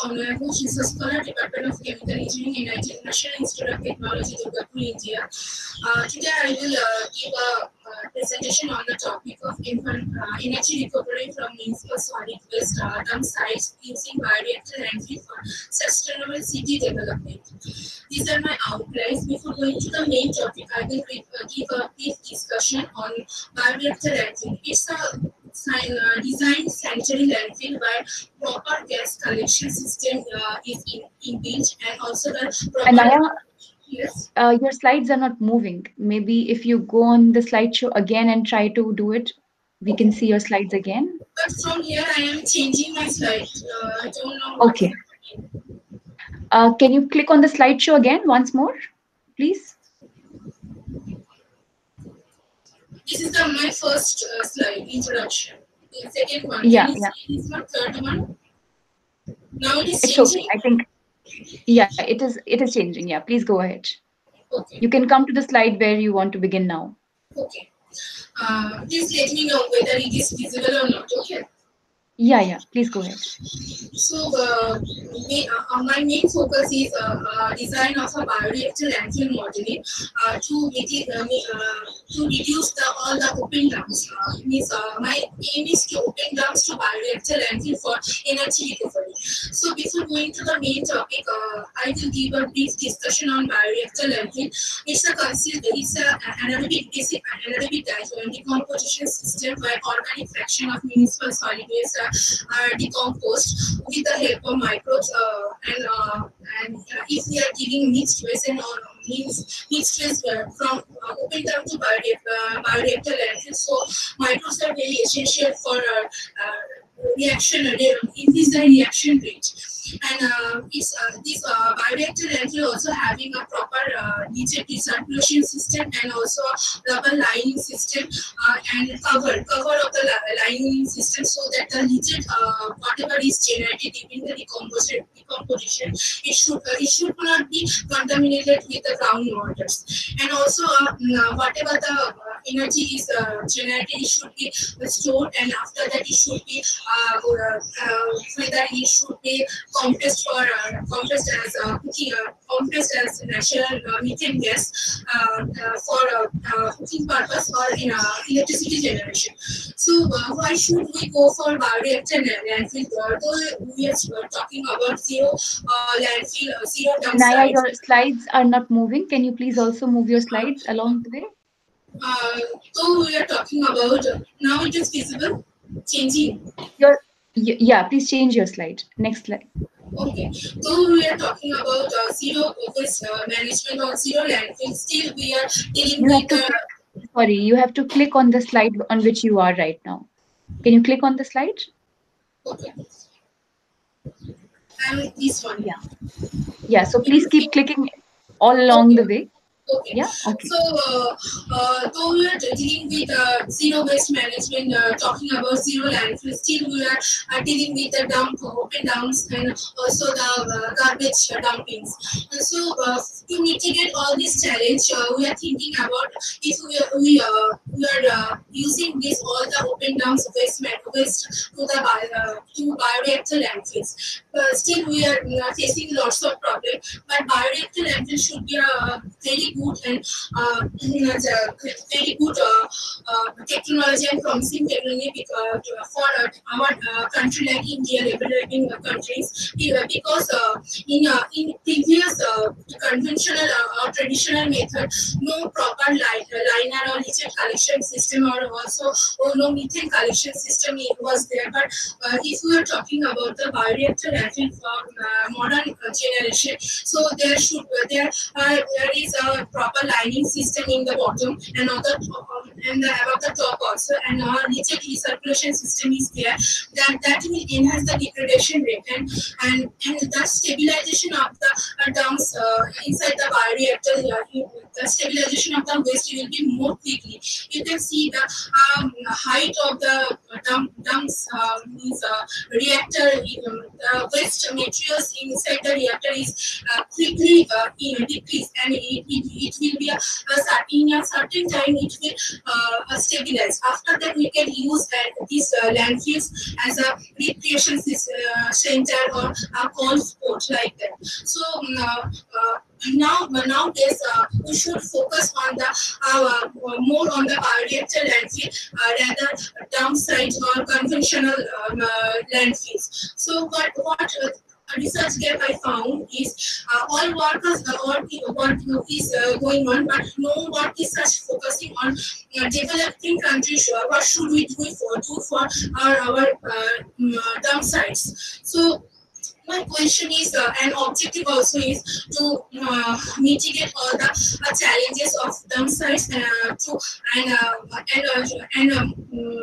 Speaker 11: is a scholar Department of Chemical Engineering in IIT National Institute of Technology, Durgapur, India. Uh, today I will uh, give a uh, presentation on the topic of uh, energy recovery from municipal solid waste uh, dump sites using bioreactor entry for sustainable city development. These are my outlines. Before going to the main topic, I will give, a brief discussion on bioreactor entry. It's a uh, design sanitary landfill where proper gas collection system uh, is in, inbuilt and also the proper
Speaker 4: Anaya,
Speaker 11: yes
Speaker 4: uh, your slides are not moving. Maybe if you go on the slideshow again and try to do it, we can see your slides again.
Speaker 11: but from here I am changing my slide uh, I don't know
Speaker 4: Okay. Uh, can you click on the slideshow again once more, please?
Speaker 11: This is the my first uh, slide introduction the second one
Speaker 4: Yeah, yeah.
Speaker 11: this one third one now it is
Speaker 4: It's
Speaker 11: changing
Speaker 4: okay. I think. Yeah, it is. It is changing. Yeah, please go ahead.
Speaker 11: okay
Speaker 4: You can come to the slide where you want to begin now.
Speaker 11: okay uh, please let me know whether it is visible or not okay
Speaker 4: Yeah, yeah. Please go ahead.
Speaker 11: So, uh, main, uh, my main focus is uh, uh, design of a bioreactor landfill modeling uh, to uh, uh, to reduce the all the open dumps. Uh, means uh, my aim is to open dumps to bioreactor landfill for energy recovery. So, before going to the main topic, uh, I will give a brief discussion on bioreactor landfill. It's a consist it's a anaerobic basic anaerobic decomposition system where organic fraction of municipal solid waste are, decomposed with the help of microbes uh, and uh, and if we are giving and uh, means mixed waste uh, from open term to bioreactor landfill. So microbes are very essential for reaction uh, increase the reaction rate. And uh, it's, uh, this uh, bioreactor landfill also having a proper uh, recirculation system and also rubber lining system uh, and cover cover of the lining system so that the leachate uh, whatever is generated during the decomposition decomposition it should uh, it should not be contaminated with the groundwaters. And also whatever the energy is uh, generated it should be stored and after that it should be uh, uh, uh, whether it should be compressed for uh, compressed as uh, cooking uh, compressed as natural uh, methane gas uh, uh, for cooking purpose or in uh, electricity generation. So uh, why should we go for bioreactor landfill? Although we are talking about zero uh, landfill, uh, zero
Speaker 4: Naya, your slides are not moving. Can you please also move your slides along the way?
Speaker 11: Uh, so we are talking about now it is visible changing.
Speaker 4: Your yeah, please change your slide. Next slide.
Speaker 11: Okay, so we are talking about uh, zero waste uh, management or zero landfill. Still, we are dealing
Speaker 4: You
Speaker 11: with. Uh,
Speaker 4: sorry, you have to click on the slide on which you are right now. Can you click on the slide?
Speaker 11: okay. And this one.
Speaker 4: Yeah. Yeah. So please keep clicking all along the way.
Speaker 11: Okay.
Speaker 4: Yeah. Okay.
Speaker 11: So, uh, uh, though we are dealing with uh, zero waste management, uh, talking about zero landfill, still we are uh, dealing with the dump, open dumps, and also the uh, garbage dumpings. And so, uh, to mitigate all this challenge, uh, we are thinking about if we are, we, uh, we are uh, using this all the open dumps waste waste to the bio, uh, to bioreactor landfills. Uh, still, we are uh, facing lots of problems, but bioreactor landfill should be a very good and uh, uh, very good uh, uh, technology and promising technology uh, for uh, our uh, country like India, developing uh, countries, uh, because uh, in uh, in previous uh, conventional uh, or traditional method, no proper line, liner or leachate collection system or also or no methane collection system was there. But uh, if we are talking about the bioreactor for uh, modern uh, generation, so there should uh, there uh, there is a proper lining system in the bottom and on the top, um, and the, above the top also, and our leachate recirculation system is there. That that will enhance the degradation rate and and and the stabilization of the uh, dumps uh, inside the bioreactor. Uh, the stabilization of the waste will be more quickly. You can see the um, height of the dump, dumps uh, means uh, reactor. Um, the waste materials inside the reactor is uh, quickly uh, in decrease, and it, it, it will be a, a certain in a certain time it will uh, stabilize. After that, we can use uh, these uh, landfills as a recreation uh, center or a cold sport like that. So um, uh, uh, now nowadays uh, we should focus on the uh, more on the bioreactor landfill uh, rather sites or conventional um, uh, landfills. So what what research gap I found is uh, all workers uh, work, work is uh, going on, but no work is such focusing on uh, developing countries. Uh, what should we do for do for our our uh, mm, sites? So my question is, uh, and objective also is to uh, mitigate all the uh, challenges of themselves uh, to and uh, and uh, and um,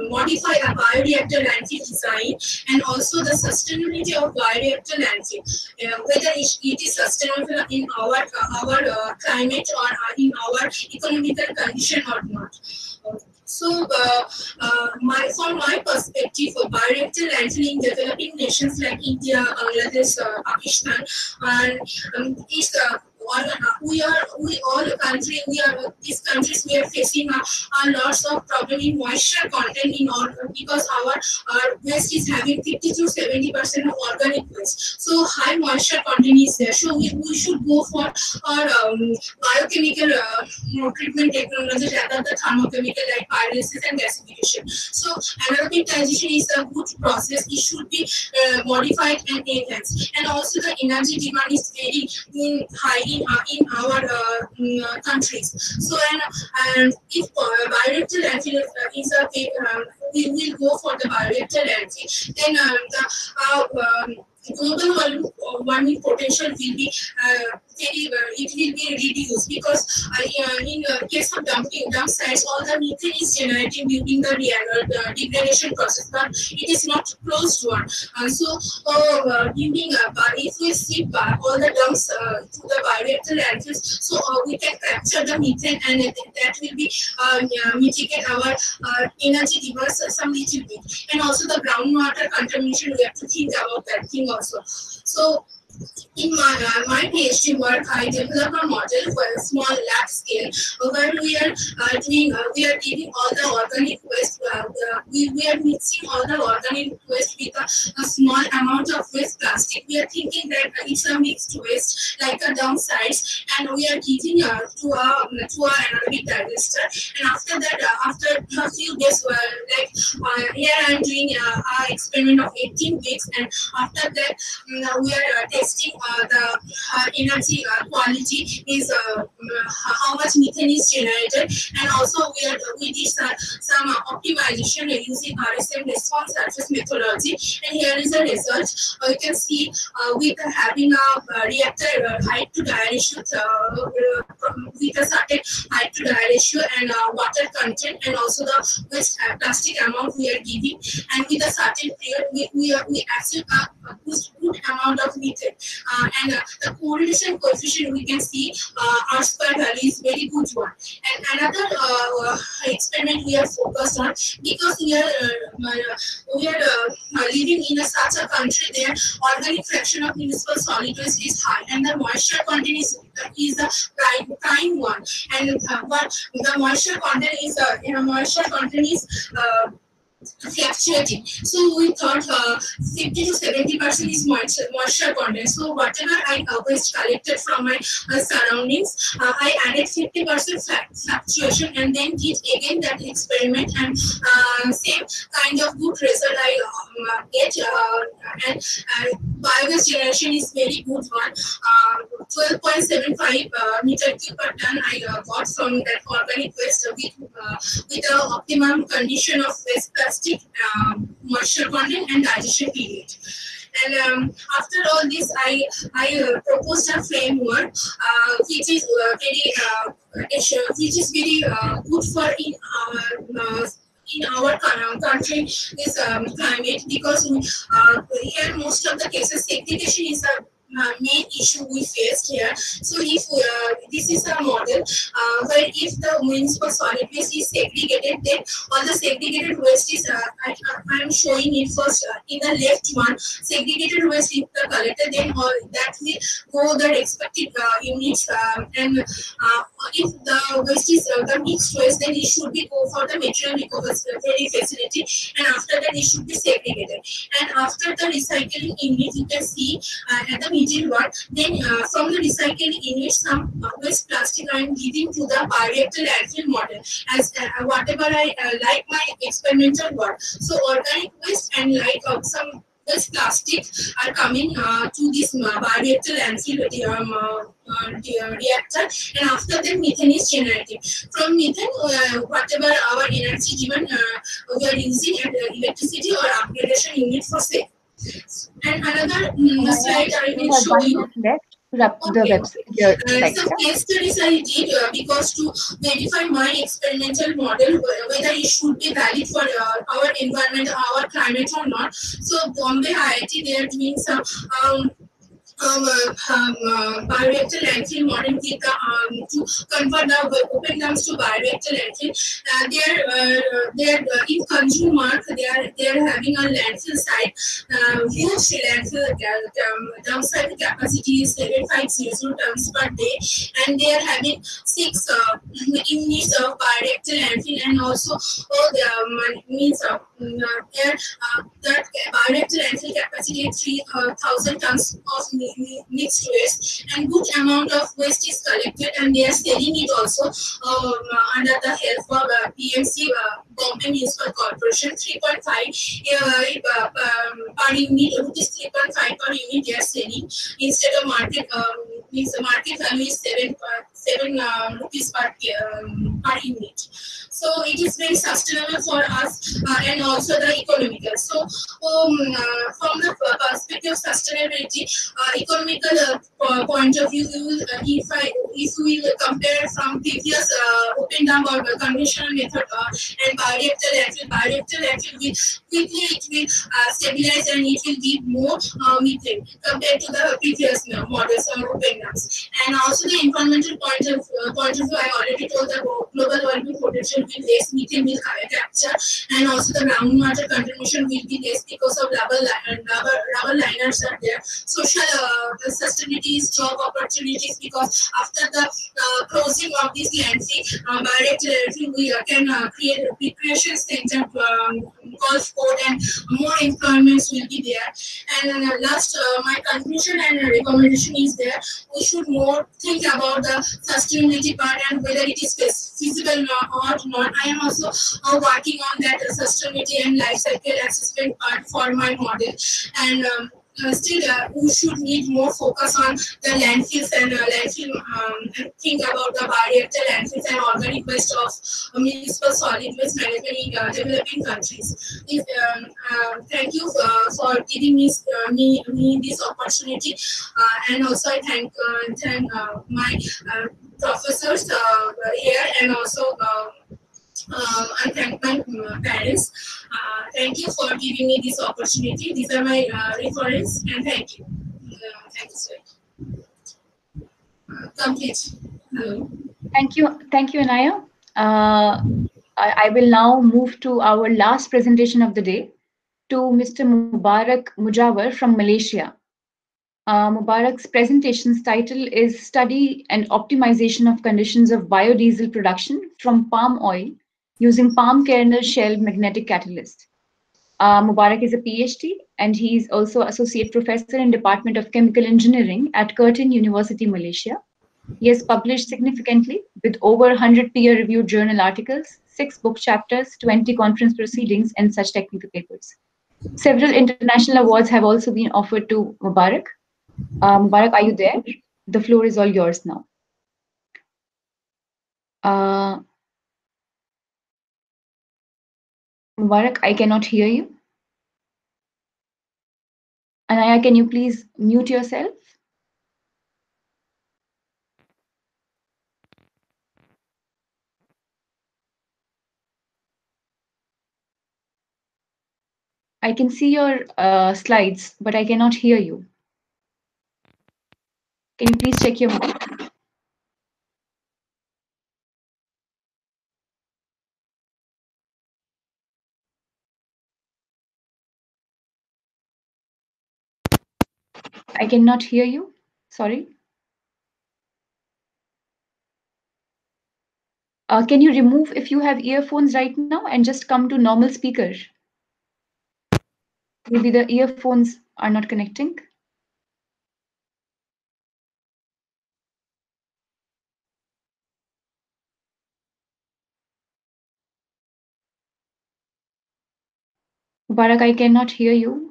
Speaker 11: modify a bioreactor landfill design and also the sustainability of bioreactor landfill, uh, whether it, is sustainable in our our climate or in our economical condition or not. So, uh, uh, my, from my perspective, landfill in developing nations like India, Bangladesh, uh, Pakistan, and um, is we are we all country we are these countries we are facing uh, uh, lots of problem in moisture content in all because our our waste is having 50 to 70 percent of organic waste. So high moisture content is there. So we, we should go for our um, biochemical uh, treatment technology rather than thermochemical like pyrolysis and gasification. So anaerobic digestion is a good process. It should be uh, modified and enhanced. And also the energy demand is very in, high in, uh, in our uh, mm, uh, countries. So and, and if bioreactor landfill is, a um, we will go for the bioreactor landfill then um, the um, global warming potential will be uh, it will be reduced because uh, in uh, case of dumping dump sites all the methane is generated during the uh, degradation process but it is not closed one. Uh, so uh, uh, during uh, if we see uh, all the dumps uh, to the bioreactor landfills so uh, we can capture the methane and that will be yeah, mitigate our energy demands some little bit. And also the groundwater contamination we have to think about that thing also. So in my, uh, my PhD work, I developed a model for a small lab scale uh, where we are uh, doing, uh, we are taking all the organic waste, uh, uh, we, we are mixing all the organic waste with a, a small amount of waste plastic. We are thinking that uh, it's a mixed waste, like a downsides, and we are giving uh, to a to a anaerobic digester. And after that, uh, after a few days, uh, like here I am doing our experiment of 18 weeks, and after that um, we are testing uh, the uh, energy uh, quality is mm, how much methane is generated, and also we are we did some, optimization using RSM response surface methodology, and here is the result. you can see with having a reactor height to die ratio with a certain height to die ratio and water content and also the waste plastic amount we are giving. And with a certain period we, we, are, we actually a good amount of methane uh, and uh, the correlation coefficient we can see uh, R square value is very good one. And another uh, experiment we are focused on because we are we are living in a, such a country there organic fraction of municipal solid waste is high and the moisture content is is a prime, prime one. And uh, but the moisture content is uh, you know moisture content is uh, fluctuating. So we thought uh, 50 to 70 percent is moisture, moisture content. So whatever I uh, waste collected from my uh, surroundings, uh, I added 50 percent fluctuation and then did again that experiment and uh, same kind of good result I get. Uh, and biogas generation is very good one. 12.75 meter cube per ton I got from that organic waste with, with the optimum condition of waste plastic um, moisture content and digestion period. And um, after all this, I I uh, proposed a framework uh, which is uh, very which is very good for in in our country is um, climate because uh, here most of the cases segregation is a uh, main issue we faced here. So if uh, this is a model uh, where if the municipal solid waste is segregated, then all the segregated waste is, uh, I, am showing it first uh, in the left one, segregated waste is the collected, then all that will go the expected units um, and if the waste is the mixed waste, then it should be go for the material recovery facility and after that it should be segregated. And after the recycling unit, you can see at the Then uh, from the recycled unit, some waste plastic I am giving to the bioreactor landfill model as uh, whatever I uh, like my experimental work. So organic waste and like uh, some waste plastic are coming uh, to this uh, bioreactor landfill um, uh, uh, reactor and after that methane is generated. From methane, uh, whatever our energy given, uh, we are using electricity or upgradation unit for sale. And another mm, slide I will show you.
Speaker 4: Wrap
Speaker 11: okay.
Speaker 4: the website.
Speaker 11: Uh, some case studies I did uh, because to verify my experimental model whether it should be valid for uh, our environment, our climate or not. So Bombay IIT they are doing some um, um, um, uh, bioreactor landfill model um, to convert the open dumps to bioreactor landfill. Uh, they're uh, they're uh, in consumer they are they're having a landfill site, uh, huge landfill um, dump site capacity is 7500 tons per day, and they are having six uh, units of bioreactor landfill and also all the um, means of uh, their uh, that bioreactor landfill capacity is 3000 tons of mixed waste and good amount of waste is collected and they are selling it also um, under the help of uh, BMC uh, Bombay Municipal Corporation. 3.5 uh, um, per unit rupees 3.5 per unit they are selling. Instead of market um, means the market value is 7 per, 7 uh, rupees per, um, per unit so it is very sustainable for us uh, and also the economical so um, uh, from the perspective of sustainability uh, economical uh, point of view, uh, if I if we compare from previous open dump or conventional method and bioreactor landfill, bioreactor landfill will quickly it will stabilize and it will give more methane compared to the previous models or open dumps. And also the environmental point of point of view, I already told the global warming potential will less methane will capture, and also the groundwater contribution will be less because of rubber, rubber, rubber liners are there. Social uh, the sustainability job opportunities because after the uh, closing of this landfill, uh, we uh, can uh, create a recreation center um, Gulf Port and more employments will be there. And uh, last, uh, my conclusion and recommendation is there, we should more think about the sustainability part and whether it is feasible or not. I am also uh, working on that sustainability and life cycle assessment part for my model. And um, uh, still uh, we should need more focus on the landfills and uh, landfill um, think about the barrier bioreactor landfills and organic waste of uh, municipal solid waste management in uh, developing countries. If, um, uh, thank you for giving me, me, me this opportunity and also I thank, thank my professors here and also uh, I thank my parents. Uh, thank you for giving me this opportunity. These are my uh, reference and thank you. Uh, thank you, sir. Uh, complete.
Speaker 4: Thank you. Thank you, Anaya. Uh, I, I, will now move to our last presentation of the day to Mr. Mubarak Mujawar from Malaysia. Uh, Mubarak's presentation's title is Study and Optimization of Conditions of Biodiesel Production from Palm Oil using palm kernel shell magnetic catalyst. Uh, Mubarak is a PhD and he is also associate professor in Department of Chemical Engineering at Curtin University, Malaysia. He has published significantly with over 100 peer-reviewed journal articles, six book chapters, 20 conference proceedings, and such technical papers. Several international awards have also been offered to Mubarak. Uh, Mubarak, are you there? The floor is all yours now. Uh, Mubarak, I cannot hear you. Anaya, can you please mute yourself? I can see your uh, slides, but I cannot hear you. Can you please check your mic? I cannot hear you. Sorry. Uh, can you remove if you have earphones right now and just come to normal speaker? Maybe the earphones are not connecting. Barak, I cannot hear you.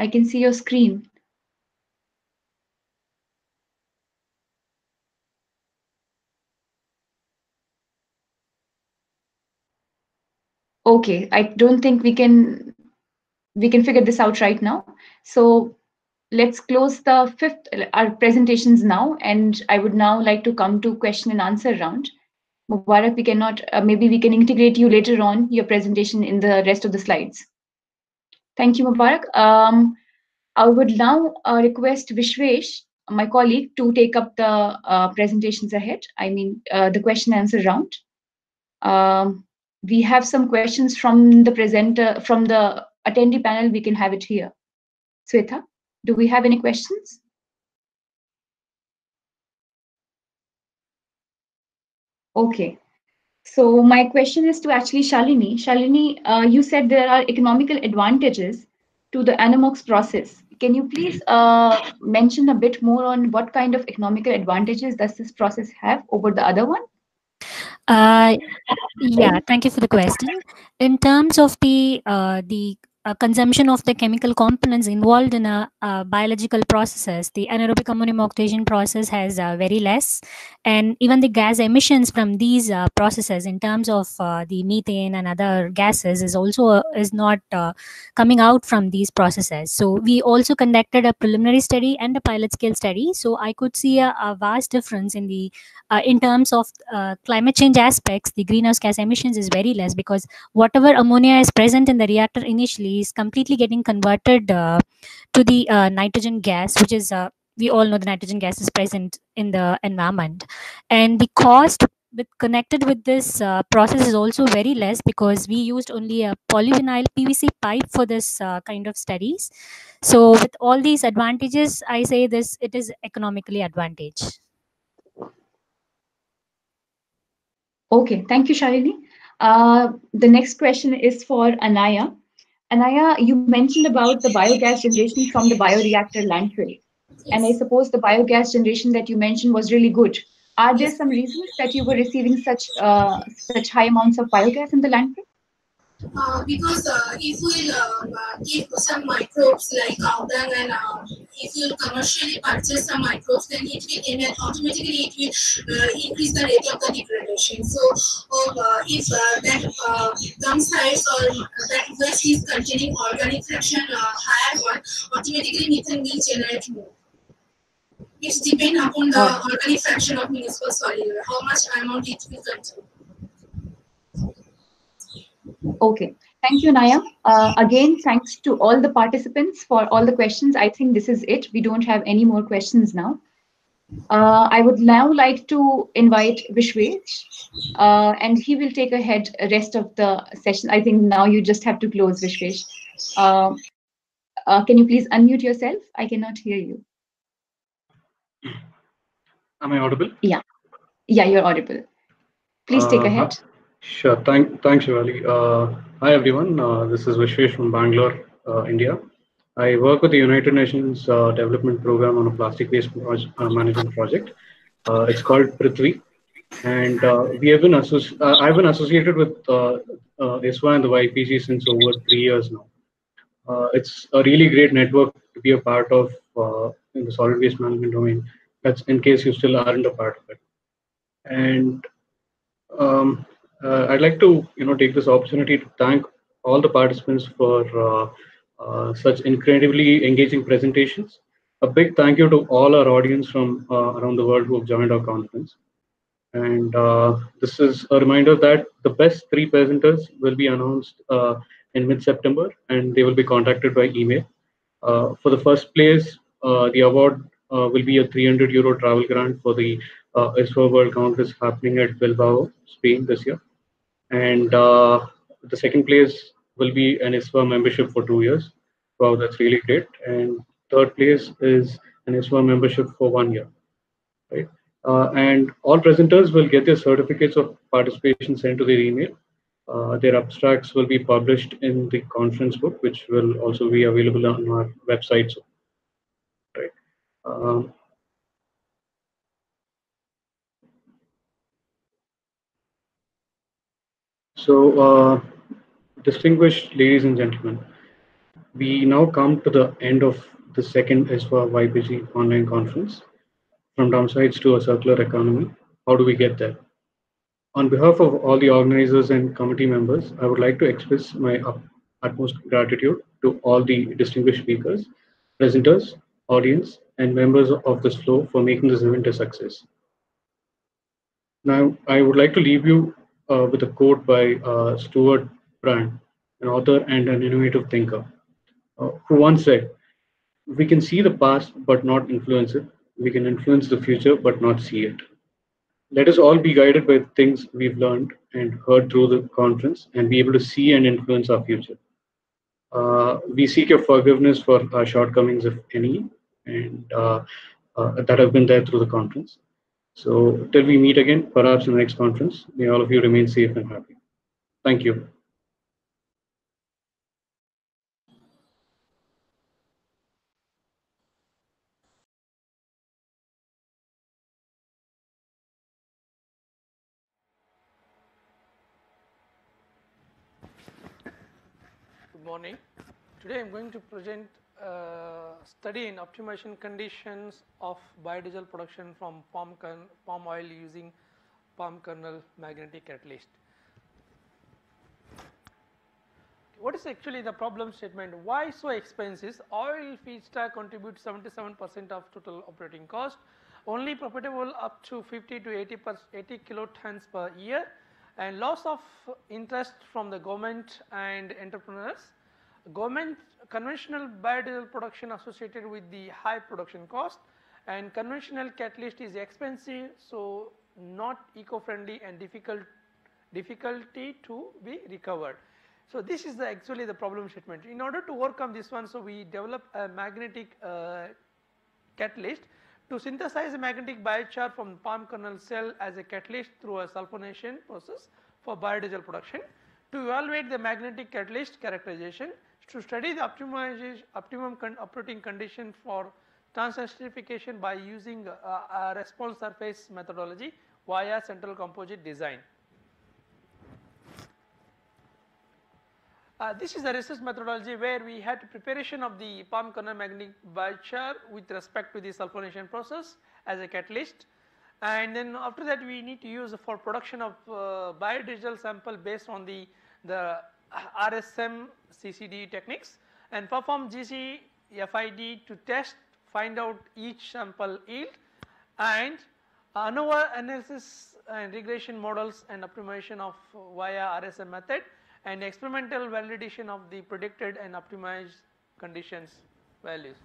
Speaker 4: I can see your screen. Okay, I don't think we can we can figure this out right now. So let's close the fifth our presentations now, and I would now like to come to question and answer round. Mubarak, we cannot uh, maybe we can integrate you later on your presentation in the rest of the slides. Thank you, Mubarak. Um, I would now uh, request Vishwesh, my colleague, to take up the uh, presentations ahead. I mean, uh, the question answer round. Um, we have some questions from the presenter, from the attendee panel. We can have it here. Sweta, do we have any questions? Okay. So my question is to actually Shalini. Shalini, uh, you said there are economical advantages to the Anammox process. Can you please uh, mention a bit more on what kind of economical advantages does this process have over the other one?
Speaker 10: Uh, yeah, thank you for the question. In terms of the uh, the uh, consumption of the chemical components involved in a, uh, biological processes, the anaerobic ammonium oxidation process has uh, very less, and even the gas emissions from these uh, processes, in terms of uh, the methane and other gases, is also uh, is not coming out from these processes. So we also conducted a preliminary study and a pilot scale study. So I could see a, a vast difference in the in terms of climate change aspects. The greenhouse gas emissions is very less because whatever ammonia is present in the reactor initially is completely getting converted uh, to the uh, nitrogen gas, which is uh, we all know the nitrogen gas is present in the environment, and the cost with connected with this uh, process is also very less because we used only a polyvinyl PVC pipe for this uh, kind of studies. So with all these advantages, I say this it is economically advantage.
Speaker 4: Okay, thank you, Shalini. Uh, the next question is for Anaya. Anaya, you mentioned about the biogas generation from the bioreactor landfill. And I suppose the biogas generation that you mentioned was really good. Are there some reasons that you were receiving such uh, such high amounts of biogas in the landfill?
Speaker 11: Uh, because uh, if we uh, uh, give some microbes like cow dung and uh, if you commercially purchase some microbes, then it will then automatically it will uh, increase the rate of the degradation. So uh, if uh, that uh, dung sites or that waste is containing organic fraction uh, higher one, automatically methane will generate more. It depends upon the organic fraction of municipal solid, how much amount it will contain.
Speaker 4: Okay. Thank you, Naya. Uh, again, thanks to all the participants for all the questions. I think this is it. We don't have any more questions now. Uh, I would now like to invite Vishwesh, uh, and he will take ahead rest of the session. I think now you just have to close, Vishwesh. Uh, uh, can you please unmute yourself? I cannot hear you.
Speaker 12: Am I audible?
Speaker 4: Yeah, yeah, you're audible. Please take
Speaker 12: Uh,
Speaker 4: ahead.
Speaker 12: Sure. Thank, thanks, Shivali. Uh, hi, everyone. Uh, this is Vishwesh from Bangalore, uh, India. I work with the United Nations uh, Development Program on a plastic waste uh, management project. Uh, it's called Prithvi, and we have been associ- I've been associated with uh, ISWA and the YPG since over three years now. It's a really great network to be a part of in the solid waste management domain. That's in case you still aren't a part of it. And um, uh, I'd like to, you know, take this opportunity to thank all the participants for uh, uh, such incredibly engaging presentations. A big thank you to all our audience from uh, around the world who have joined our conference. And uh, this is a reminder that the best three presenters will be announced in mid-September, and they will be contacted by email. For the first place, the award uh, will be a 300 euro travel grant for the uh, ISWA World Congress happening at Bilbao, Spain this year. And uh, the second place will be an ISWA membership for two years. Wow, that's really great. And third place is an ISWA membership for one year, right? Uh, and all presenters will get their certificates of participation sent to their email. Uh, their abstracts will be published in the conference book, which will also be available on our website. So, Right. Um, so, uh, distinguished ladies and gentlemen, we now come to the end of the second ISWA YPG online conference. From downsides to a circular economy, how do we get there? On behalf of all the organizers and committee members, I would like to express my utmost gratitude to all the distinguished speakers, presenters, audience, and members of this flow for making this event a success. Now, I would like to leave you uh, with a quote by uh, Stewart Brand, an author and an innovative thinker, uh, who once said, We can see the past but not influence it. We can influence the future but not see it. Let us all be guided by the things we've learned and heard through the conference and be able to see and influence our future. Uh, we seek your forgiveness for our shortcomings, if any, and uh, that have been there through the conference. So, till we meet again, perhaps in the next conference, may all of you remain safe and happy. Thank you.
Speaker 13: Good morning. Today I'm going to present a study in optimization conditions of biodiesel production from palm, palm oil using palm kernel magnetic catalyst. What is actually the problem statement? Why so expensive? Oil feedstock contributes 77% of total operating cost, only profitable up to 50 to 80, per, 80 kilotons per year and loss of interest from the government and entrepreneurs. Government conventional biodiesel production associated with the high production cost and conventional catalyst is expensive so not eco-friendly and difficult difficulty to be recovered. So this is the actually the problem statement. In order to overcome this one, so we develop a magnetic uh, catalyst to synthesize a magnetic biochar from palm kernel cell as a catalyst through a sulfonation process for biodiesel production, to evaluate the magnetic catalyst characterization, to study the optimum con operating condition for transesterification by using a, a response surface methodology via central composite design. Uh, this is a research methodology where we had preparation of the palm kernel magnetic biochar with respect to the sulfonation process as a catalyst and then after that we need to use for production of uh, biodiesel sample based on the, the RSM CCD techniques and perform GC FID to test find out each sample yield and ANOVA analysis and regression models and optimization of via RSM method and experimental validation of the predicted and optimized conditions values.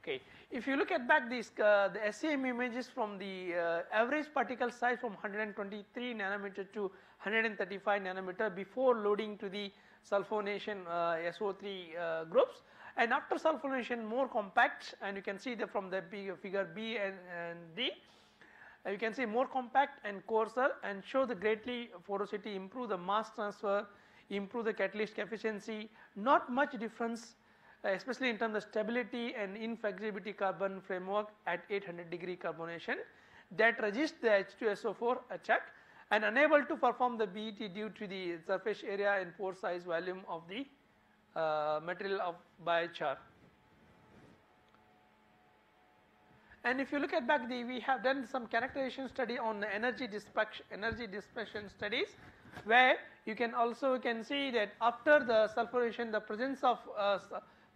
Speaker 13: Okay, if you look at back these uh, the SEM images from the uh, average particle size from 123 nanometer to 135 nanometer before loading to the sulfonation uh, SO3 uh, groups. And after sulfonation more compact and you can see the from the figure B and, and D. Uh, you can see more compact and coarser and show the greatly porosity improve the mass transfer improve the catalyst efficiency. Not much difference uh, especially in terms of stability and inflexibility carbon framework at 800 degree carbonation. That resists the H2SO4 check and unable to perform the BET due to the surface area and pore size volume of the uh, material of biochar. And if you look at back the we have done some characterization study on energy dispersion energy dispersion studies where you can also can see that after the sulfuration the presence of uh,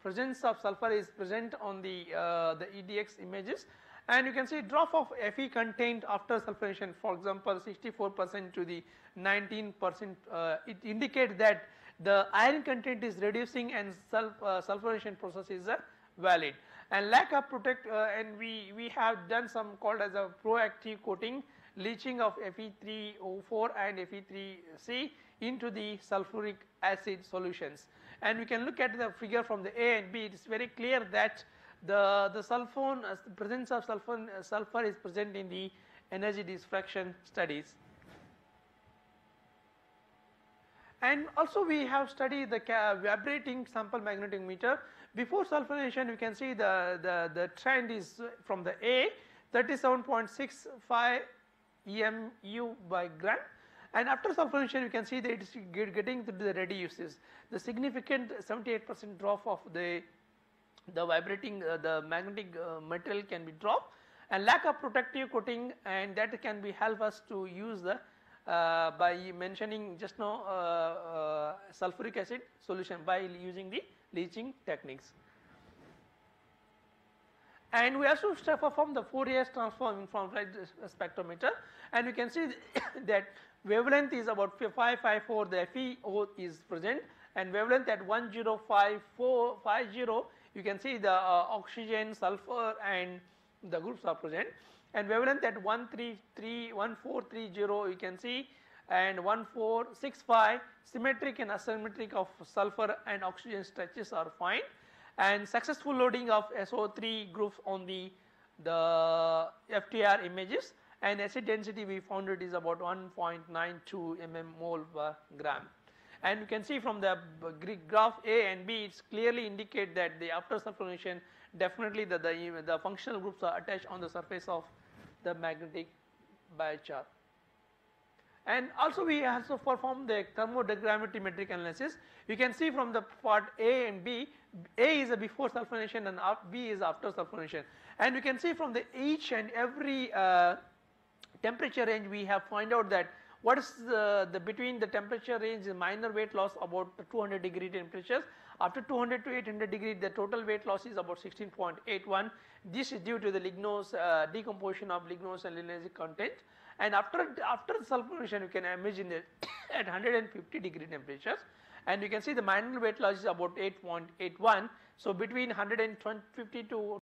Speaker 13: presence of sulfur is present on the, uh, the EDX images and you can see drop of Fe content after sulfuration for example 64 percent to the 19 percent uh, it indicates that the iron content is reducing and sulf, uh, sulfuration process is uh, valid and lack of protect uh, and we, we have done some called as a proactive coating leaching of Fe3O4 and Fe3C into the sulfuric acid solutions. And we can look at the figure from the A and B, it is very clear that the, the sulfone, uh, presence of sulfur, uh, sulfur is present in the energy diffraction studies. And also we have studied the vibrating sample magnetometer. Before sulfonation, we can see the, the, the trend is from the A 37.65 EMU by gram and after sulfonation you can see that it is getting to the ready uses. The significant 78 percent drop of the the vibrating uh, the magnetic uh, material can be dropped and lack of protective coating and that can be help us to use the uh, by mentioning just now uh, uh, sulfuric acid solution by using the leaching techniques. And we also perform the Fourier transform infrared spectrometer and you can see that wavelength is about 554 the FeO is present and wavelength at 105450 you can see the uh, oxygen sulfur and the groups are present. And wavelength at 133 1430 you can see. And 1465 symmetric and asymmetric of sulfur and oxygen stretches are fine. And successful loading of SO3 groups on the, the FTIR images. And acid density we found it is about 1.92 mm mole per gram. And you can see from the graph A and B it's clearly indicate that the after sulfonation definitely the, the, the functional groups are attached on the surface of the magnetic biochar. And also we also perform the thermogrammetric analysis. You can see from the part A and B, A is a before sulfonation and B is after sulfonation. And you can see from the each and every uh, temperature range we have find out that what is the, the between the temperature range is minor weight loss about 200 degree temperatures. After 200 to 800 degree the total weight loss is about 16.81 this is due to the lignose uh, decomposition of lignose and linoleic content. And after after sulfonation you can imagine it at 150 degree temperatures. And you can see the minor weight loss is about 8.81 so between 150 to